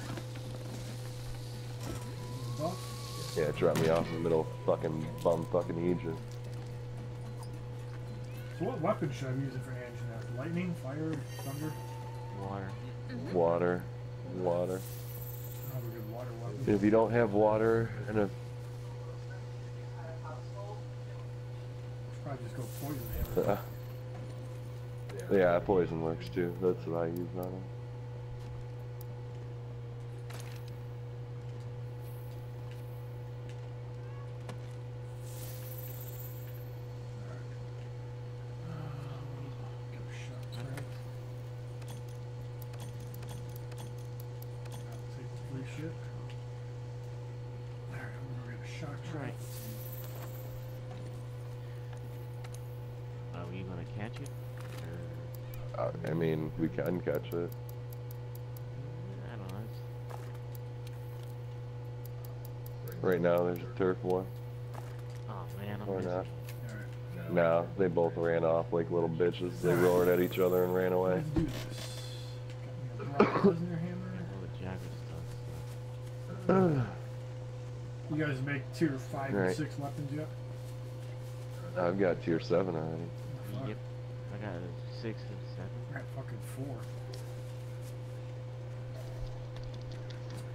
Yeah, drop me off in the middle of fucking bum fucking Egypt. So what weapon should I be using for Anjanath? Lightning, fire, thunder? Water. Water. Water. Have a good water weapon. If you don't have water and a Probably just go poison hammer. Uh, yeah, poison works too. That's what I use on it. Free shit. Alright, I'm gonna get a shock Right. Are you gonna catch it? Or, Uh, I mean, we can catch it. I don't know. It's, Right now, there's a turf war. oh man, I'm Or missing. not. No, they both ran off like little bitches. They roared at each other and ran away. Let's do this. Got me a prisoner hammer. All the Jagger stuff. You guys make tier 5 Right. and 6 weapons yet? I've got tier 7 already. Yep. I got six and seven. I 4.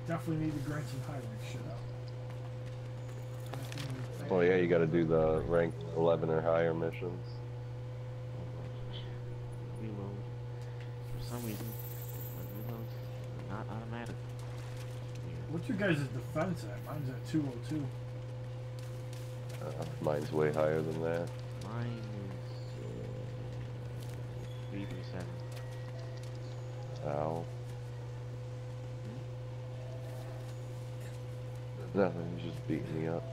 Definitely need to grind some high rank shit out. Oh yeah, you gotta do the rank 11 or higher missions. Reload. For some reason, my reloads are not automatic. What's your guys' defense at? Mine's at 202. Uh, mine's way higher than that. Mine is uh, three three seven. Nothing, he's just beating me up.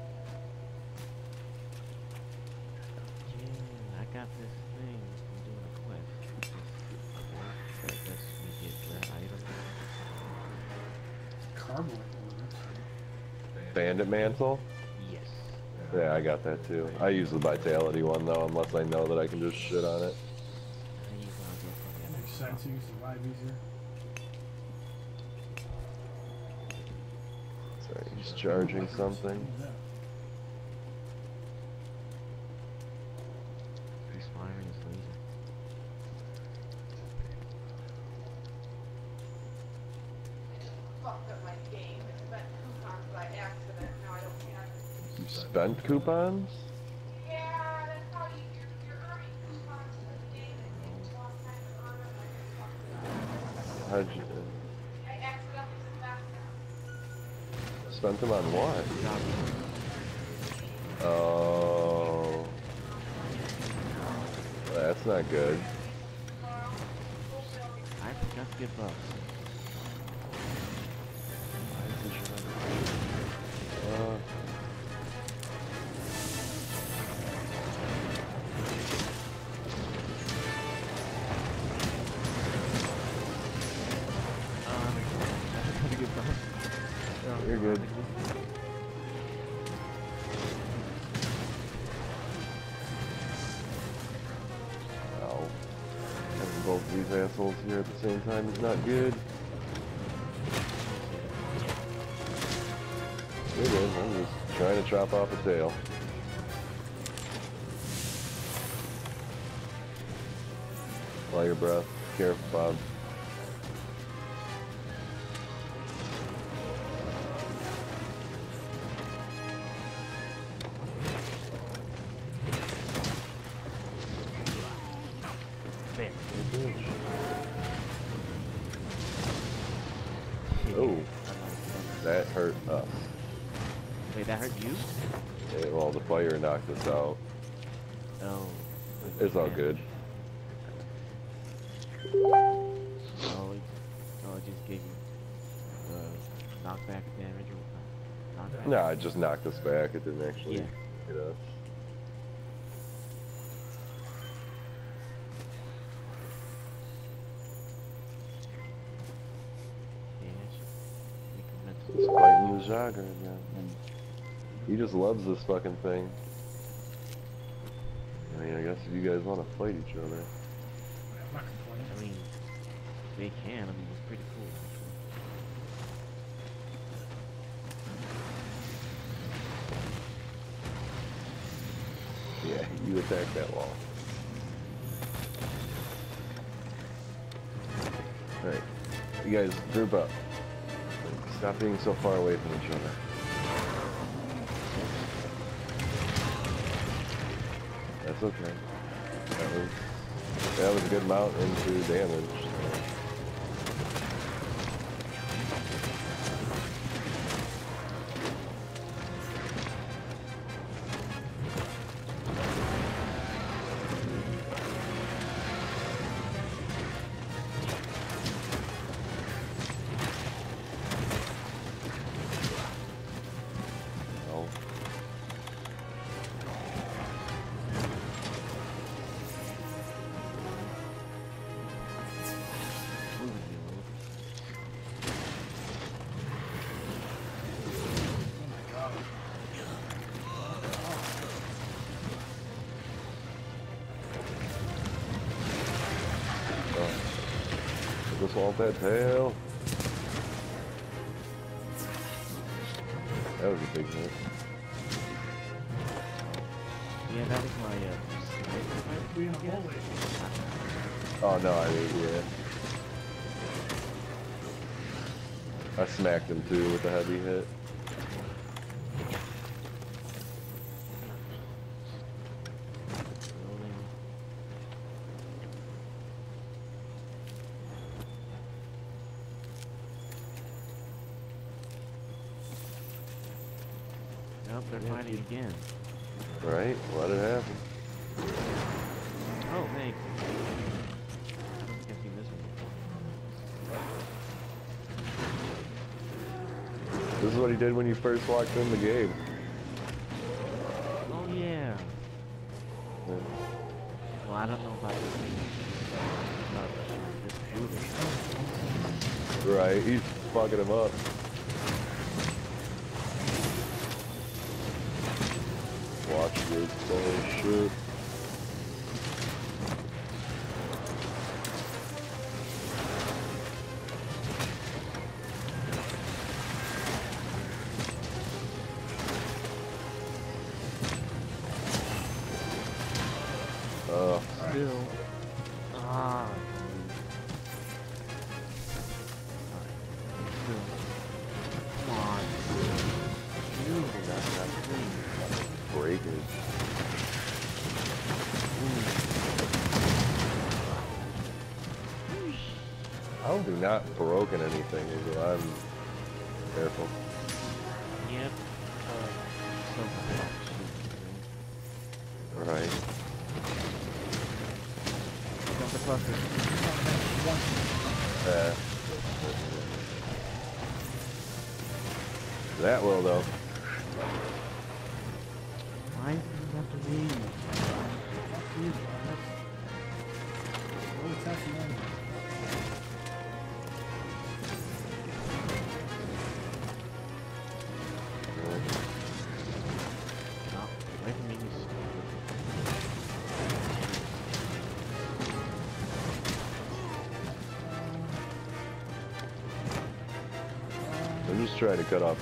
Yeah, I got this thing from doing a quest. I guess we get that item. Carboy. Bandit mantle? Yes. Yeah, I got that too. I use the vitality one though, unless I know that I can just shit on it. I use one of those from the Makes sense, survive easier. Sorry, he's charging something. Yeah. He's firing his laser. fucked up my game and spent coupons by accident. Now I don't have. You spent coupons? Yeah, that's how you, you're, you're earning coupons for the game and it takes a long time to earn them. I just fucked it up. How'd you I spent them. on what? Oh, that's not good. I get buffs. Good. That hurt you? Yeah, well, the fire knocked us out. Oh. It's all good. Oh, it, oh, it just gave you uh, knockback damage or knockback? No, it just knocked us back. It didn't actually Yeah. hit us. Yeah, it should make a mental Just fighting the Jogger again. He just loves this fucking thing. I mean, I guess if you guys want to fight each other. I mean, they can. I mean, it's pretty cool. Yeah, you attack that wall. Alright, you guys group up. Stop being so far away from each other. That's okay. That was that was a good amount into damage. Before. This is what he did when you first walked in the game. Oh, yeah. Well, I don't know about this thing. About this shooter. Right, he's fucking him up. Not broken anything, I'm just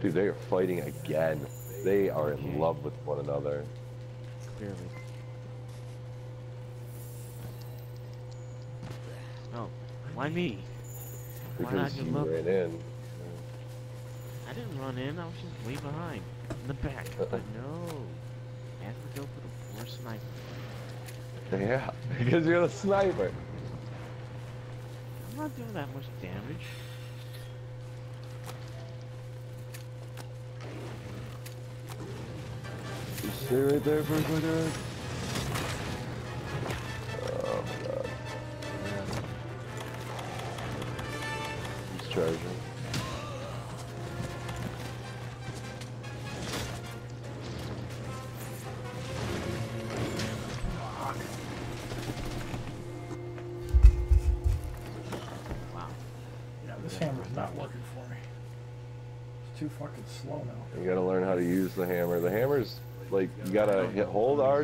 Dude, they are fighting again. They are in love with one another. Clearly. Oh, why me? Why not Because you look? ran in. I didn't run in. I was just way behind, in the back. But no, I have to go for the poor sniper. Yeah, because you're the sniper. I'm not doing that much damage. Just stay right there for a second.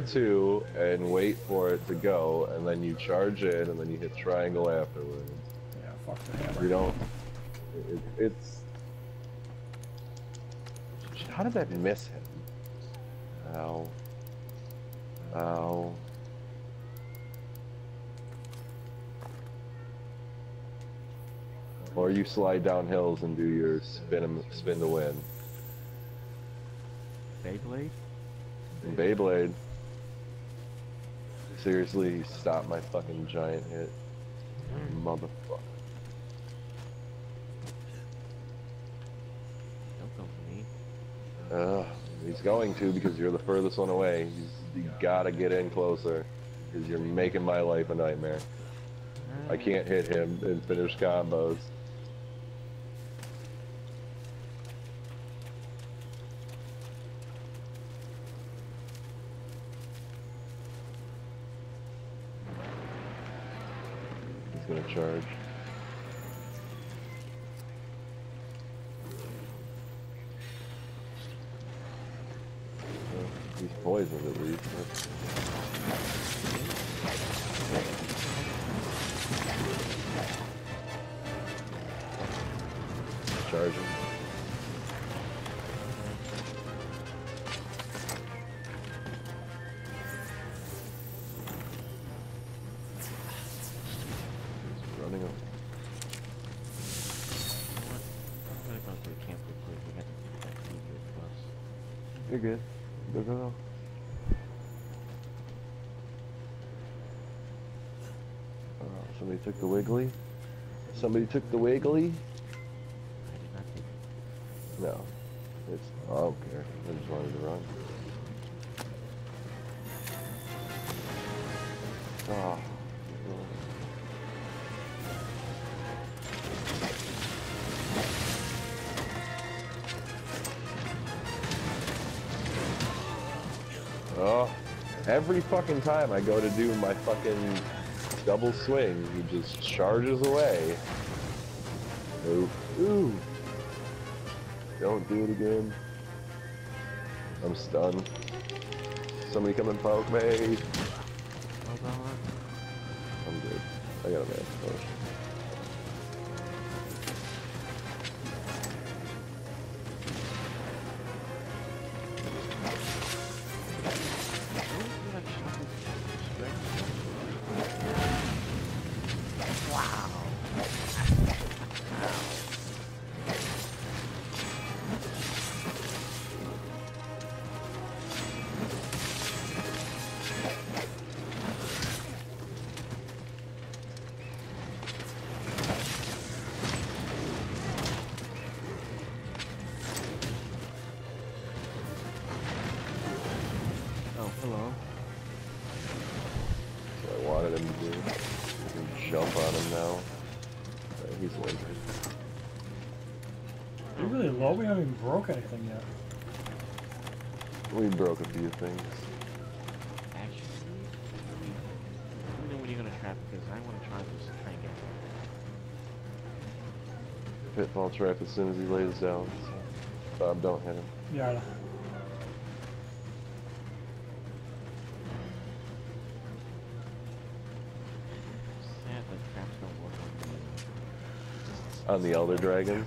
R2 and wait for it to go, and then you charge in, and then you hit triangle afterwards. Yeah, fuck the hammer. You don't. It, it's. How did that miss him? Ow. Ow. Or you slide down hills and do your spin spin to win. Beyblade? Beyblade. Seriously, stop my fucking giant hit. Motherfucker. Don't go for me. Ugh, he's going to because you're the furthest one away. He's, you gotta get in closer because you're making my life a nightmare. I can't hit him and finish combos. He's gonna charge. Somebody took the wiggly? No. It's, I don't care. I just wanted to run. Oh. Oh, every fucking time I go to do my fucking double swing, he just charges away. Ooh. Don't do it again. I'm stunned. Somebody come and poke me. Things. Actually, let me, know when you're gonna trap because I want to try this and try and get it. Pitfall trap as soon as he lays down. So. Bob, don't hit him. Yeah. I know. Sad that traps don't work on the On the Elder Dragons?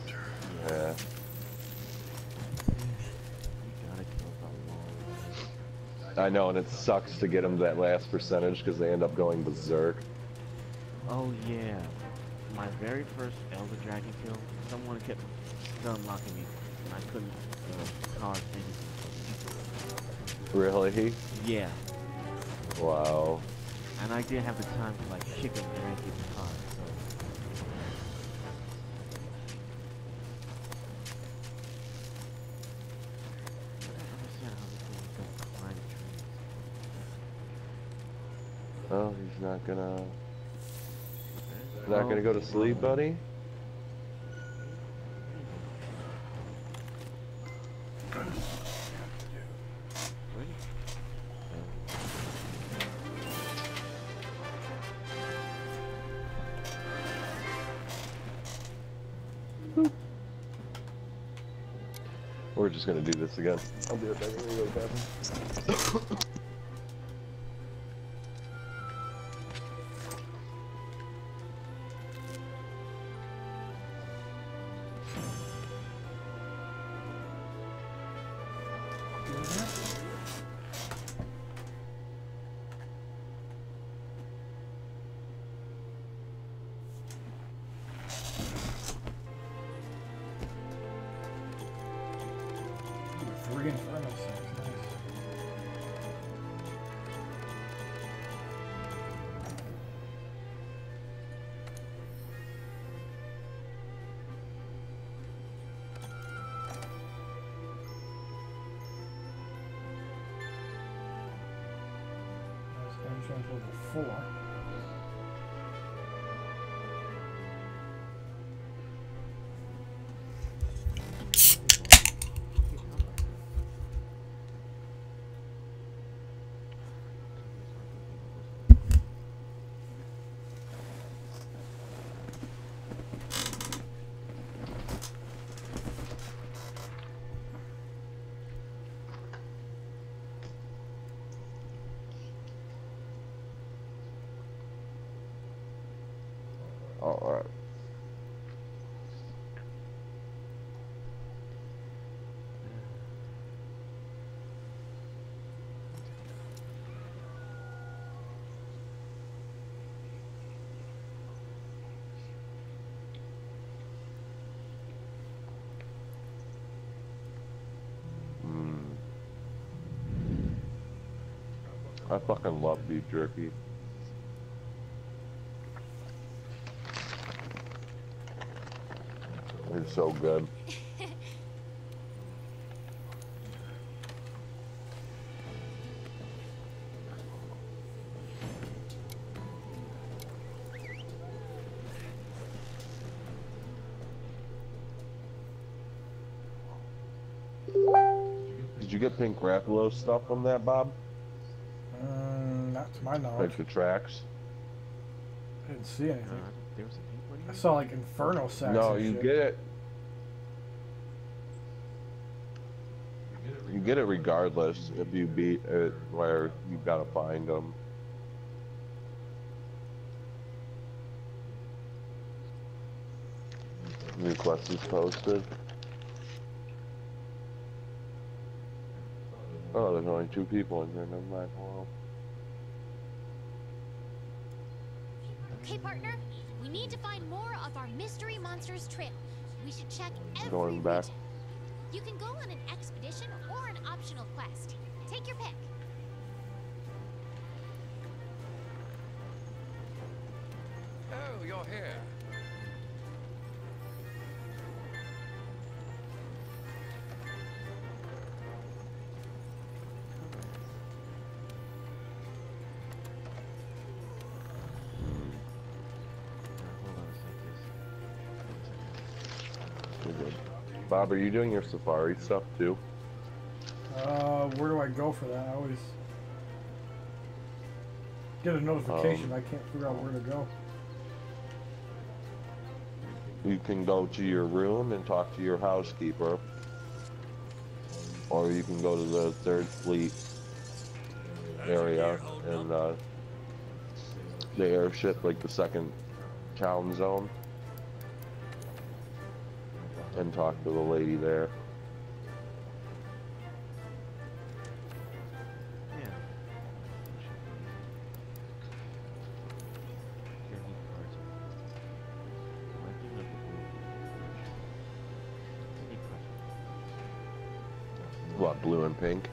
I know, and it sucks to get them that last percentage because they end up going berserk. Oh yeah. My very first Elder Dragon kill, someone kept stun locking me, and I couldn't uh, card anything. Really? Yeah, Wow. and I didn't have the time to like kick him and get the card, so. I don't understand how this thing don't climb trees. Oh, he's not gonna. Not gonna go to sleep, buddy? We're just gonna do this again. I'll be right back. I fucking love beef jerky. It's so good. Did you get pink Rapalo stuff from that, Bob? Not to my knowledge. Like the tracks? I didn't see anything. Uh, there was a pink one I saw like Inferno sacks. No, you shit. get it. You get it regardless if you beat it where you gotta find them. New quest is posted. Oh, there's only two people in here. Never mind. Okay, partner. We need to find more of our mystery monsters trail. We should check every Going back. region. You can go on an expedition or an optional quest. Take your pick. Oh, you're here. Bob, are you doing your safari stuff too? Uh, where do I go for that? I always get a notification. Um, I can't figure out where to go. You can go to your room and talk to your housekeeper. Or you can go to the Third Fleet area and uh, the airship, like the second town zone. And talk to the lady there. Yeah. Here, he cards. Collecting of the blue. Any cards. What, blue and pink?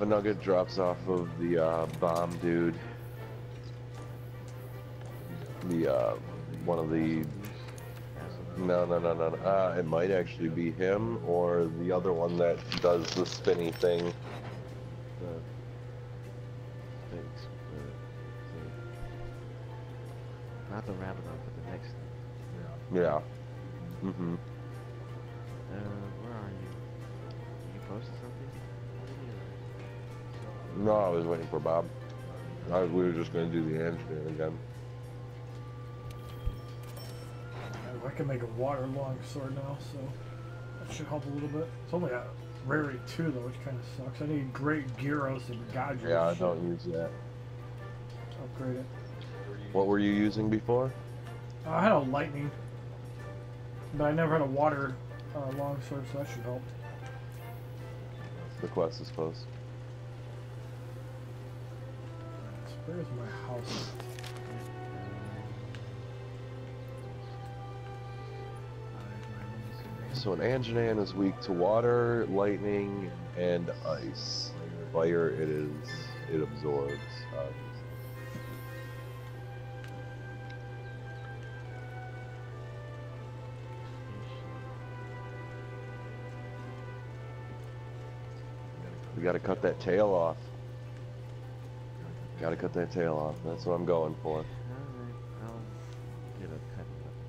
A nugget drops off of the uh, bomb dude. The uh, one of the. No, no, no, no. no. Uh, it might actually be him or the other one that does the spinny thing. Just going to do the engineer again. I can make a water long sword now, so that should help a little bit. It's only a rarity two though, which kind of sucks. I need Great Girros and gadgets. Yeah, I don't use that. Upgrade it. What were you using before? Uh, I had a lightning, but I never had a water uh, long sword, so that should help. The quest is close. Where's my house? So an Anjanath is weak to water, lightning, and ice. Fire, it is, it absorbs. Uh, we gotta cut that tail off. Gotta cut that tail off. That's what I'm going for. Alright, I'll get a cutting weapon.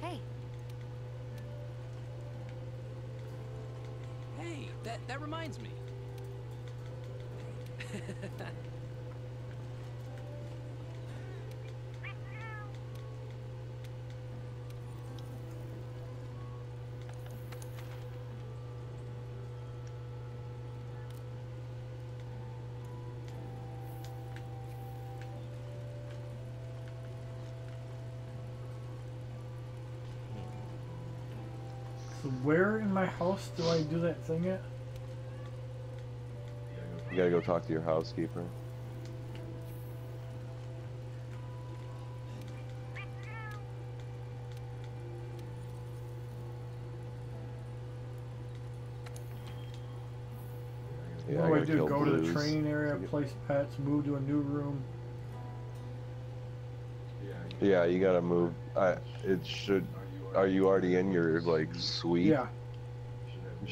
Hey, Hey, that that reminds me. So where in my house do I do that thing at? You gotta go talk to your housekeeper. Yeah, what do I gotta do? Go to the training area, place pets, move to a new room. Yeah, you gotta move. I. It should. Are you already in your like suite? Yeah.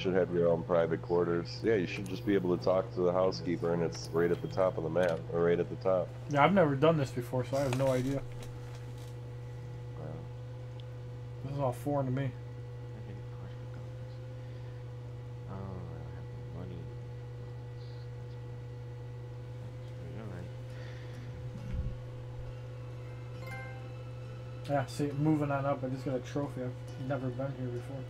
You should have your own private quarters. Yeah, you should just be able to talk to the housekeeper, and it's right at the top of the map, or right at the top. Yeah, I've never done this before, so I have no idea. This is all foreign to me. Oh, I don't have money. Alright. Yeah, see, moving on up, I just got a trophy. I've never been here before.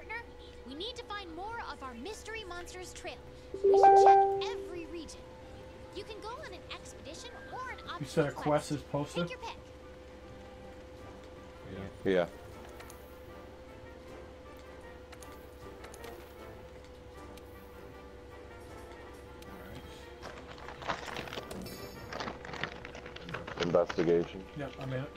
Partner, we need to find more of our Mystery Monsters trail. We should check every region. You can go on an expedition or an optional You said a quest is posted? Take your pick. Yeah. Investigation. Yep, I'm in it.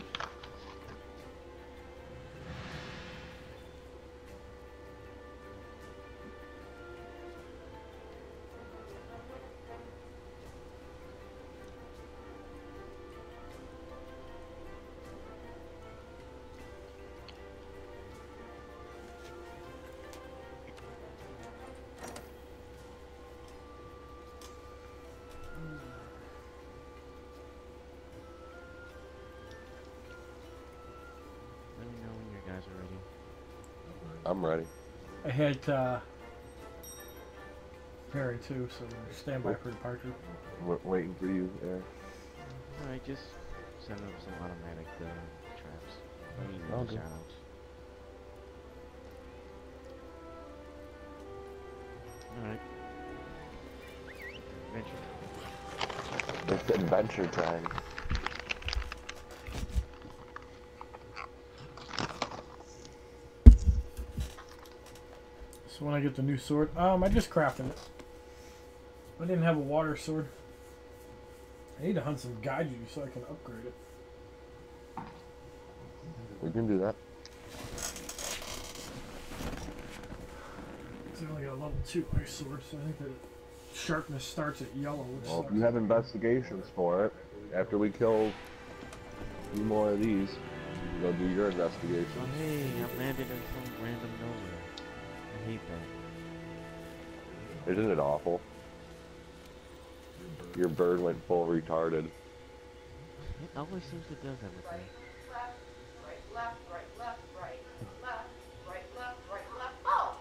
I'm ready. I hit uh, Perry too, so stand by for departure. We're waiting for you there. Alright, just send up some automatic uh, traps. I mean, Oh, good. Alright. Adventure. It's adventure time. When I get the new sword, um, I just crafted it. I didn't have a water sword. I need to hunt some gaiju so I can upgrade it. We can do that. So I only got a level two ice sword, so I think the sharpness starts at yellow. Which Well, if you have investigations for it, after we kill a few more of these, you go do your investigation. Oh hey, I landed in some random nowhere. I hate that. Isn't it awful? Your bird went full retarded. It always seems it does everything. left, right, left, right, left, right, left, right, left. Oh!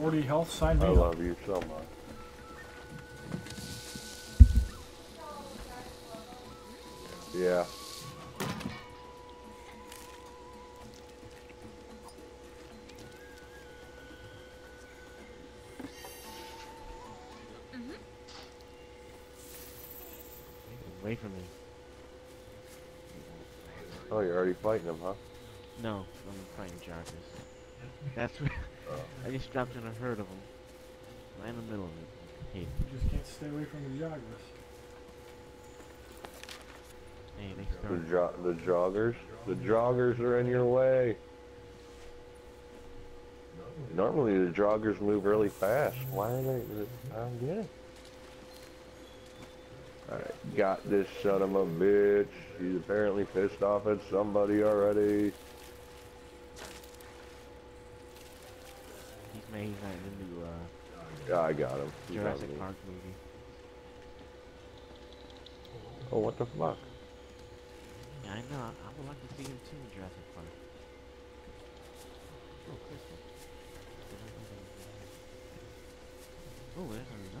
40 health, sign me I love you so much. Yeah. You're fighting him, huh? No, I'm fighting Jagras. That's where oh. I just dropped in a herd of them. Right in the middle of it. Hey, You just can't stay away from the joggers. hey, they The, started. jo- the joggers? The joggers are in your way. Normally the joggers move really fast. Why are they? I don't get it. Alright, got this son of a bitch. He's apparently pissed off at somebody already. He's made he's not in the new uh, Yeah, I got him. He Jurassic me. Park movie. Oh, what the fuck? Yeah, I know. I would like to see him too in Jurassic Park. Oh, crystal. Oh, there's another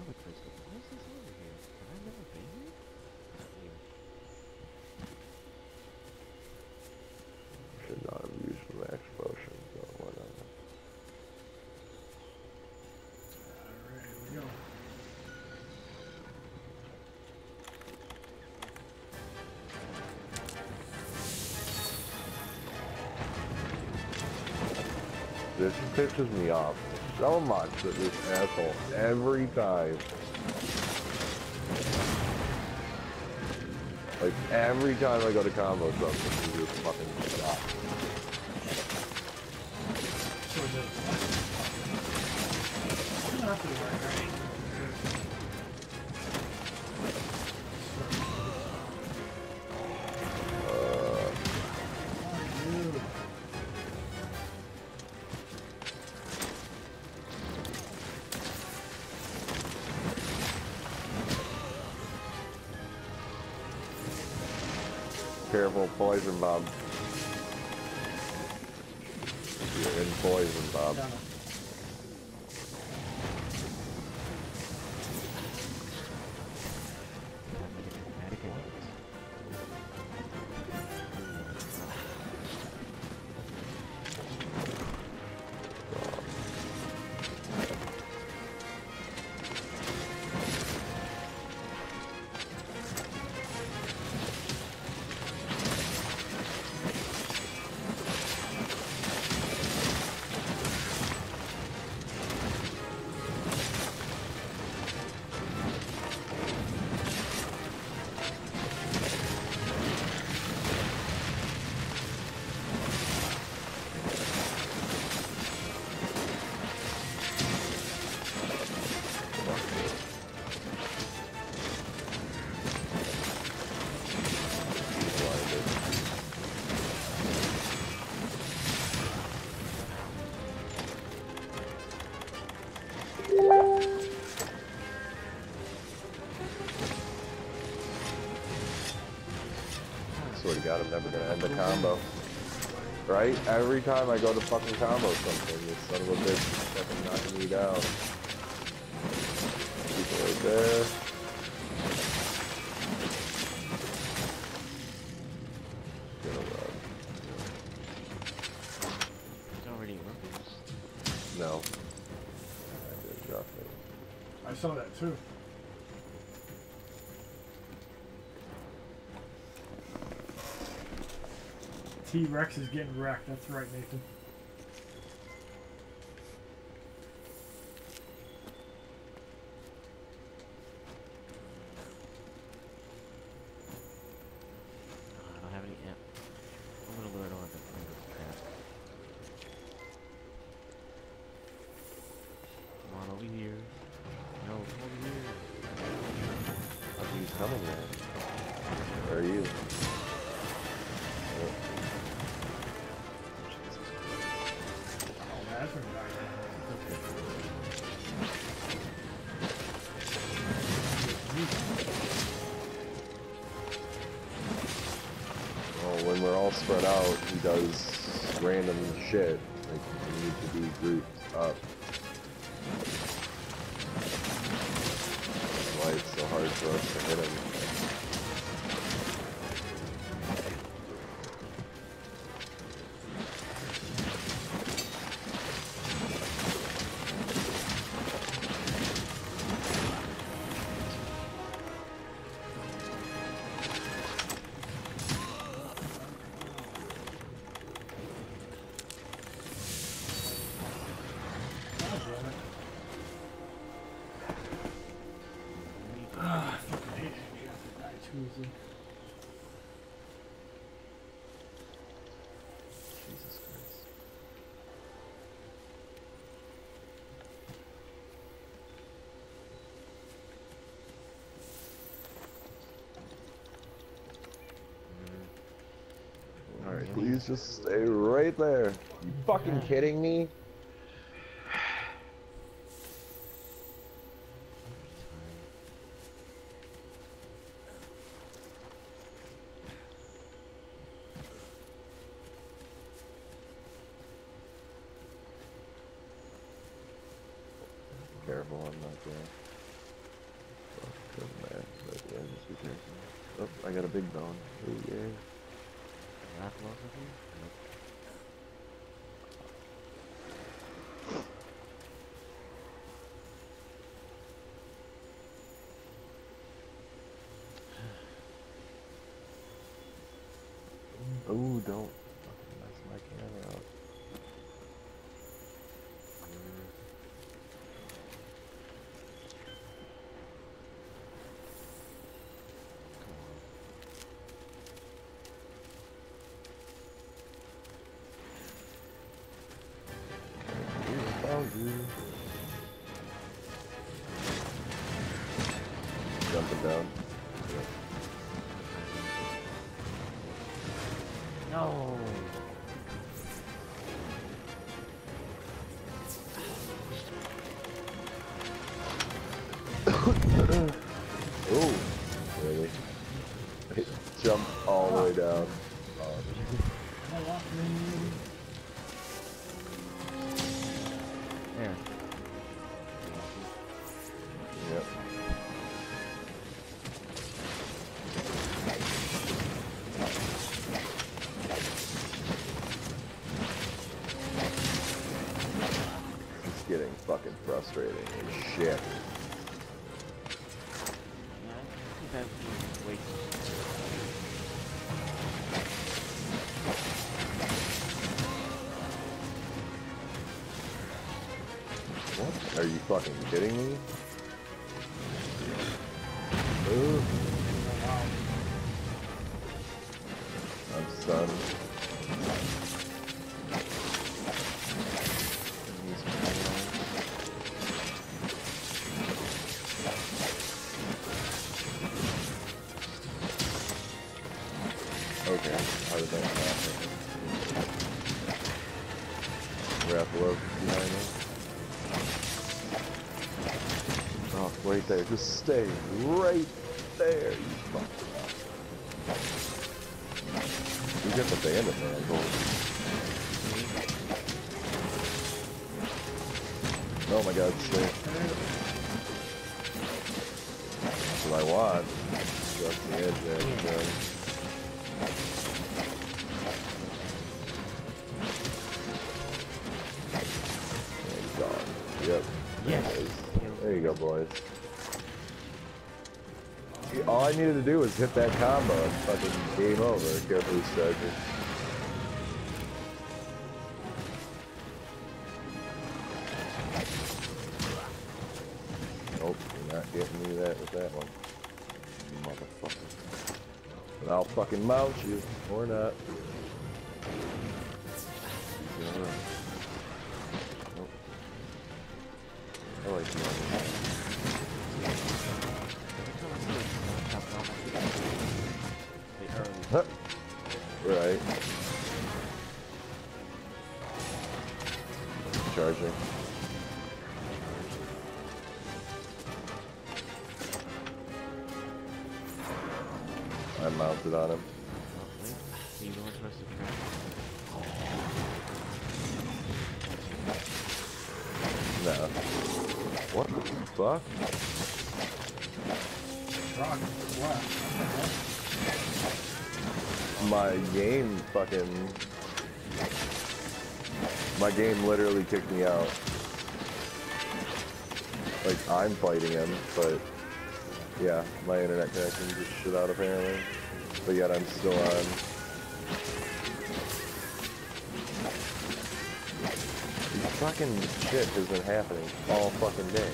This pisses me off so much that this asshole every time. Like every time I go to combo something, he just fucking stops. Not the combo. Right? Every time I go to fucking combo something, this son of a bitch fucking knocking me down. It right there. T Rex is getting wrecked. That's right, Nathan. Well, when we're all spread out, he does random shit. Like, we need to be grouped up. Why it's so hard for us to hit him. You fucking kidding me? Careful, I'm not there. Oh, doesn't matter. But yeah, just be careful. Oh, I got a big bone. Ooh, yeah. Last loss of you? Nope. Ooh, don't fucking mess my camera up. You. Jumping down. Fucking kidding me? There. Just stay right there, needed to do was hit that combo and fucking game over. Carefully started. Nope, you're not getting me that with that one. Motherfucker. But I'll fucking mount you, or not. Fucking. My game literally kicked me out. Like, I'm fighting him, but. Yeah, my internet connection just shit out apparently. But yet I'm still on. This fucking shit has been happening all fucking day.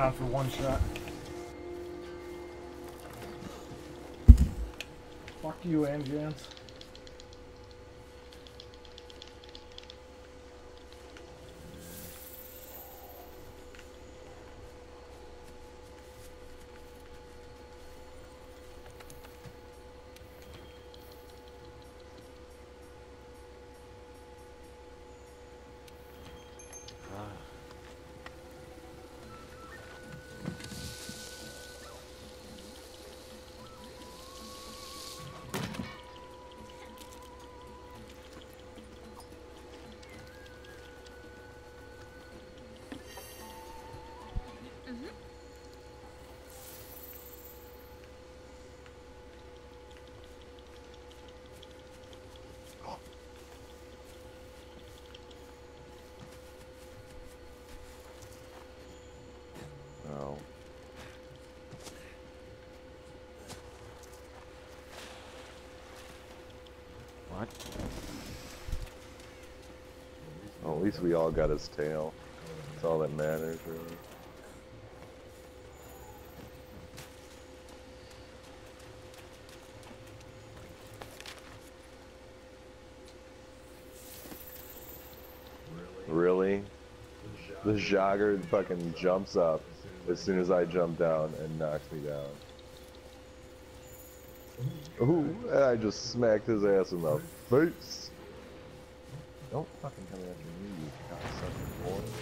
On for one shot. Fuck you, Amjans. Well, at least we all got his tail. That's all that matters, really. Really? The jogger fucking jumps up as soon as I jump down and knocks me down. Ooh, I just smacked his ass in the face. Don't fucking after me, you cocksucker boy.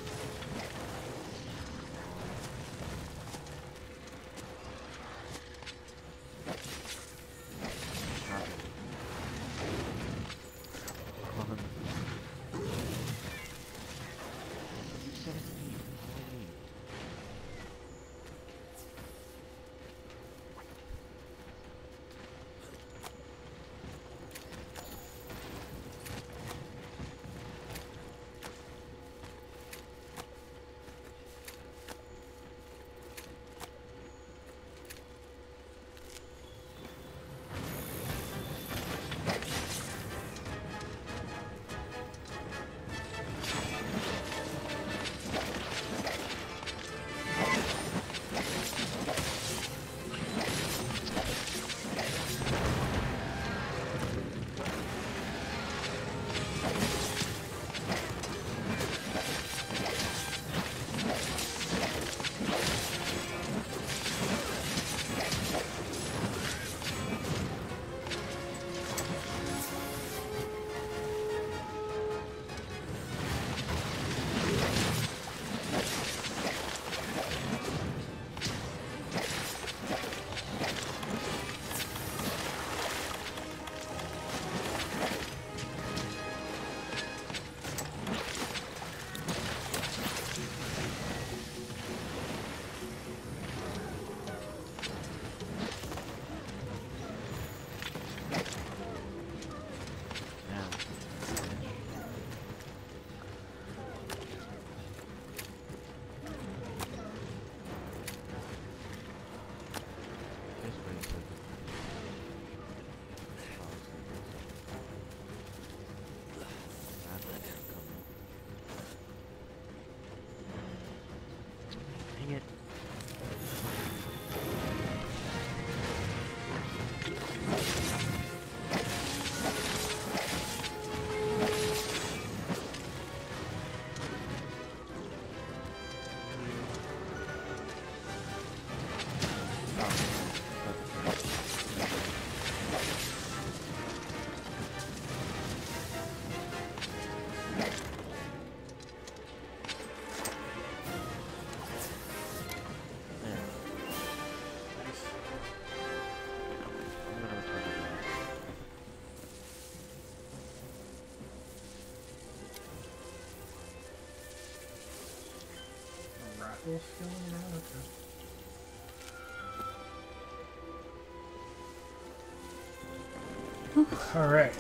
All right.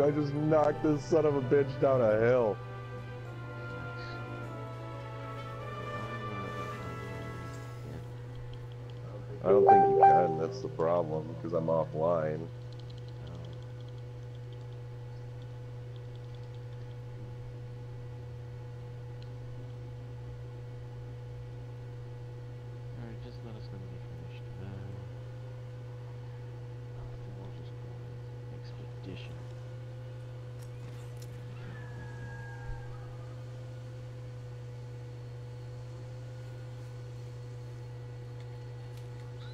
Dude, I just knocked this son of a bitch down a hill. I don't think you can, that's the problem, because I'm offline. Alright, just let us know when you finished. Uh, then we'll just go on expedition.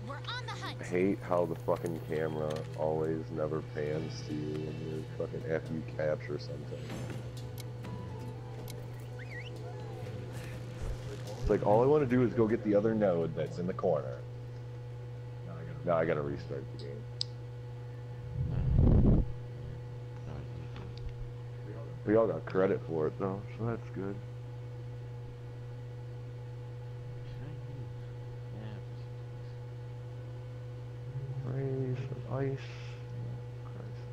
We're on the hunt. I hate how the fucking camera always never pans to you when you're fucking after you capture something. It's like all I want to do is go get the other node that's in the corner. Now I gotta restart the game. We all got credit for it though, so that's good. Rays of ice. Crisis.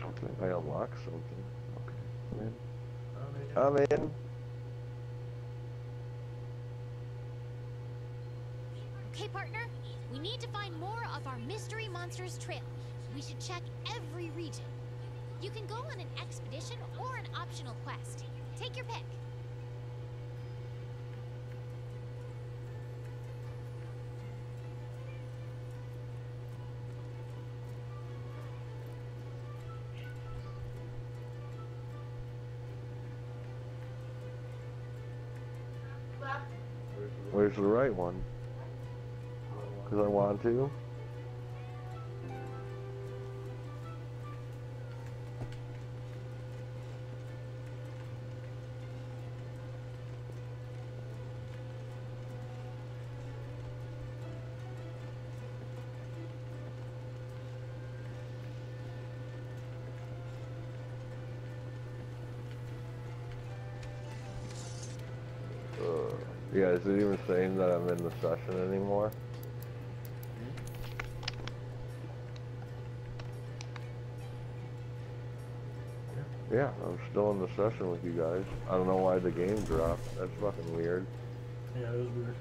Something. I unlocked something. Okay. I'm in. I'm in. Okay, partner. We need to find more of our mystery monsters trail. We should check every region. You can go on an expedition or an optional quest. Take your pick. Where's the right one? Because I want to. In the session anymore? Yeah, I'm still in the session with you guys. I don't know why the game dropped. That's fucking weird. Yeah, it was weird.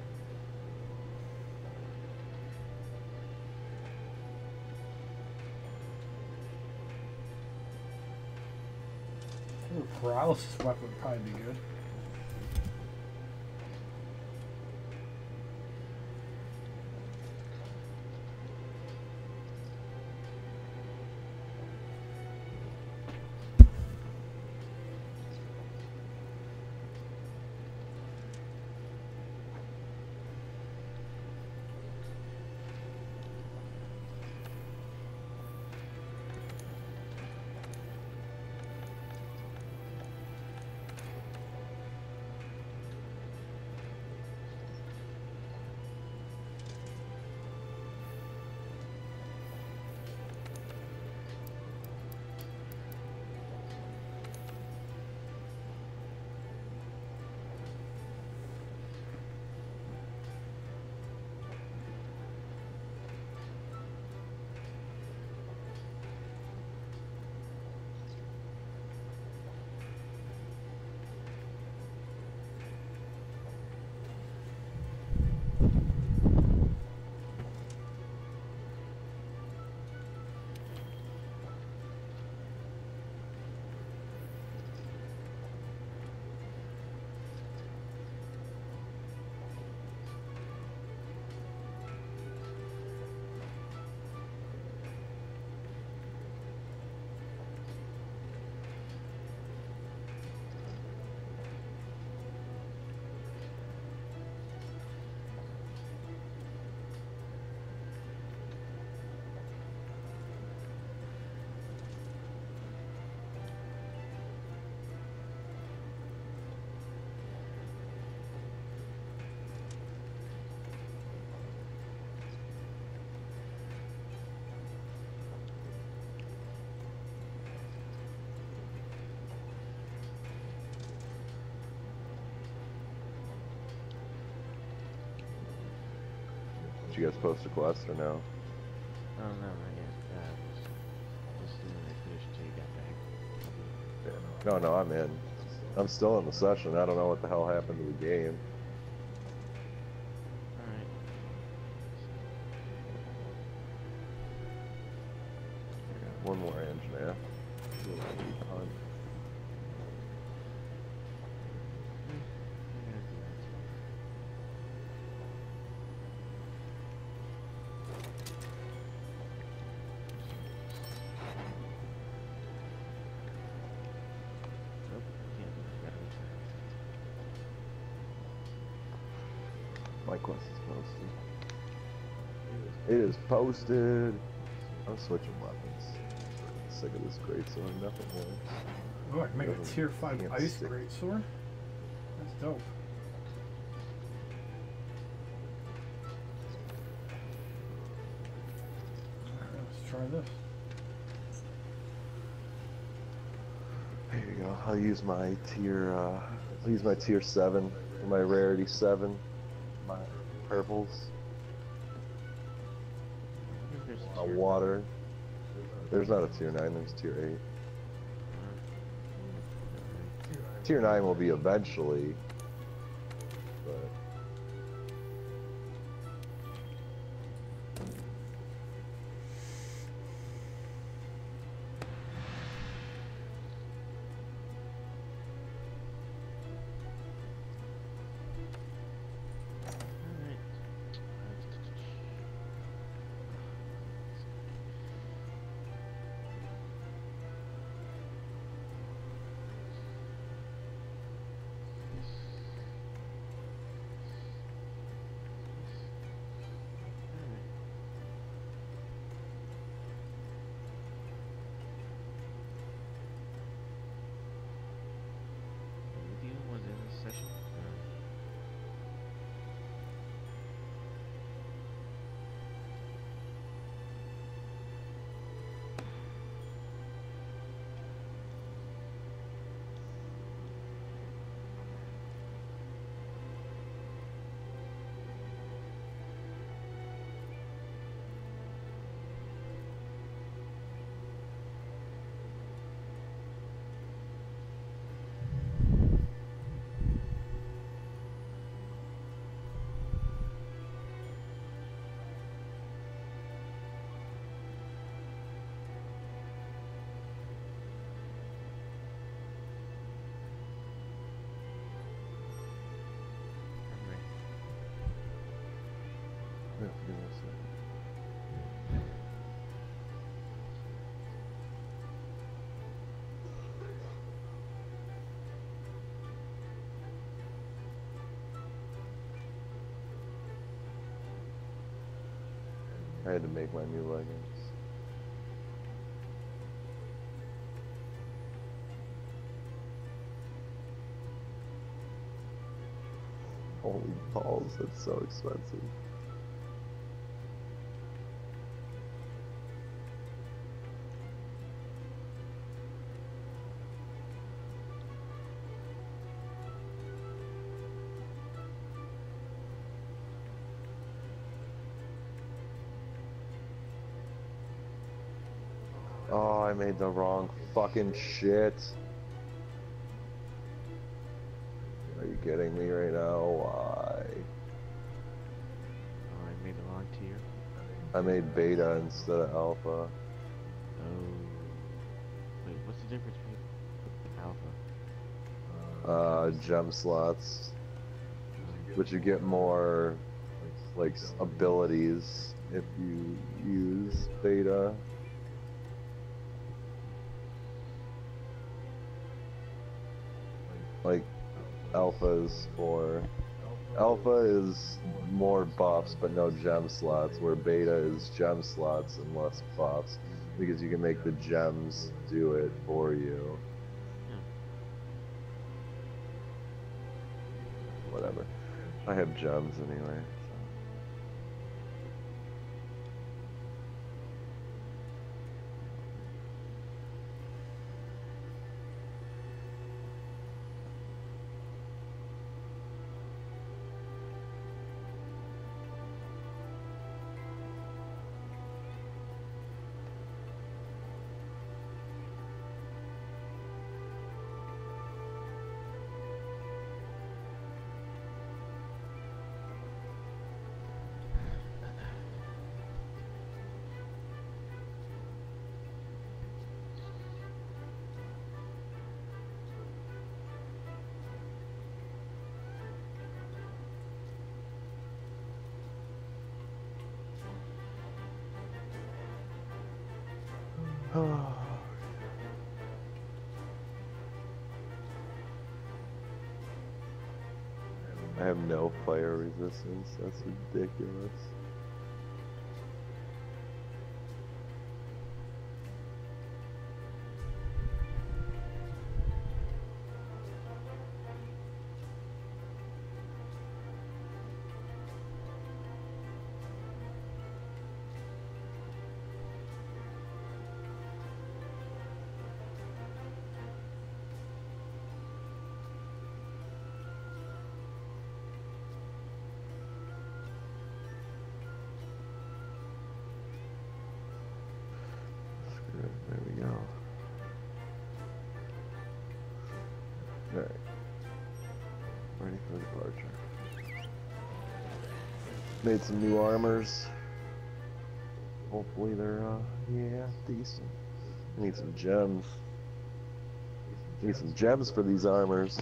Ooh, paralysis weapon would probably be good. You guys post a quest or no? Oh, no, not yet. Uh, just, just doing an expedition till you got back. No, no, I'm in. I'm still in the session. I don't know what the hell happened to the game. Posted. I'm switching weapons. Sick of this great sword. Nothing works. Oh, I can make a tier 5 can't ice stick. great sword. That's dope. Alright, let's try this. There you go. I'll use my tier. Uh, I'll use my tier seven my rarity seven. My purples. Water. There's not a tier nine. There's tier eight. Tier nine will be eventually. Make my new leggings. Holy balls, that's so expensive. The wrong fucking shit. Are you kidding me right now? Why? Oh, I made the wrong tier. I made beta instead of alpha. Oh. Wait, what's the difference between alpha? Uh, gem slots. But you get more, like, abilities if you use beta. Is for. Alpha is more buffs but no gem slots, where beta is gem slots and less buffs. Because you can make the gems do it for you. Hmm. Whatever. I have gems anyway. I have no fire resistance. That's ridiculous. Some new armors. Hopefully they're, uh, yeah, decent. I Need some gems. I Need some gems for these armors.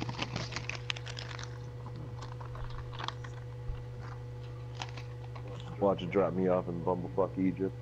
Watch it drop me off in Bumblefuck Egypt.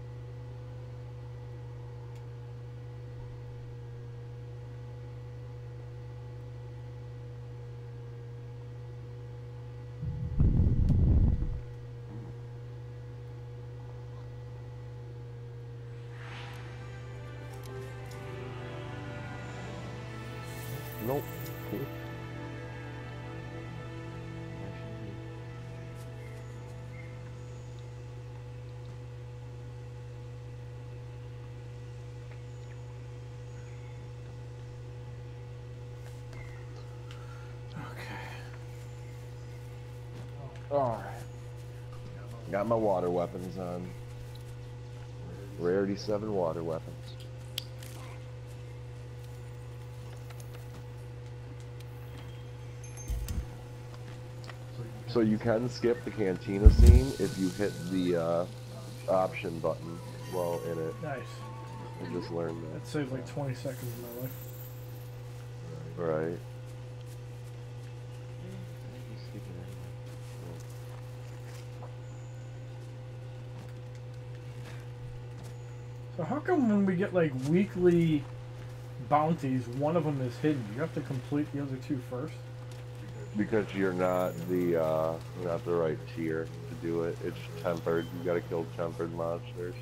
Got my water weapons on. Rarity 7 water weapons. So you can skip the cantina scene if you hit the uh, option button while in it. Nice. I just learned that. That saved like 20 seconds of my life. Right. When we get like weekly bounties, one of them is hidden? You have to complete the other two first. Because you're not the uh, not the right tier to do it. It's tempered. You gotta kill tempered monsters.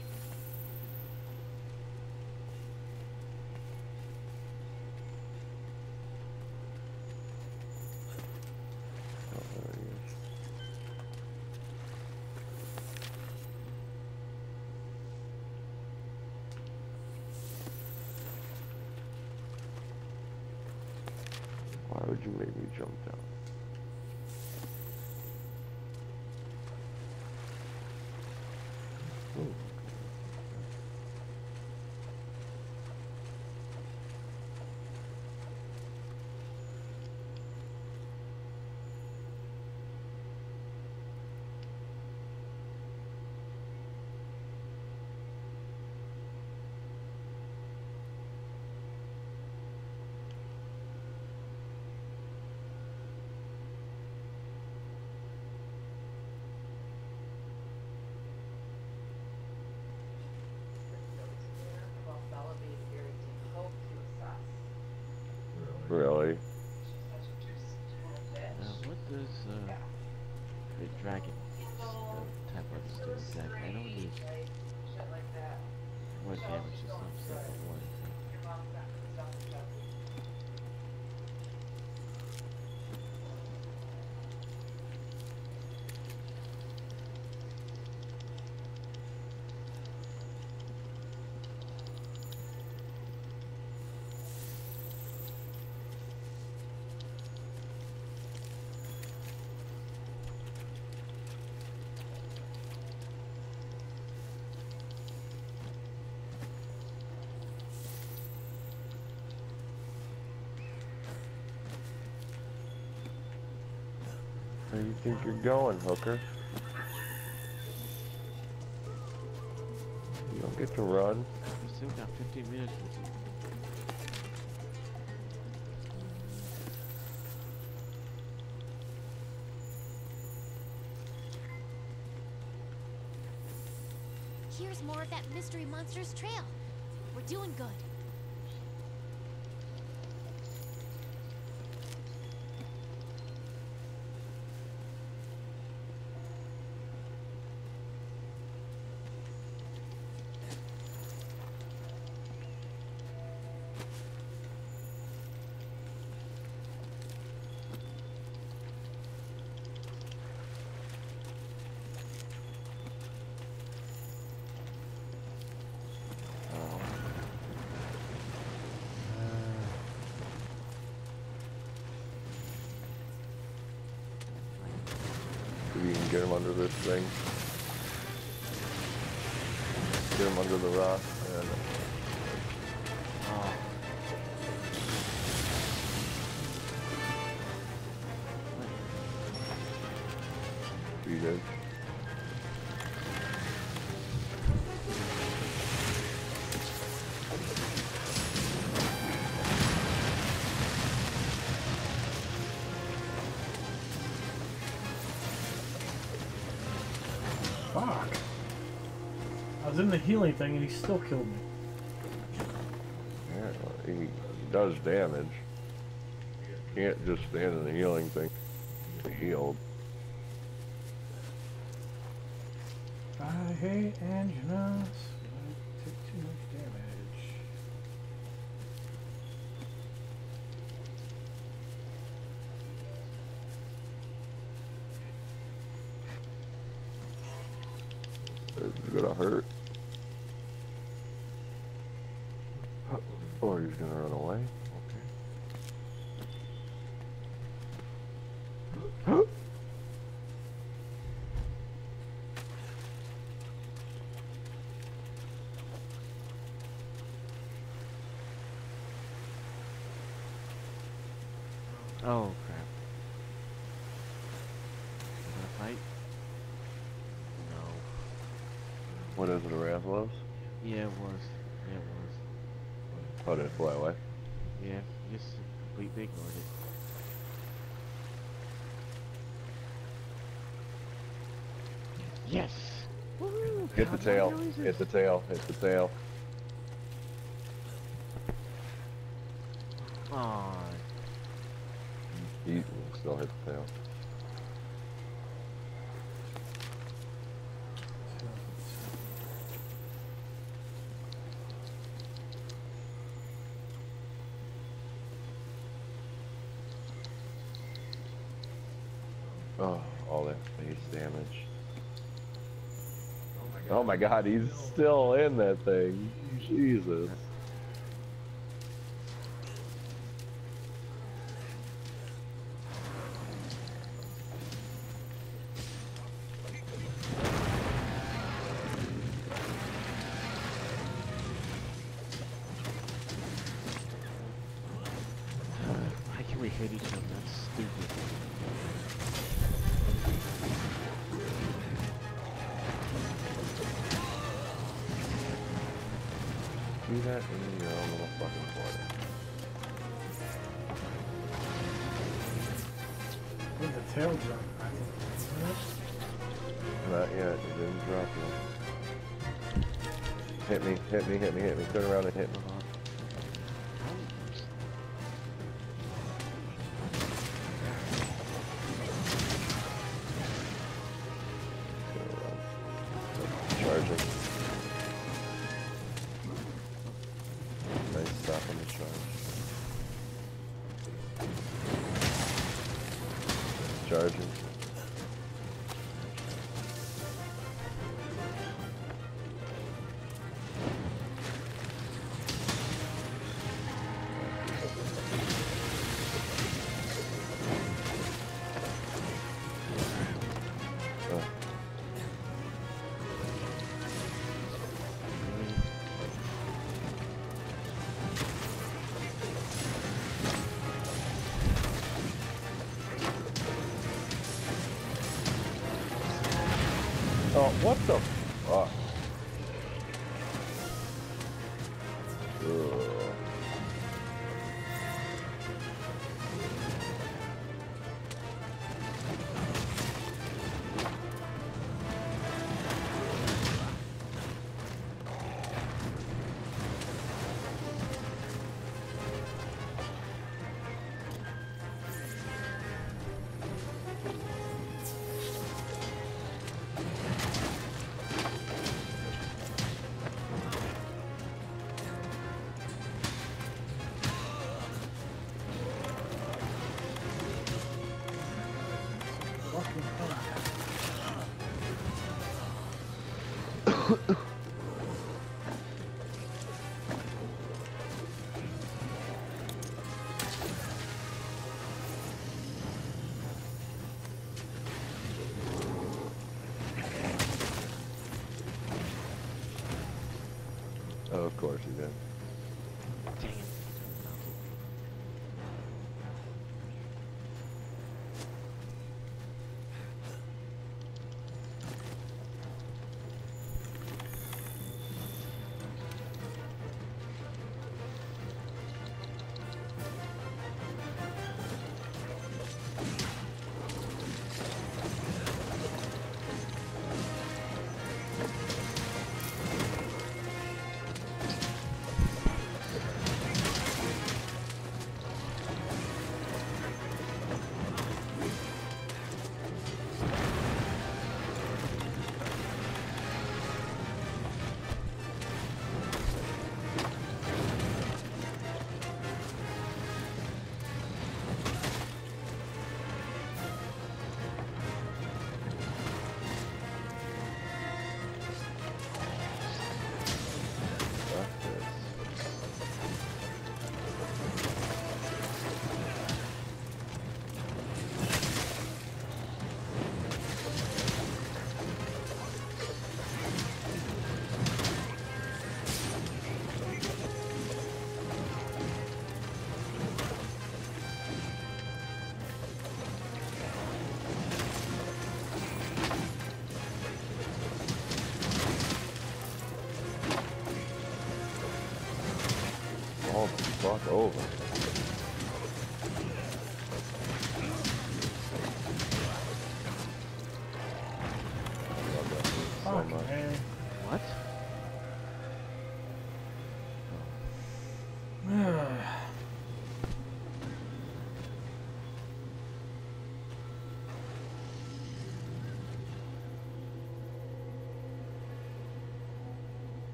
You think you're going, hooker? You don't get to run. We still got 15 minutes with you. Here's more of that mystery monster's trail. We're doing good. Maybe you can get him under this thing. Get him under the rock healing thing and he still killed me. Yeah, he, he does damage. Can't just stand in the healing thing. He healed. I hate Anjanath. I take too much damage. It's gonna hurt. Oh, or he's gonna run away. Okay. Oh crap. Wanna fight? No. What is it, a Rathalos? Yeah, it was. Yeah, it was. Oh, did it fly away? Yeah, just completely ignored it. Yes! Woohoo! Hit the tail. Hit the tail. Hit the tail. Aw, He still hit the tail. Oh, all that face damage. Oh my god, he's still in that thing. Jesus. What the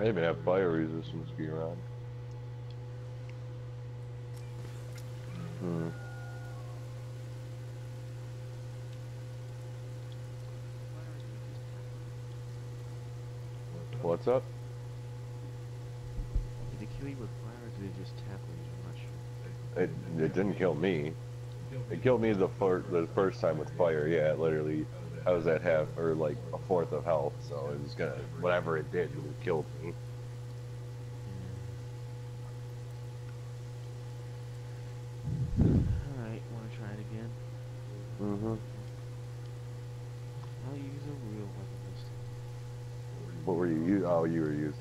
I even have fire resistance gear on. Hmm. What's up? Did it kill you with fire or did it just tap you? I'm not sure. It, it didn't kill me. It killed me the fir- the first time with fire. Yeah, literally, I was at half or like a fourth of health, so it was gonna whatever it did, it killed me. Alright, wanna try it again? Mm-hmm. I'll use a real weapon this time. What were you? u- Oh, you were using.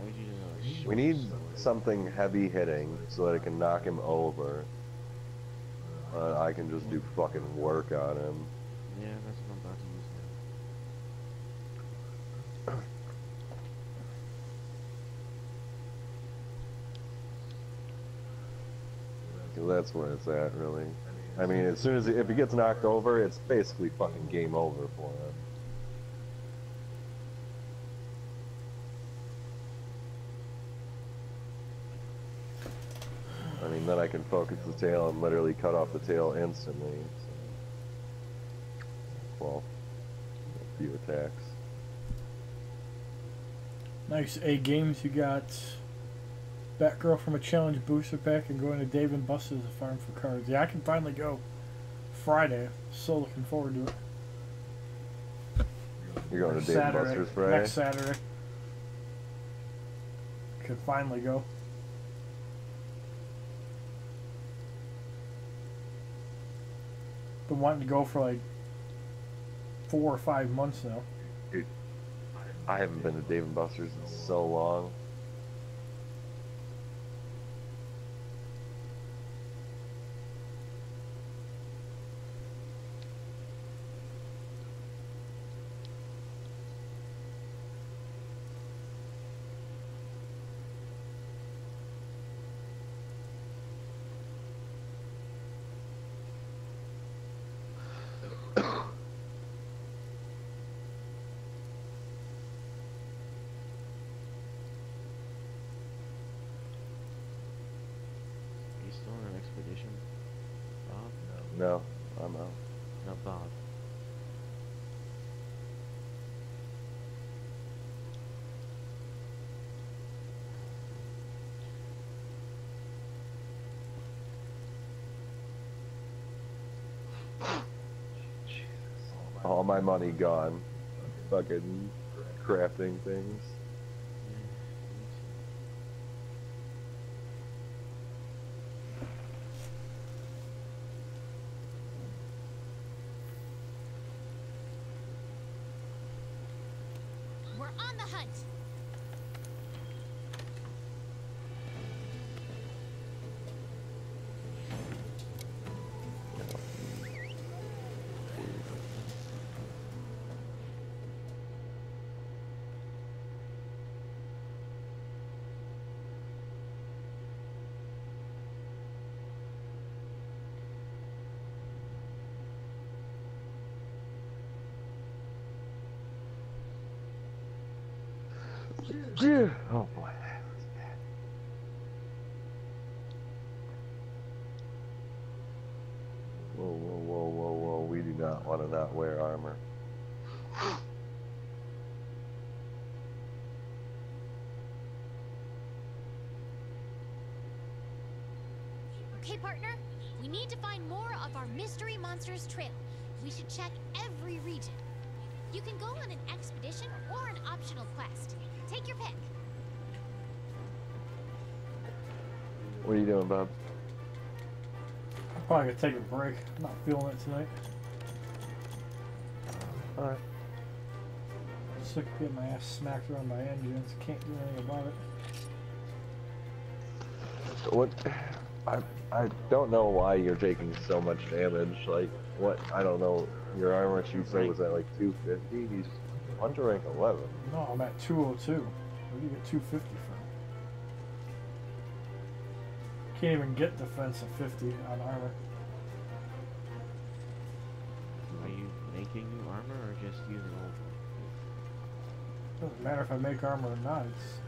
I would use a We need something heavy hitting so that it can knock him over. Uh, I can just do fucking work on him. Yeah, that's what I'm about to use now. That's where it's at, really. I mean, as soon as if he gets knocked over, it's basically fucking game over for him. I mean, then I can focus the tail and literally cut off the tail instantly. So. Well, a few attacks. Nice. eight games you got Batgirl from a challenge booster pack and going to Dave and Buster's to farm for cards. Yeah, I can finally go Friday. So looking forward to it. You're going to Dave and Buster's Friday? Next Saturday. Could finally go. Been wanting to go for like four or five months now. Dude, I haven't been to Dave and Buster's in so long. Are you still on an expedition? Bob? No, I'm out. No, Bob. All my money gone. Fucking crafting things. We're on the hunt. Oh boy. Whoa, whoa, whoa, whoa, whoa. We do not want to not wear armor. Okay, partner. We need to find more of our mystery monsters trail. We should check every region. You can go on an expedition or an optional quest. Take your pick. What are you doing, Bob? I'm probably gonna take a break. I'm not feeling it tonight. Alright. Sick of getting my ass smacked around by engines. Can't do anything about it. What? I I don't know why you're taking so much damage. Like what? I don't know. Your armor she said was at like 250. He's under rank 11. No, I'm at 202. Where do you get 250 from? Can't even get defense of 50 on armor. Are you making new armor or just using old one? Doesn't matter if I make armor or not. It's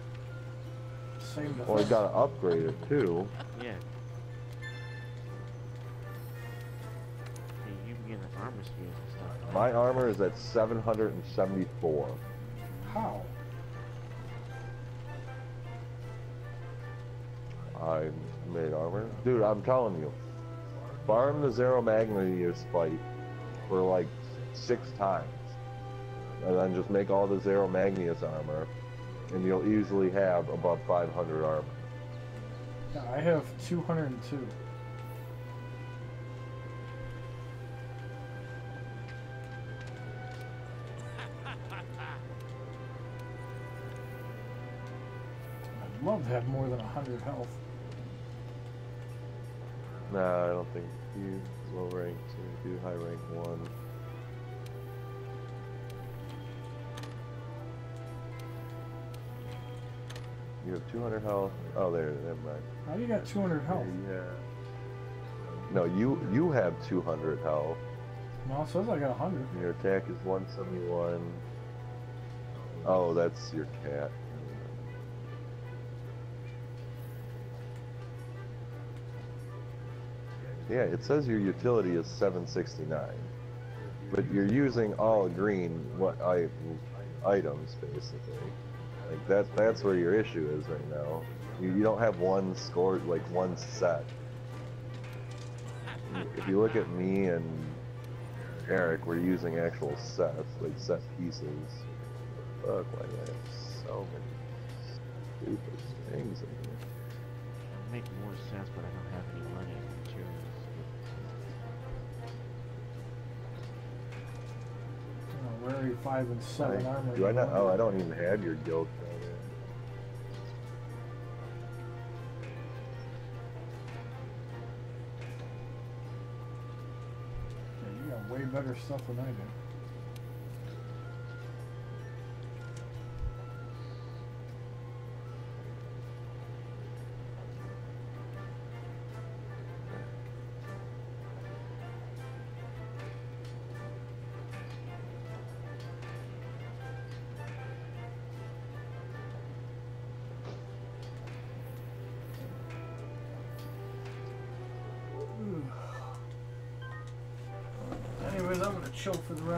the same defense. Well, you gotta upgrade it too. Armor skills and stuff. My armor is at 774. How? I made armor. Dude, I'm telling you. Farm the Zorah Magdaros fight for like six times. And then just make all the Zorah Magdaros armor. And you'll easily have above 500 armor. Yeah, I have 202. Have more than 100 health. Nah, I don't think you low rank two, do high rank one. You have 200 health. Oh, there, never mind. How do you got 200 health? Yeah. No, you you have 200 health. No, it says I got 100. Your attack is 171. Oh, that's your cat. Yeah, it says your utility is 769. But you're using all green what I, items basically. Like that that's where your issue is right now. You, you don't have one score like one set. If you look at me and Eric, we're using actual sets, like set pieces. Fuck, why do I have so many stupid things in here? It'll make more sense, but I don't have any money very five and seven I- armor. do I not? Oh, I don't even have your guild. Yeah, you got way better stuff than I do.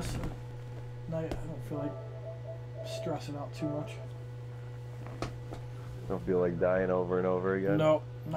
Chill for the rest of the night. I don't feel like stressing out too much. Don't feel like dying over and over again. No,